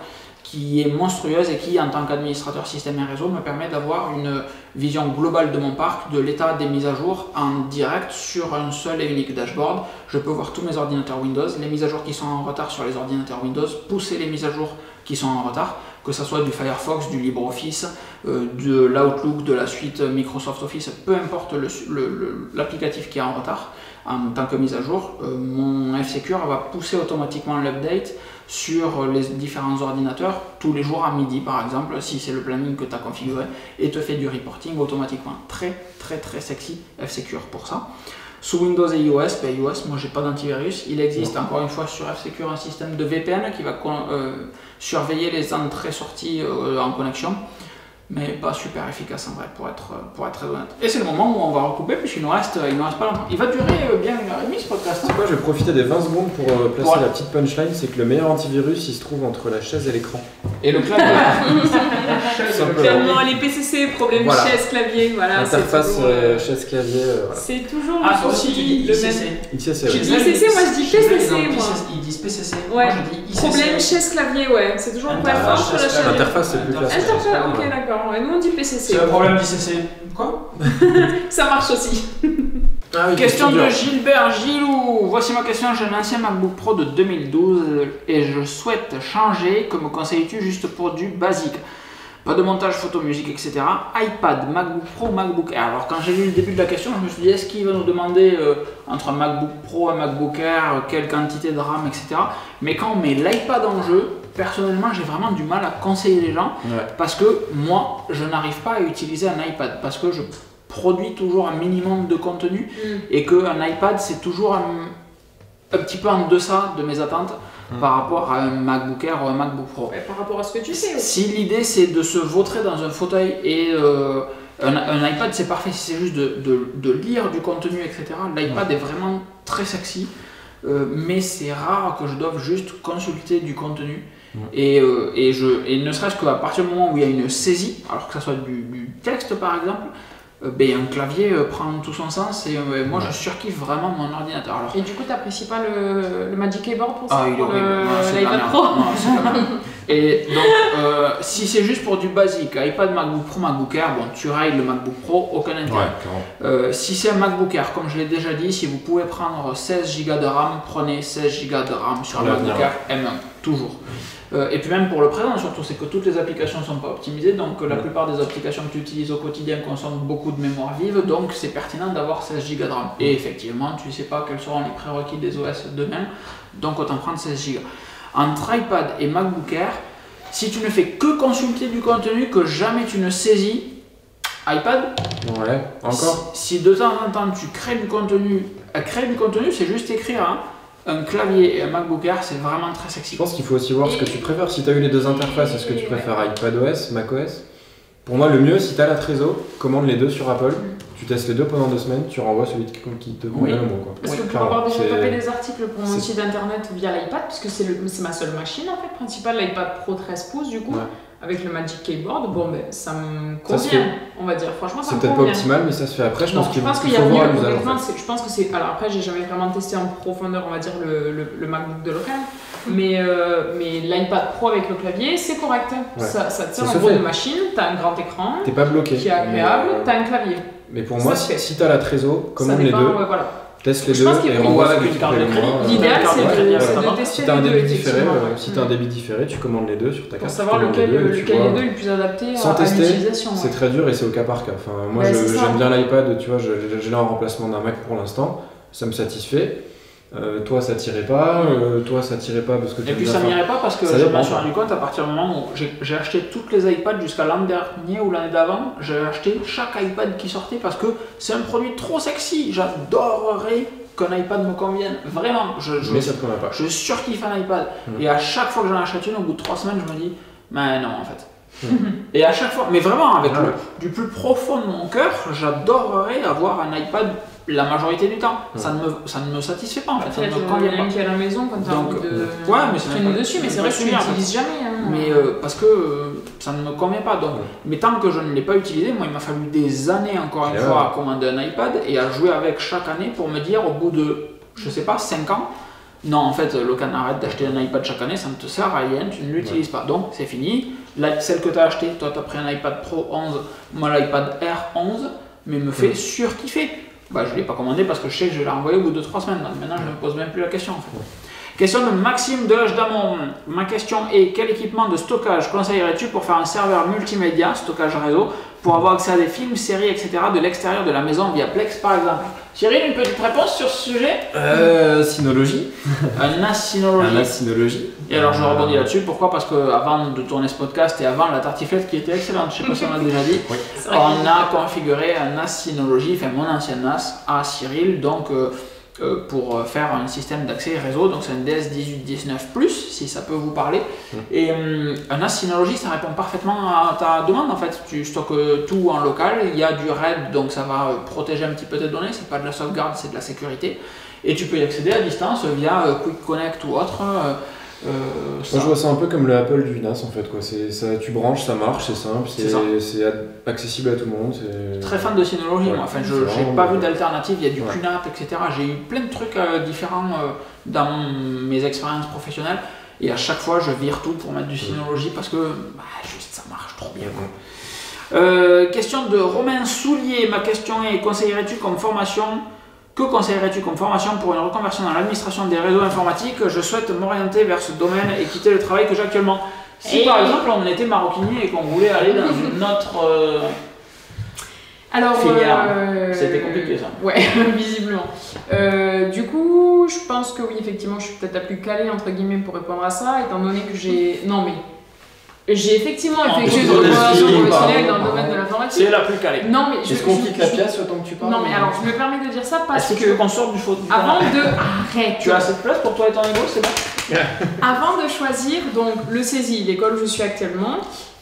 qui est monstrueuse et qui, en tant qu'administrateur système et réseau, me permet d'avoir une vision globale de mon parc, de l'état des mises à jour en direct sur un seul et unique dashboard. Je peux voir tous mes ordinateurs Windows, les mises à jour qui sont en retard sur les ordinateurs Windows, pousser les mises à jour qui sont en retard, que ce soit du Firefox, du LibreOffice, euh, de l'Outlook, de la suite Microsoft Office, peu importe l'applicatif qui est en retard en tant que mise à jour, euh, mon F-Secure va pousser automatiquement l'update sur les différents ordinateurs tous les jours à midi par exemple, si c'est le planning que tu as configuré, et te fait du reporting automatiquement. Très très très sexy F-Secure pour ça. Sous Windows et iOS, ben iOS, moi j'ai pas d'antivirus. Il existe encore une fois sur F-Secure un système de VPN qui va euh, surveiller les entrées-sorties euh, en connexion, mais pas super efficace en vrai pour être, pour être très honnête. Et c'est le moment où on va recouper puisqu'il nous reste, il nous reste pas longtemps. Il va durer euh, bien une heure et demie ce podcast. C'est quoi, je vais profiter des 20 secondes pour euh, placer Ouais. la petite punchline, c'est que le meilleur antivirus, il se trouve entre la chaise et l'écran. Et le clavier. (laughs) Simplement. Clairement, les PCC, problème Voilà. chaise, clavier, voilà. c'est Interface toujours, euh, euh, chaise-clavier, euh, voilà. C'est toujours Ah, le souci, le même. ICC, ouais. dit ICC, moi, je dis PCC, moi. PCC, Ils disent PCC. Ouais. Moi je dis ICC. Problème chaise, clavier, ouais. C'est toujours problème Interface, entre la chaise, chaise. clavier. Interface, c'est plus classique. Interface, ok, d'accord. Et nous, on dit PCC. C'est le problème d'ICC. Quoi (laughs) Ça marche aussi. Ah oui, Question de. Gilbert Gilou. Voici ma question. J'ai un ancien MacBook Pro de 2012 et je souhaite changer. Que me conseilles-tu juste pour du basique Pas de montage photo, musique, etc. iPad, MacBook Pro, MacBook Air. Alors quand j'ai lu le début de la question, je me suis dit est-ce qu'il va nous demander euh, entre un MacBook Pro et un MacBook Air euh, quelle quantité de RAM, etc. Mais quand on met l'iPad en jeu, personnellement j'ai vraiment du mal à conseiller les gens Ouais. parce que moi je n'arrive pas à utiliser un iPad parce que je produis toujours un minimum de contenu et qu'un iPad c'est toujours un, un petit peu en deçà de mes attentes Mm. par rapport à un MacBook Air ou un MacBook Pro. Par rapport à ce que tu sais aussi. Si l'idée c'est de se vautrer dans un fauteuil et euh, un, un iPad c'est parfait, si c'est juste de, de- de lire du contenu, etc. L'iPad est vraiment très sexy, euh, mais c'est rare que je doive juste consulter du contenu. Mm. Et, euh, et, je, et ne serait-ce qu'à partir du moment où il y a une saisie, alors que ça soit du, du texte par exemple, ben, un clavier euh, prend tout son sens et euh, moi je surkiffe vraiment mon ordinateur. Alors, Et du coup, t'apprécies pas le, le Magic Keyboard pour ça ah, il est horrible. le- Non, merde. Pro Non. (laughs) Et donc, euh, si c'est juste pour du basique, iPad, MacBook Pro, MacBook Air, bon, tu railles le MacBook Pro, aucun intérêt. Ouais. Euh, si c'est un MacBook Air, comme je l'ai déjà dit, si vous pouvez prendre 16 Go de RAM, prenez 16 Go de RAM sur le MacBook Air M1, toujours. Euh, et puis même pour le présent, surtout, c'est que toutes les applications ne sont pas optimisées, donc euh, la plupart des applications que tu utilises au quotidien consomment beaucoup de mémoire vive, donc c'est pertinent d'avoir 16 Go de RAM. Et effectivement, tu ne sais pas quels seront les prérequis des OS demain, donc autant prendre 16 Go. Entre iPad et MacBook Air, si tu ne fais que consulter du contenu, que jamais tu ne saisis, iPad, Ouais, encore si, si de temps en temps tu crées du contenu, euh, créer du contenu c'est juste écrire hein. Un clavier et un MacBook Air, c'est vraiment très sexy. Je pense qu'il faut aussi voir ce que tu préfères. Si tu as eu les deux interfaces, est-ce que tu préfères iPadOS, macOS Pour moi, le mieux, si tu as la Trésor, commande les deux sur Apple. Tu testes les deux pendant deux semaines, tu renvoies celui qui te convient le moins. Quoi. Parce Oui, que pour avoir déjà tapé des articles pour mon site internet via l'iPad, parce que c'est le- c'est ma seule machine en fait principale, l'iPad Pro 13 pouces du coup, Ouais. Avec le Magic Keyboard, bon ben ça me Ça convient, on va dire. Franchement, ça C'est me peut-être pas convient. optimal, mais ça se fait après. Je Non, pense qu'il qu'il y a mieux. en fait. c'est- je pense que c'est. Alors après, j'ai jamais vraiment testé en profondeur, on va dire, le, le, le MacBook de Lorraine. Mais, euh, mais l'iPad Pro avec le clavier, c'est correct. Ouais. Ça, ça tient en gros de machine, t'as un grand écran T'es pas bloqué. qui est agréable, Mais, euh, t'as un clavier. mais pour Ça moi, si, t'as la Trésor, ça les dépend, deux, ouais, voilà. Teste les deux et renvoie avec. L'idéal, c'est de, tester les deux, euh, si t'as un débit différé, tu commandes les deux sur ta Pour carte. tu savoir lequel, tu des deux est le plus adapté à, l'utilisation. C'est très dur et c'est au cas par cas. Enfin, moi, j'aime bien l'iPad, tu vois, je l'ai en remplacement d'un Mac pour l'instant, ça me satisfait. Euh, toi, ça tirait pas, euh, toi, ça tirait pas parce que tu Et puis ça m'irait pas parce que Ça je me suis rendu compte à partir du moment où j'ai acheté toutes les iPads jusqu'à l'an dernier ou l'année d'avant, j'ai acheté chaque iPad qui sortait parce que c'est un produit trop sexy. J'adorerais qu'un iPad me convienne. Vraiment, je, je, Mais ça te convient pas. je surkiffe un iPad. Mm. Et à chaque fois que j'en achète une, au bout de trois semaines, je me dis, mais non en fait. Mm. (laughs) Et à chaque fois, mais vraiment avec Ah le- du plus profond de mon cœur, j'adorerais avoir un iPad la majorité du temps. Ça, ne me, ça ne me satisfait pas en fait, ça ne me convient pas. qui est à la maison quand t'as Donc, envie de ouais, mais traîner dessus, mais c'est vrai que tu suivi, en fait. l'utilises jamais. hein. Mais euh, parce que euh, ça ne me convient pas. Donc, Ouais. Mais tant que je ne l'ai pas utilisé, moi il m'a fallu des années encore une fois à commander un iPad et à jouer avec chaque année pour me dire au bout de, je sais pas, 5 ans, non en fait Locan arrête d'acheter un iPad chaque année, ça ne te sert à rien, tu ne l'utilises pas. Donc c'est fini. La, celle que tu as acheté, toi tu as pris un iPad Pro 11, moi l'iPad Air 11, mais me fait Mm. surkiffer. Bah, je ne l'ai pas commandé parce que je sais que je vais la renvoyer au bout de 3 semaines, maintenant je ne me pose même plus la question en fait. Question de Maxime de l'âge d'Amont. Ma question est quel équipement de stockage conseillerais-tu pour faire un serveur multimédia, stockage réseo, pour avoir accès à des films, séries, etc. de l'extérieur de la maison via Plex par exemple? Cyril, une petite réponse sur ce sujet? Euh, Synologie. Un NAS Synology. Un Synologie. Et alors je rebondis là-dessus, pourquoi? Parce que avant de tourner ce podcast et avant la tartiflette qui était excellente, je sais pas si on l'a déjà dit, (laughs) on a configuré un NAS Synology, enfin mon ancien NAS à Cyril, donc euh, pour faire un système d'accès réseau, donc c'est un DS1819 si ça peut vous parler. Et hum, un NAS Synology, ça répond parfaitement à ta demande en fait. Tu stockes euh, tout en local, il y a du RAID, donc ça va euh, protéger un petit peu tes données, c'est pas de la sauvegarde, c'est de la sécurité. Et tu peux y accéder à distance via euh, Quick Connect ou autre. Euh, Moi je vois ça un peu comme le Apple du NAS en fait quoi. C'est ça, tu branches, ça marche, c'est simple, C'est accessible à tout le monde. Très fan de Synology, Ouais, moi. Enfin, je n'ai pas vu d'alternative. Il y a du Ouais. QNAP, etc. J'ai eu plein de trucs euh, différents euh, dans mes expériences professionnelles. Et à chaque fois, je vire tout pour mettre du Synology parce que bah, juste ça marche trop bien. quoi. Question de Romain Soulier. Ma question est conseillerais-tu comme formation que conseillerais-tu comme formation pour une reconversion dans l'administration des réseaux informatiques? Je souhaite m'orienter vers ce domaine et quitter le travail que j'ai actuellement. Si Et- par exemple on était maroquinier et qu'on voulait aller dans une autre euh, Alors, Filière. euh, C'était compliqué, ça. Ouais, (laughs) visiblement. Euh, du coup, je pense que oui, effectivement, je suis peut-être la plus calée entre guillemets pour répondre à ça, étant donné que j'ai. Non, mais j'ai effectivement effectué des formations excusez-moi, professionnelles dans le domaine de l'informatique. C'est la plus calée. Non, mais je. Est-ce qu'on je- quitte la je- pièce temps que tu parles Non, mais alors, je me permets de dire ça parce Est-ce que que. tu veux qu'on sorte du faux du Avant de. Arrête Tu as assez de place pour toi et ton ego, c'est bon Avant de choisir donc le CESI, l'école où je suis actuellement,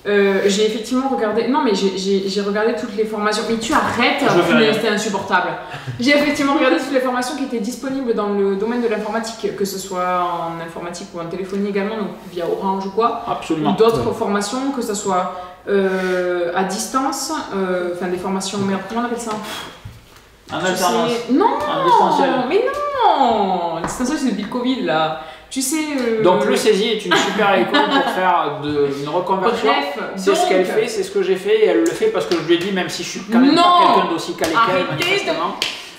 euh, j'ai effectivement regardé. Non, mais j'ai- regardé toutes les formations. Mais tu arrêtes, mais c'était insupportable. (laughs) J'ai effectivement regardé toutes les formations qui étaient disponibles dans le domaine de l'informatique, que ce soit en informatique ou en téléphonie également, donc via Orange ou quoi, ou Absolument. d'autres formations, que ce soit euh, à distance, euh, enfin des formations. Merde, comment on appelle ça? En alternance. sais- Non, En distanciel. mais non Distanciel, c'est depuis le Covid là. Tu sais. euh, Donc le saisie est une super école pour faire de, une reconversion. Bref, C'est ce qu'elle fait, c'est ce que j'ai fait et elle le fait parce que je lui ai dit, même si je suis quand même Non pas quelqu'un d'aussi calé qu'elle.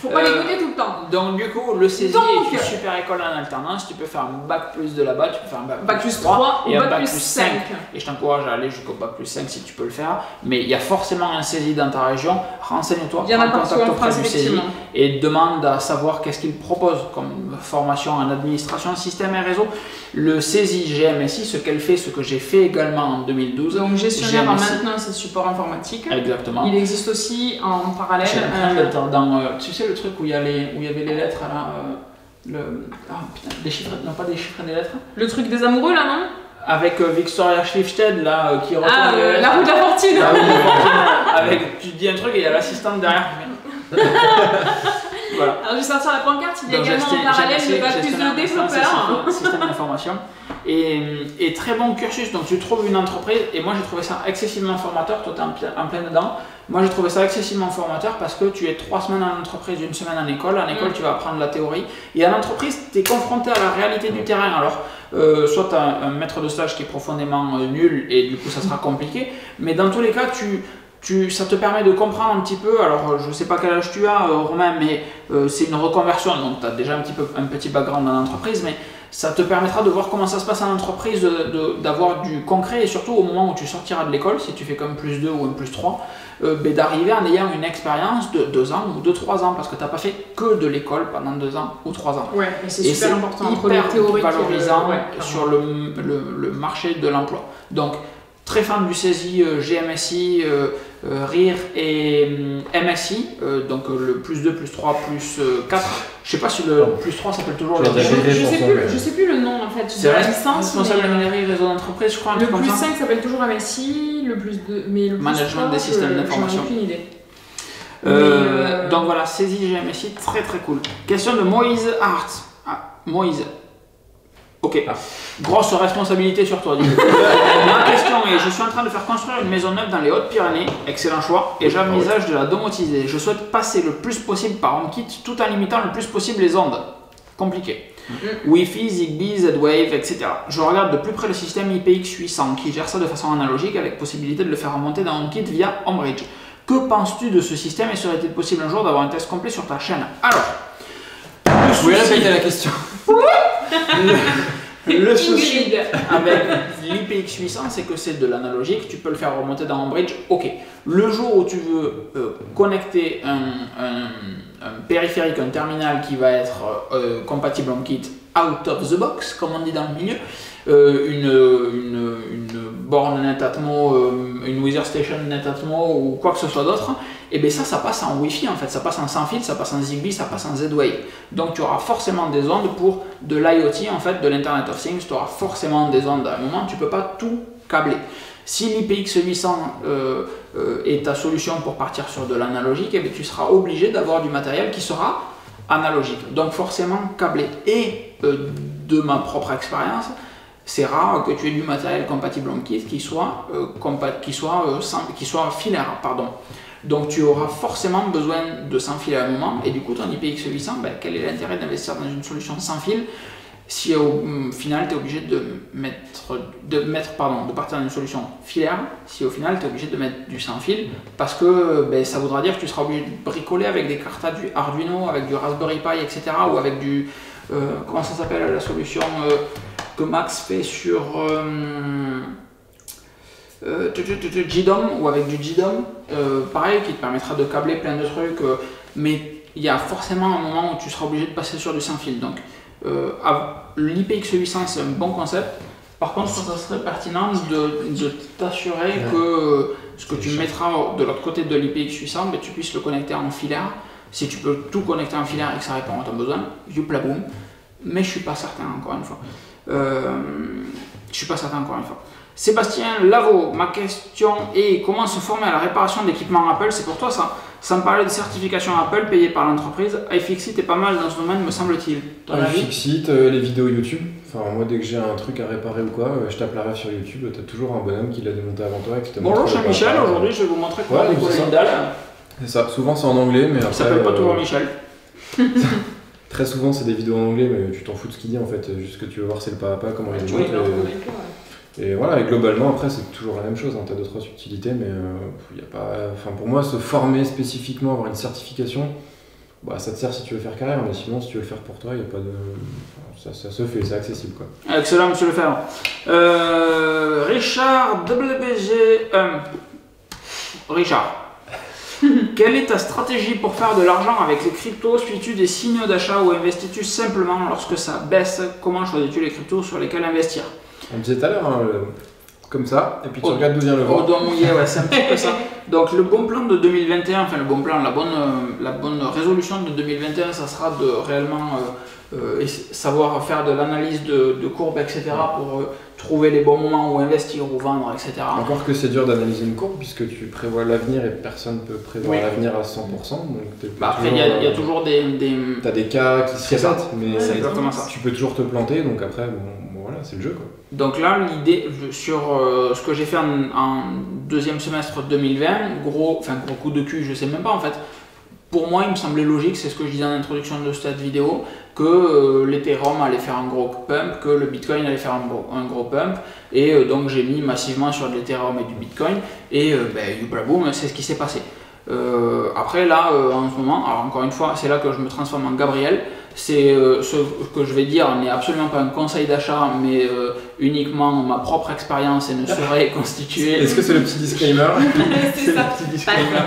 Faut pas Euh, l'écouter tout le temps. Donc du coup, le saisie Donc- est une super école en alternance. Tu peux faire un bac plus de là-bas, tu peux faire un bac, Bac plus 3 et ou un bac plus 5. Et je t'encourage à aller jusqu'au bac plus 5 si tu peux le faire. Mais il y a forcément un saisie dans ta région. Renseigne-toi, en prends contact en auprès du effectivement. et demande à savoir qu'est-ce qu'il propose comme formation en administration système et réseau. Le saisie GMSI, ce qu'elle fait, ce que j'ai fait également en 2012. Donc gestionnaire en GMSI. maintenance et support informatique. Exactement. Il existe aussi en parallèle. En euh, dans, euh, tu sais le truc où il y, a les, où il y avait les lettres là, euh, le, ah putain, des chiffres, non pas des chiffres, des lettres, le truc des amoureux là, non? Avec euh, Victoria Schliefstedt là euh, qui retourne Ah, euh, la roue de la fortune oui, la (laughs) fortune. avec, tu dis un truc et il y a l'assistante derrière. (laughs) voilà. Alors je vais sortir la pancarte, il y a Donc, également en parallèle le bac plus de développeur. système- d'information. Et, et très bon cursus. Donc tu trouves une entreprise, et moi j'ai trouvé ça excessivement formateur, toi tu es en, ple- en plein dedans. Moi j'ai trouvé ça excessivement formateur parce que tu es trois semaines en entreprise, une semaine en école. En école Mm. tu vas apprendre la théorie. Et en entreprise tu es confronté à la réalité du terrain. Alors euh, soit tu as un, un maître de stage qui est profondément euh, nul et du coup ça sera compliqué. Mais dans tous les cas, tu, tu, ça te permet de comprendre un petit peu. Alors, euh, je sais pas quel âge tu as, euh, Romain, mais euh, c'est une reconversion. Donc, tu as déjà un petit, peu, un petit background dans l'entreprise, mais ça te permettra de voir comment ça se passe en entreprise, d'avoir du concret et surtout au moment où tu sortiras de l'école, si tu fais comme plus 2 ou un plus 3, euh, ben, d'arriver en ayant une expérience de 2 ans ou de 3 ans parce que tu n'as pas fait que de l'école pendant 2 ans ou 3 ans. Ouais, mais c'est Et super important hyper théorique et le- valorisant ouais, sur le, le- le marché de l'emploi. Donc, très fan du saisie euh, GMSI, euh, euh, RIR et hum, MSI, euh, donc euh, le plus 2, plus 3, plus euh, 4. Je sais pas si le plus 3 s'appelle toujours le Je Je, sais plus, je sais plus le nom en fait de C'est la licence. responsable mais, euh, réseau d'entreprise, je crois, Le plus ça. 5 s'appelle toujours MSI, le plus 2, mais le plus Management 3, des systèmes d'information. Aucune idée. Euh, euh, Donc voilà, saisie GMSI, très très cool. Question de Moïse Hart. Ah, Moïse. Ok. Ah. Grosse responsabilité sur toi. dis-le. (laughs) Ma question est je suis en train de faire construire une maison neuve dans les Hautes-Pyrénées. Excellent choix. Et j'envisage de la domotiser. Je souhaite passer le plus possible par HomeKit tout en limitant le plus possible les ondes. Compliqué. Wi-Fi, Zigbee, Z-Wave, etc. Je regarde de plus près le système IPX800 qui gère ça de façon analogique avec possibilité de le faire remonter dans HomeKit via Homebridge. Que penses-tu de ce système et serait-il possible un jour d'avoir un test complet sur ta chaîne? Alors, Vous pouvez répéter la question Le, le souci avec l'IPX 800, c'est que c'est de l'analogique, tu peux le faire remonter dans un bridge, ok. Le jour où tu veux euh, connecter un, un- un périphérique, un terminal qui va être euh, compatible en kit out of the box, comme on dit dans le milieu, euh, une, une, une borne Netatmo, euh, une Weather Station Netatmo ou quoi que ce soit d'autre, et bien ça, ça passe en Wi-Fi en fait, ça passe en sans fil, ça passe en Zigbee, ça passe en Z-Wave. Donc tu auras forcément des ondes pour de l'IoT en fait, de l'Internet of Things, tu auras forcément des ondes à un moment, tu peux pas tout câbler. Si l'IPX 800 euh, euh, est ta solution pour partir sur de l'analogique, eh bien, tu seras obligé d'avoir du matériel qui sera analogique, donc forcément câblé. Et euh, de ma propre expérience, c'est rare que tu aies du matériel compatible en kit qui soit, compa- qui soit, qui soit filaire. Pardon. Donc tu auras forcément besoin de sans fil à un moment, et du coup ton IPX 800, ben, quel est l'intérêt d'investir dans une solution sans fil si au mm, final tu es obligé de mettre, de mettre pardon, de partir dans une solution filaire, si au final tu es obligé de mettre du sans fil, parce que ben, ça voudra dire que tu seras obligé de bricoler avec des cartes du Arduino, avec du Raspberry Pi, etc. ou avec du. euh, comment ça s'appelle la solution euh, que Max fait sur. euh, euh, JDOM ou avec du JDOM, euh, pareil, qui te permettra de câbler plein de trucs, euh, mais il y a forcément un moment où tu seras obligé de passer sur du sans fil. Donc, euh, av- l'IPX 800, c'est un bon concept. Par contre, ça serait pertinent de, de t'assurer Ouais. que euh, ce que tu mettras de l'autre côté de l'IPX 800, ben, tu puisses le connecter en filaire. Si tu peux tout connecter en filaire et que ça répond à ton besoin, youpla boum. Mais je suis pas certain, encore une fois. Euh, je suis pas certain, encore une fois. Sébastien Lavaux, ma question est comment se former à la réparation d'équipements Apple? C'est pour toi ça Sans parler de certification Apple payée par l'entreprise, iFixit est pas mal dans ce domaine, me semble-t-il. Ton Ouais, avis? Fixit, euh, les vidéos YouTube. Enfin, moi, dès que j'ai un truc à réparer ou quoi, euh, je tape la ref sur YouTube, t'as toujours un bonhomme qui l'a démonté avant toi et qui te montre Bonjour, le je suis Michel. réparation. Aujourd'hui, je vais vous montrer comment Ouais, décoller une dalle. C'est ça, souvent c'est en anglais, mais après. Il s'appelle pas euh, toujours Michel. (laughs) Très souvent, c'est des vidéos en anglais, mais tu t'en fous de ce qu'il dit en fait. Juste ce que tu veux voir, c'est le pas à pas, comment il Oui. Et- voilà, et globalement, après, c'est toujours la même chose. Hein. Tu as deux, trois subtilités, mais il y a pas. Enfin, pour moi, se former spécifiquement, avoir une certification, bah, ça te sert si tu veux faire carrière, mais sinon, si tu veux le faire pour toi, il n'y a pas de. enfin, ça, ça se fait, c'est accessible quoi. Excellent, monsieur Lefebvre. Euh, Richard euh, Richard. (laughs) Quelle est ta stratégie pour faire de l'argent avec les cryptos? Suis-tu des signaux d'achat ou investis-tu simplement lorsque ça baisse? Comment choisis-tu les cryptos sur lesquels investir? On disait tout à l'heure, hein, comme ça, et puis tu Oh. regardes d'où vient le Au vent. doigt mouillé, ouais, c'est un petit peu ça. Donc le bon plan de 2021, enfin le bon plan, la bonne, euh, la bonne résolution de 2021, ça sera de réellement euh, euh, savoir faire de l'analyse de, de courbes, etc. pour euh, trouver les bons moments où investir ou vendre, etc. Encore que c'est dur d'analyser une courbe puisque tu prévois l'avenir et personne ne peut prévoir Oui. l'avenir à 100%. Donc Bah, après, il y, a- il y a toujours, des... des- euh, T'as des cas qui se répètent, mais C'est exactement ça. tu peux toujours te planter, donc après, bon, voilà, c'est le jeu quoi. Donc là, l'idée sur euh, ce que j'ai fait en, deuxième semestre 2020, gros, enfin gros coup de cul, je sais même pas en fait. Pour moi, il me semblait logique, c'est ce que je disais en introduction de cette vidéo, que euh, l'Ethereum allait faire un gros pump, que le Bitcoin allait faire un gros, un gros pump, et euh, donc j'ai mis massivement sur de l'Ethereum et du Bitcoin, et ben, boum, c'est ce qui s'est passé. Après là, en ce moment, alors encore une fois, c'est là que je me transforme en Gabriel. C'est euh, ce que je vais dire n'est absolument pas un conseil d'achat, mais euh, uniquement ma propre expérience et ne saurait (laughs) constituer. Est-ce que c'est le petit disclaimer (laughs) C'est le petit disclaimer.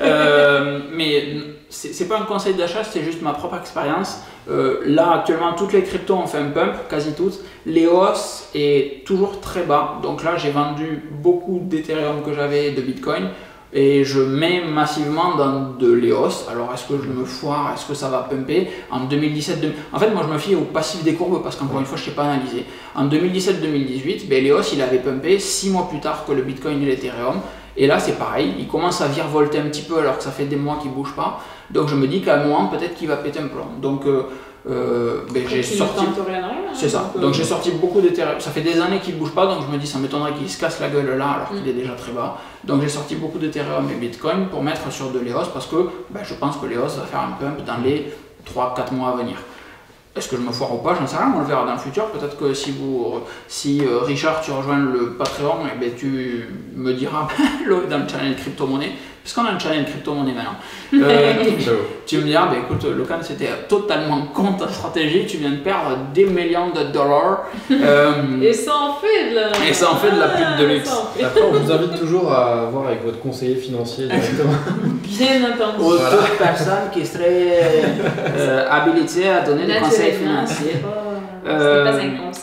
Euh, mais c'est pas un conseil d'achat, c'est juste ma propre expérience. Euh, là, actuellement, toutes les cryptos ont fait un pump, quasi toutes. L'EOS est toujours très bas. Donc là, j'ai vendu beaucoup d'Ethereum que j'avais et de Bitcoin. Et je mets massivement dans de l'EOS. Alors, est-ce que je me foire? Est-ce que ça va pumper? En 2017, deux- en fait, moi je me fie au passif des courbes parce qu'encore une fois, je ne sais pas analyser. En 2017-2018, ben, l'EOS il avait pumpé 6 mois plus tard que le Bitcoin et l'Ethereum. Et là, c'est pareil, il commence à virevolter un petit peu alors que ça fait des mois qu'il bouge pas. Donc je me dis qu'à un moment, peut-être qu'il va péter un plomb. Donc euh, euh, ben, j'ai sorti. rien, C'est ça. euh, Donc j'ai sorti beaucoup d'Ethereum. Ça fait des années qu'il bouge pas, donc je me dis ça m'étonnerait qu'il se casse la gueule là alors qu'il Mm. est déjà très bas. Donc j'ai sorti beaucoup d'Ethereum et Bitcoin pour mettre sur de l'EOS parce que ben, je pense que l'EOS va faire un pump dans les 3-4 mois à venir. Est-ce que je me foire ou pas J'en sais rien, on le verra dans le futur. Peut-être que si vous, si euh, Richard, tu rejoins le Patreon, eh ben, tu me diras (laughs) dans le channel crypto-monnaie Parce qu'on a un challenge crypto-monnaie maintenant. (laughs) Euh, tu me diras, bah, écoute, Locan, c'était totalement contre ta stratégie, tu viens de perdre des millions de dollars. (laughs) Euh, Et ça en fait de la. Et ça en fait de la pub de Ah, luxe. fait. Après, on vous invite toujours à voir avec votre conseiller financier directement. (laughs) Bien entendu. aux autres personnes qui seraient euh, habilitées à donner des conseils financiers. Euh.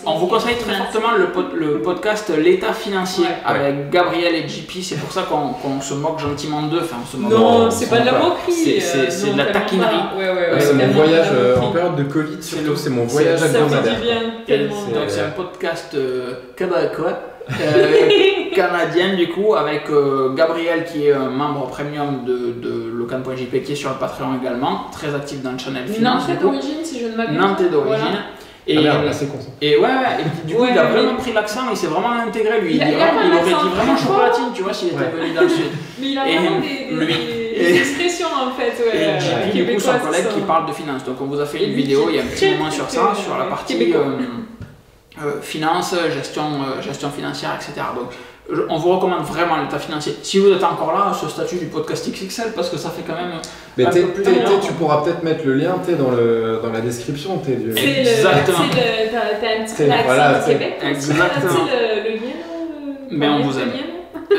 On vous conseille très Financier. fortement le, pod- le podcast L'état financier Ouais. avec Gabriel et JP. C'est pour ça qu'on se moque gentiment d'eux. Enfin, on se moque. Non, c'est pas de la moquerie. C'est- euh, de la taquinerie. pas. Ouais, ouais, ouais. Ouais, c'est mon voyage euh, en période de Covid, C'est surtout, c'est mon voyage tellement. c'est- Donc c'est un podcast euh, (laughs) québécois, euh, (laughs) canadien du coup, avec euh, Gabriel qui est un membre premium de, de locan.jp qui est sur le Patreon également, très actif dans le channel finance. Coup. d'origine, si je ne m'abuse. D'origine. Voilà. Et, Ah merde, là, c'est con ça. et ouais, ouais, et puis, du coup, Ouais, il a mais- vraiment pris l'accent, il s'est vraiment intégré lui. Il il a vraiment- il aurait dit vraiment chocolatine, tu vois, s'il était venu dans le sud. (laughs) Mais il a Et vraiment des, (laughs) des, lui. des Et- expressions en fait, ouais. Et euh, du coup, son collègue qui parle de finance. Donc, on vous a fait Et une vidéo, il y a un petit moment sur ça, sur la euh, partie euh, euh, finance, gestion, euh, gestion financière, etc. Donc, on vous recommande vraiment l'état financier. Si vous êtes encore là, ce statut du podcast XXL, parce que ça fait quand même. Mais Un t'es- peu plus t'es- énorme. t'es- tu pourras peut-être mettre le lien t'es, dans, le, dans la description. t'es du- C'est le, Exactement. c'est le, t'as, t'as un petit C'est- peu l'accent voilà, Québec. Exactement. Le, le lien, le- Mais on le vous aime.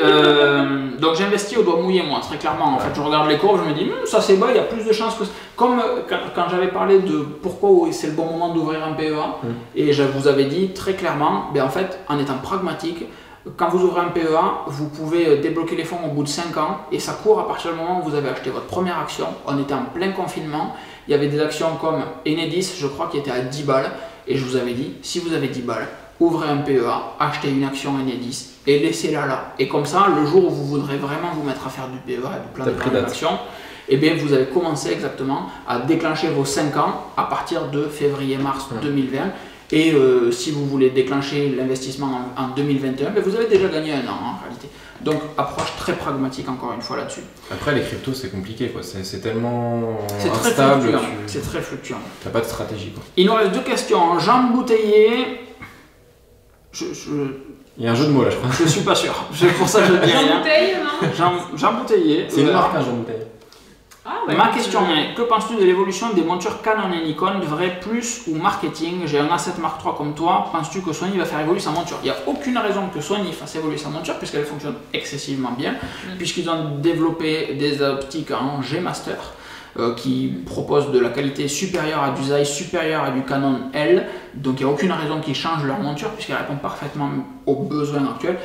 Euh, donc j'investis au doigt mouillé moi très clairement en fait je regarde les courbes je me dis Hum, ça c'est bas il y a plus de chances que comme euh, quand, quand j'avais parlé de pourquoi c'est le bon moment d'ouvrir un PEA Mm. et je vous avais dit très clairement ben en fait en étant pragmatique quand vous ouvrez un PEA vous pouvez euh, débloquer les fonds au bout de 5 ans et ça court à partir du moment où vous avez acheté votre première action on était en plein confinement il y avait des actions comme Enedis je crois qui était à 10 balles et je vous avais dit si vous avez 10 balles ouvrez un PEA, achetez une action Enedis et laissez-la là. Et comme ça, le jour où vous voudrez vraiment vous mettre à faire du PEA et du plan de pris plan date. d'action, eh bien vous avez commencé exactement à déclencher vos 5 ans à partir de février-mars Ouais. 2020. Et euh, si vous voulez déclencher l'investissement en, en 2021, ben, vous avez déjà gagné un an en réalité. Donc approche très pragmatique encore une fois là-dessus. Après, les cryptos, c'est compliqué. quoi. C'est c'est tellement C'est très instable. tu- C'est très fluctuant. T'as pas de stratégie. Quoi. Il nous reste deux questions. Jean Bouteillé. Je, je, Il y a un jeu de mots là, je crois. je suis pas sûr. C'est pour ça que je dis Jean rien. Bouteille, non? Jean, Jean Bouteillé. C'est une euh, marque, un Jean Bouteille. Ah, bah, Ma question euh, est, que penses-tu de l'évolution des montures Canon et Nikon, vrai plus ou marketing J'ai un A7 Mark III comme toi, penses-tu que Sony va faire évoluer sa monture? Il n'y a aucune raison que Sony fasse évoluer sa monture puisqu'elle fonctionne excessivement bien, Mm. puisqu'ils ont développé des optiques en G-Master euh, qui proposent de la qualité supérieure à du Zeiss, supérieure à du Canon L, donc il n'y a aucune raison qu'ils changent leur monture puisqu'elle répond parfaitement aux besoins actuels.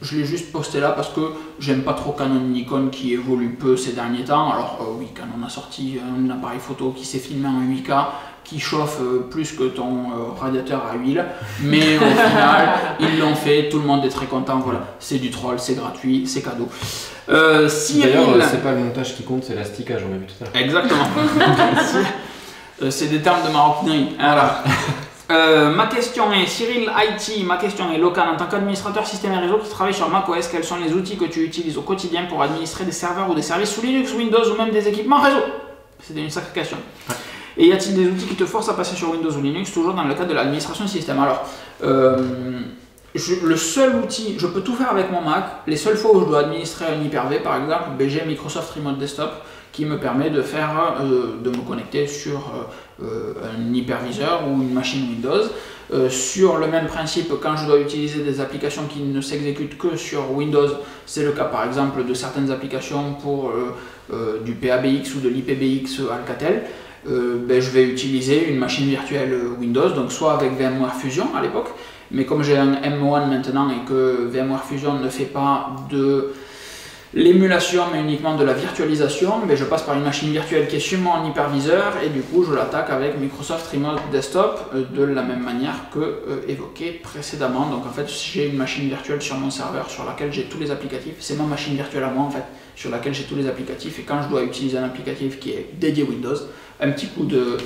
Je l'ai juste posté là parce que j'aime pas trop Canon Nikon qui évolue peu ces derniers temps. Alors euh, oui, Canon a sorti un appareil photo qui s'est filmé en 8K, qui chauffe euh, plus que ton euh, radiateur à huile, mais au final, (laughs) ils l'ont fait, tout le monde est très content, voilà. C'est du troll, c'est gratuit, c'est cadeau. Euh, Cyril... D'ailleurs, euh, c'est pas le montage qui compte, c'est la stickage, on a vu tout à l'heure. Exactement. (laughs) C'est des termes de maroquinerie. Voilà. Euh, ma question est, Cyril IT, ma question est locale. En tant qu'administrateur système et réseau qui travaille sur macOS, quels sont les outils que tu utilises au quotidien pour administrer des serveurs ou des services sous Linux, Windows ou même des équipements réseau? C'était une sacrée question. Et y a-t-il des outils qui te forcent à passer sur Windows ou Linux, toujours dans le cadre de l'administration système? Alors, euh, le seul outil, je peux tout faire avec mon Mac. Les seules fois où je dois administrer un Hyper-V, par exemple, j'ai Microsoft Remote Desktop qui me permet de faire, euh, de me connecter sur euh, un hyperviseur ou une machine Windows. Sur le même principe, quand je dois utiliser des applications qui ne s'exécutent que sur Windows, c'est le cas par exemple de certaines applications pour du PABX ou de l'IPBX Alcatel. Euh, ben, je vais utiliser une machine virtuelle Windows, donc soit avec VMware Fusion à l'époque, mais comme j'ai un M1 maintenant et que VMware Fusion ne fait pas de l'émulation mais uniquement de la virtualisation, mais je passe par une machine virtuelle qui est sur mon hyperviseur et du coup je l'attaque avec Microsoft Remote Desktop euh, de la même manière que euh, évoqué précédemment. Donc en fait j'ai une machine virtuelle sur mon serveur sur laquelle j'ai tous les applicatifs. C'est ma machine virtuelle à moi en fait sur laquelle j'ai tous les applicatifs et quand je dois utiliser un applicatif qui est dédié Windows, un petit coup de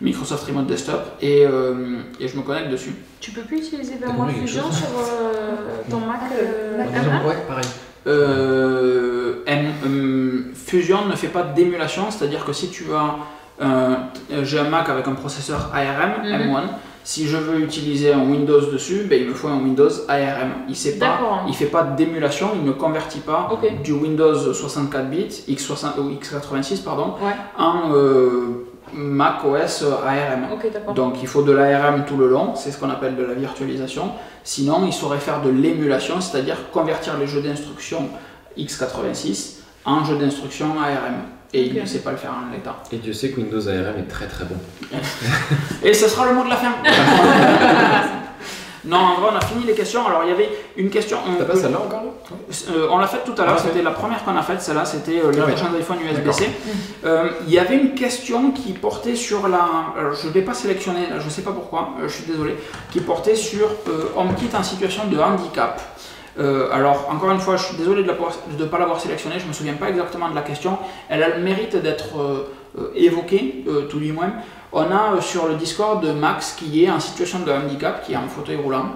Microsoft Remote Desktop et, euh, et je me connecte dessus. Tu peux plus utiliser Fusion sur euh, ton Mac euh, Mac M1 Ouais, pareil. Euh, M- euh, Fusion ne fait pas d'émulation, c'est-à-dire que si tu as un- j'ai un Mac avec un processeur ARM Mhm. M1, Si je veux utiliser un Windows dessus, ben, il me faut un Windows ARM. Il sait pas, il fait pas d'émulation, il ne convertit pas du Windows 64 bits X60 ou X86 pardon Ouais. en euh, Mac OS ARM. Ok, d'accord. Donc il faut de l'ARM tout le long, c'est ce qu'on appelle de la virtualisation. Sinon, il saurait faire de l'émulation, c'est-à-dire convertir les jeux d'instruction x86 en jeux d'instruction ARM. Et il ne sait pas le faire en l'état. Et Dieu sait que Windows ARM est très très bon. (laughs) Et ce sera le mot de la fin. (laughs) non, en vrai, on a fini les questions. Alors il y avait une question. on T'as pas celle-là encore Euh, on l'a faite tout à l'heure, Ah, c'était la première qu'on a faite, celle-là c'était euh, les Ah iPhone USB-C. Euh, Il y avait une question qui portait sur la. alors, je ne l'ai pas sélectionnée, là, je ne sais pas pourquoi, euh, je suis désolé, qui portait sur euh, HomeKit en situation de handicap. Euh, alors, encore une fois, je suis désolé de ne pas l'avoir sélectionnée, je ne me souviens pas exactement de la question. Elle a le mérite d'être euh, euh, évoquée, tout du moins. On a sur le Discord Max qui est en situation de handicap, qui est en fauteuil roulant,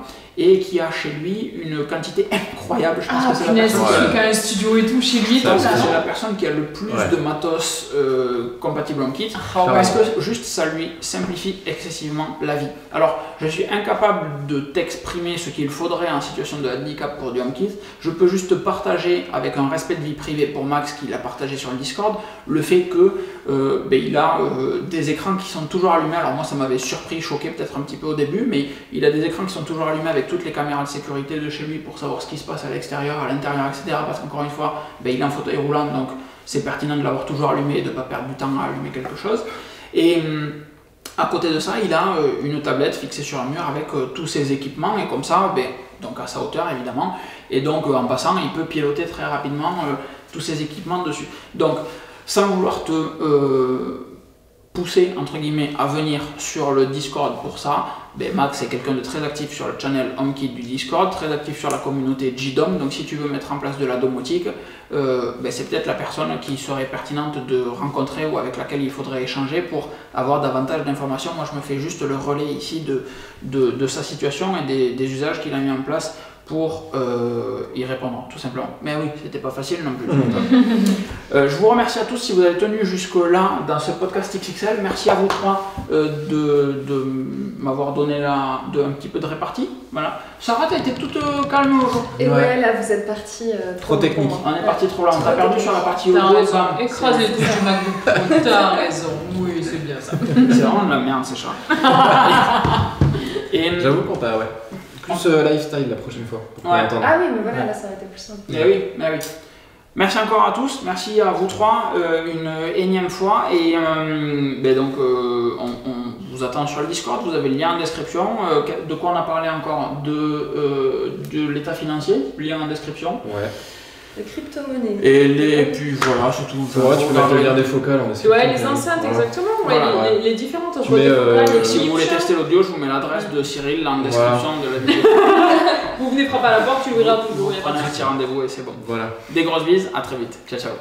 et qui a chez lui une quantité incroyable. Je pense Ah, que c'est la personne- qui a un studio et tout chez lui. c'est la personne qui a le plus Ouais. de matos euh, compatible HomeKit. Ah, ouais. Parce que juste ça lui simplifie excessivement la vie. Alors, je suis incapable de t'exprimer ce qu'il faudrait en situation de handicap pour du HomeKit. Je peux juste partager avec un respect de vie privée pour Max qui l'a partagé sur le Discord le fait que euh, ben, il a euh, des écrans qui sont toujours allumés. Alors moi ça m'avait surpris, choqué peut-être un petit peu au début, mais il a des écrans qui sont toujours allumés avec toutes les caméras de sécurité de chez lui pour savoir ce qui se passe à l'extérieur, à l'intérieur, etc. Parce qu'encore une fois, ben, il est en fauteuil roulant, donc c'est pertinent de l'avoir toujours allumé et de ne pas perdre du temps à allumer quelque chose. Et hum, à côté de ça, il a euh, une tablette fixée sur un mur avec euh, tous ses équipements et comme ça, ben, donc à sa hauteur évidemment, et donc euh, en passant, il peut piloter très rapidement tous ses équipements dessus. Donc, sans vouloir te pousser entre guillemets à venir sur le Discord pour ça, ben, Max est quelqu'un de très actif sur le channel HomeKit du Discord, très actif sur la communauté JDOM, donc si tu veux mettre en place de la domotique, euh, ben, c'est peut-être la personne qui serait pertinente de rencontrer ou avec laquelle il faudrait échanger pour avoir davantage d'informations. Moi je me fais juste le relais ici de, sa situation et des usages qu'il a mis en place pour euh, y répondre, tout simplement. Mais oui, c'était pas facile non plus. (laughs) Euh, je vous remercie à tous si vous avez tenu jusque-là dans ce podcast XXL. Merci à vous trois euh, de, de m'avoir donné la, de, un petit peu de répartie. Voilà. Sarah, t'as été toute euh, calme aujourd'hui. Et ouais. Ouais. là vous êtes parti euh, Trop loin technique. On est parti trop loin. On t'a Trop perdu technique. sur la partie T'as audio. raison, bam. écrase les touches du MacBook t'as raison, oui, c'est bien ça. C'est vraiment de la merde, ces chats. (laughs) Et, J'avoue qu'on t'a, ouais. Plus euh, lifestyle la prochaine fois. pour Ouais. l'entendre. Ah oui, mais voilà, là ça aurait été plus simple. Eh oui, eh oui. Merci encore à tous, merci à vous trois euh, une énième fois et euh, ben donc euh, on, on vous attend sur le Discord, vous avez le lien en description. Euh, de quoi on a parlé encore De, euh, de l'état financier, lien en description. Ouais. Les crypto-monnaies. Et, les, et puis voilà, c'est tout. Ouais, tu peux mettre le lien des focales en description. Ouais, les enceintes, voilà. exactement. ouais, Voilà, les, ouais. les- les différentes euh, Si vous voulez tester l'audio, je vous mets l'adresse de Cyril en description de la vidéo. (laughs) Vous venez frapper à la porte, tu ouvriras toujours. Vous y a un petit rendez-vous et c'est bon. Voilà. Des grosses bises, à très vite. Ciao ciao.